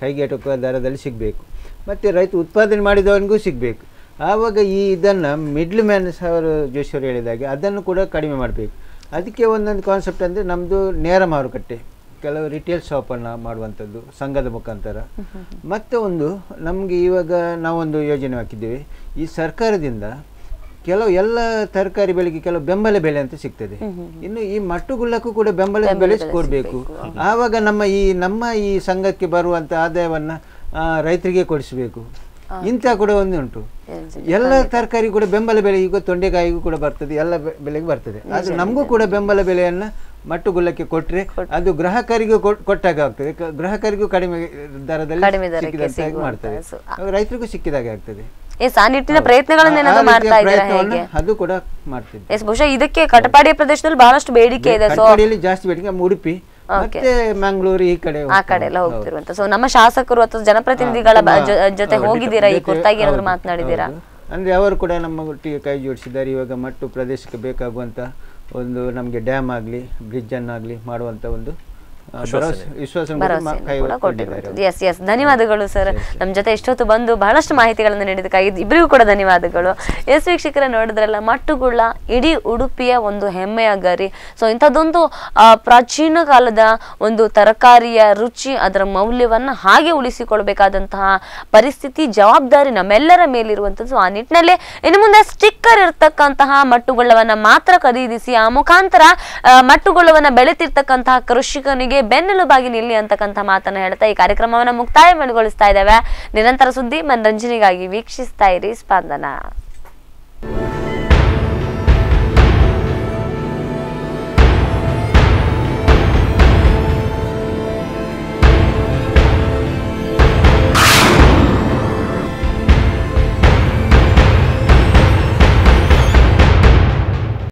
ಕೈಗೆಟುಕುವ ದರದಲ್ಲಿ ಸಿಗಬೇಕು. ಮತ್ತು ರೈತ ಉತ್ಪಾದನೆ ಮಾಡಿದವನಿಗೂ ಸಿಗಬೇಕು. ಆವಾಗ ಈ ಇದನ್ನು ಮಿಡ್ಲ್ ಮ್ಯಾನ್ ಅವರು ಜೋಶಿಯವರು ಹೇಳಿದಾಗೆ ಅದನ್ನು ಕೂಡ ಕಡಿಮೆ ಮಾಡಬೇಕು. ಅದಕ್ಕೆ ಒಂದೊಂದು ಕಾನ್ಸೆಪ್ಟ್ ಅಂದರೆ ನಮ್ಮದು ನೇರ ಮಾರುಕಟ್ಟೆ ಕೆಲವು ರಿಟೇಲ್ ಶಾಪನ್ನು ಮಾಡುವಂಥದ್ದು ಸಂಘದ ಮುಖಾಂತರ. ಮತ್ತು ಒಂದು ನಮಗೆ ಇವಾಗ ನಾವೊಂದು ಯೋಜನೆ ಹಾಕಿದ್ದೇವೆ. ಈ ಸರ್ಕಾರದಿಂದ ಕೆಲವು ಎಲ್ಲ ತರಕಾರಿ ಬೆಳೆಗೆ ಕೆಲವು ಬೆಂಬಲ ಬೆಲೆ ಅಂತ ಸಿಗ್ತದೆ. ಇನ್ನು ಈ ಮಟ್ಟುಗುಳ್ಳಕ್ಕೂ ಕೂಡ ಬೆಂಬಲ ಬೆಲೆ ಕೊಡಬೇಕು. ಆವಾಗ ನಮ್ಮ ಈ ನಮ್ಮ ಈ ಸಂಘಕ್ಕೆ ಬರುವಂಥ ಆದಾಯವನ್ನ ರೈತರಿಗೆ ಕೊಡಿಸಬೇಕು. ಇಂಥ ಕೂಡ ಒಂದು ಉಂಟು. ಎಲ್ಲ ತರಕಾರಿ ಕೂಡ ಬೆಂಬಲ ಬೆಲೆ ಈಗ ತೊಂಡೆಕಾಯಿಗೂ ಕೂಡ ಬರ್ತದೆ ಎಲ್ಲ ಬೆಲೆಗೂ ಬರ್ತದೆ. ಆದ್ರೆ ನಮಗೂ ಕೂಡ ಬೆಂಬಲ ಬೆಲೆಯನ್ನ ಮಟ್ಟುಗುಳ್ಳಕ್ಕೆ ಕೊಟ್ರೆ ಅದು ಗ್ರಾಹಕರಿಗೂ ಕೊಟ್- ಕೊಟ್ಟಾಗ ಆಗ್ತದೆ. ಗ್ರಾಹಕರಿಗೂ ಕಡಿಮೆ ದರದಲ್ಲಿ ಆಗ ರೈತರಿಗೂ ಸಿಕ್ಕಿದಾಗೆ ಆಗ್ತದೆ. ಎಸ್ ಆ ನಿಟ್ಟಿನ ಮಾಡ್ತಾ ಇದ್ದೀರಾ ಅದು ಕೂಡ ಮಾಡ್ತಿದ್ದೆ. ಎಸ್ ಬಹುಶಃ ಇದಕ್ಕೆ ಕಟಪಾಡಿಯ ಪ್ರದೇಶದಲ್ಲಿ ಬಹಳಷ್ಟು ಬೇಡಿಕೆ ಇದೆ. ಜಾಸ್ತಿ ಬೇಡಿಕೆ ಉಡುಪಿ ಮತ್ತೆ ಮಂಗಳೂರು ಈ ಕಡೆ ಆ ಕಡೆ ಎಲ್ಲ ಹೋಗ್ತಿರುವಂತ. ಸೊ ನಮ್ಮ ಶಾಸಕರು ಅಥವಾ ಜನಪ್ರತಿನಿಧಿಗಳ ಜೊತೆ ಹೋಗಿದ್ದೀರಾ ಈ ಕುರಿತಾಗಿ ಏನಾದ್ರು ಮಾತನಾಡಿದ್ದೀರಾ? ಅಂದ್ರೆ ಅವರು ಕೂಡ ನಮ್ಮ ಒಟ್ಟಿಗೆ ಕೈ ಜೋಡಿಸಿದ್ದಾರೆ. ಇವಾಗ ಮಟ್ಟು ಪ್ರದೇಶಕ್ಕೆ ಬೇಕಾಗುವಂತ ಒಂದು ನಮಗೆ ಡ್ಯಾಮ್ ಆಗಲಿ ಬ್ರಿಡ್ಜ್ ಮಾಡುವಂಥ ಮಾಡುವಂತ ಒಂದು ಎಸ್ ಎಸ್ ಧನ್ಯವಾದಗಳು ಸರ್ ನಮ್ಮ ಜೊತೆ ಇಷ್ಟೊತ್ತು ಬಂದು ಬಹಳಷ್ಟು ಮಾಹಿತಿಗಳನ್ನು ನೀಡಿದಕ್ಕಾಗಿ ಇಬ್ಬರಿಗೂ ಕೂಡ ಧನ್ಯವಾದಗಳು. ಎಸ್ ವೀಕ್ಷಕರ ನೋಡಿದ್ರಲ್ಲ ಮಟ್ಟುಗುಳ್ಳ ಇಡೀ ಉಡುಪಿಯ ಒಂದು ಹೆಮ್ಮೆಯ ಗರಿ. ಸೊ ಇಂಥದ್ದೊಂದು ಪ್ರಾಚೀನ ಕಾಲದ ಒಂದು ತರಕಾರಿಯ ರುಚಿ ಅದರ ಮೌಲ್ಯವನ್ನ ಹಾಗೆ ಉಳಿಸಿಕೊಳ್ಬೇಕಾದಂತಹ ಪರಿಸ್ಥಿತಿ ಜವಾಬ್ದಾರಿ ನಮ್ಮೆಲ್ಲರ ಮೇಲಿರುವಂಥದ್ದು. ಆ ನಿಟ್ಟಿನಲ್ಲಿ ಇನ್ನು ಮುಂದೆ ಸ್ಟಿಕ್ಕರ್ ಇರ್ತಕ್ಕಂತಹ ಮಟ್ಟುಗುಳ್ಳವನ್ನ ಮಾತ್ರ ಖರೀದಿಸಿ ಆ ಮುಖಾಂತರ ಮಟ್ಟುಗುಳ್ಳವನ್ನ ಬೆಳೆತಿರ್ತಕ್ಕಂತಹ ಕೃಷಿಕನಿಗೆ ಬೆನ್ನೆಲುಬಾಗಿ ನಿಲ್ಲಿ ಅಂತಕ್ಕಂಥ ಮಾತನ್ನು ಹೇಳ್ತಾ ಈ ಕಾರ್ಯಕ್ರಮವನ್ನ ಮುಕ್ತಾಯಗೊಳಿಸ್ತಾ ಇದ್ದೇವೆ. ನಿರಂತರ ಸುದ್ದಿ, ಮನರಂಜನೆಗಾಗಿ ವೀಕ್ಷಿಸ್ತಾ ಇರಿ ಸ್ಪಂದನ.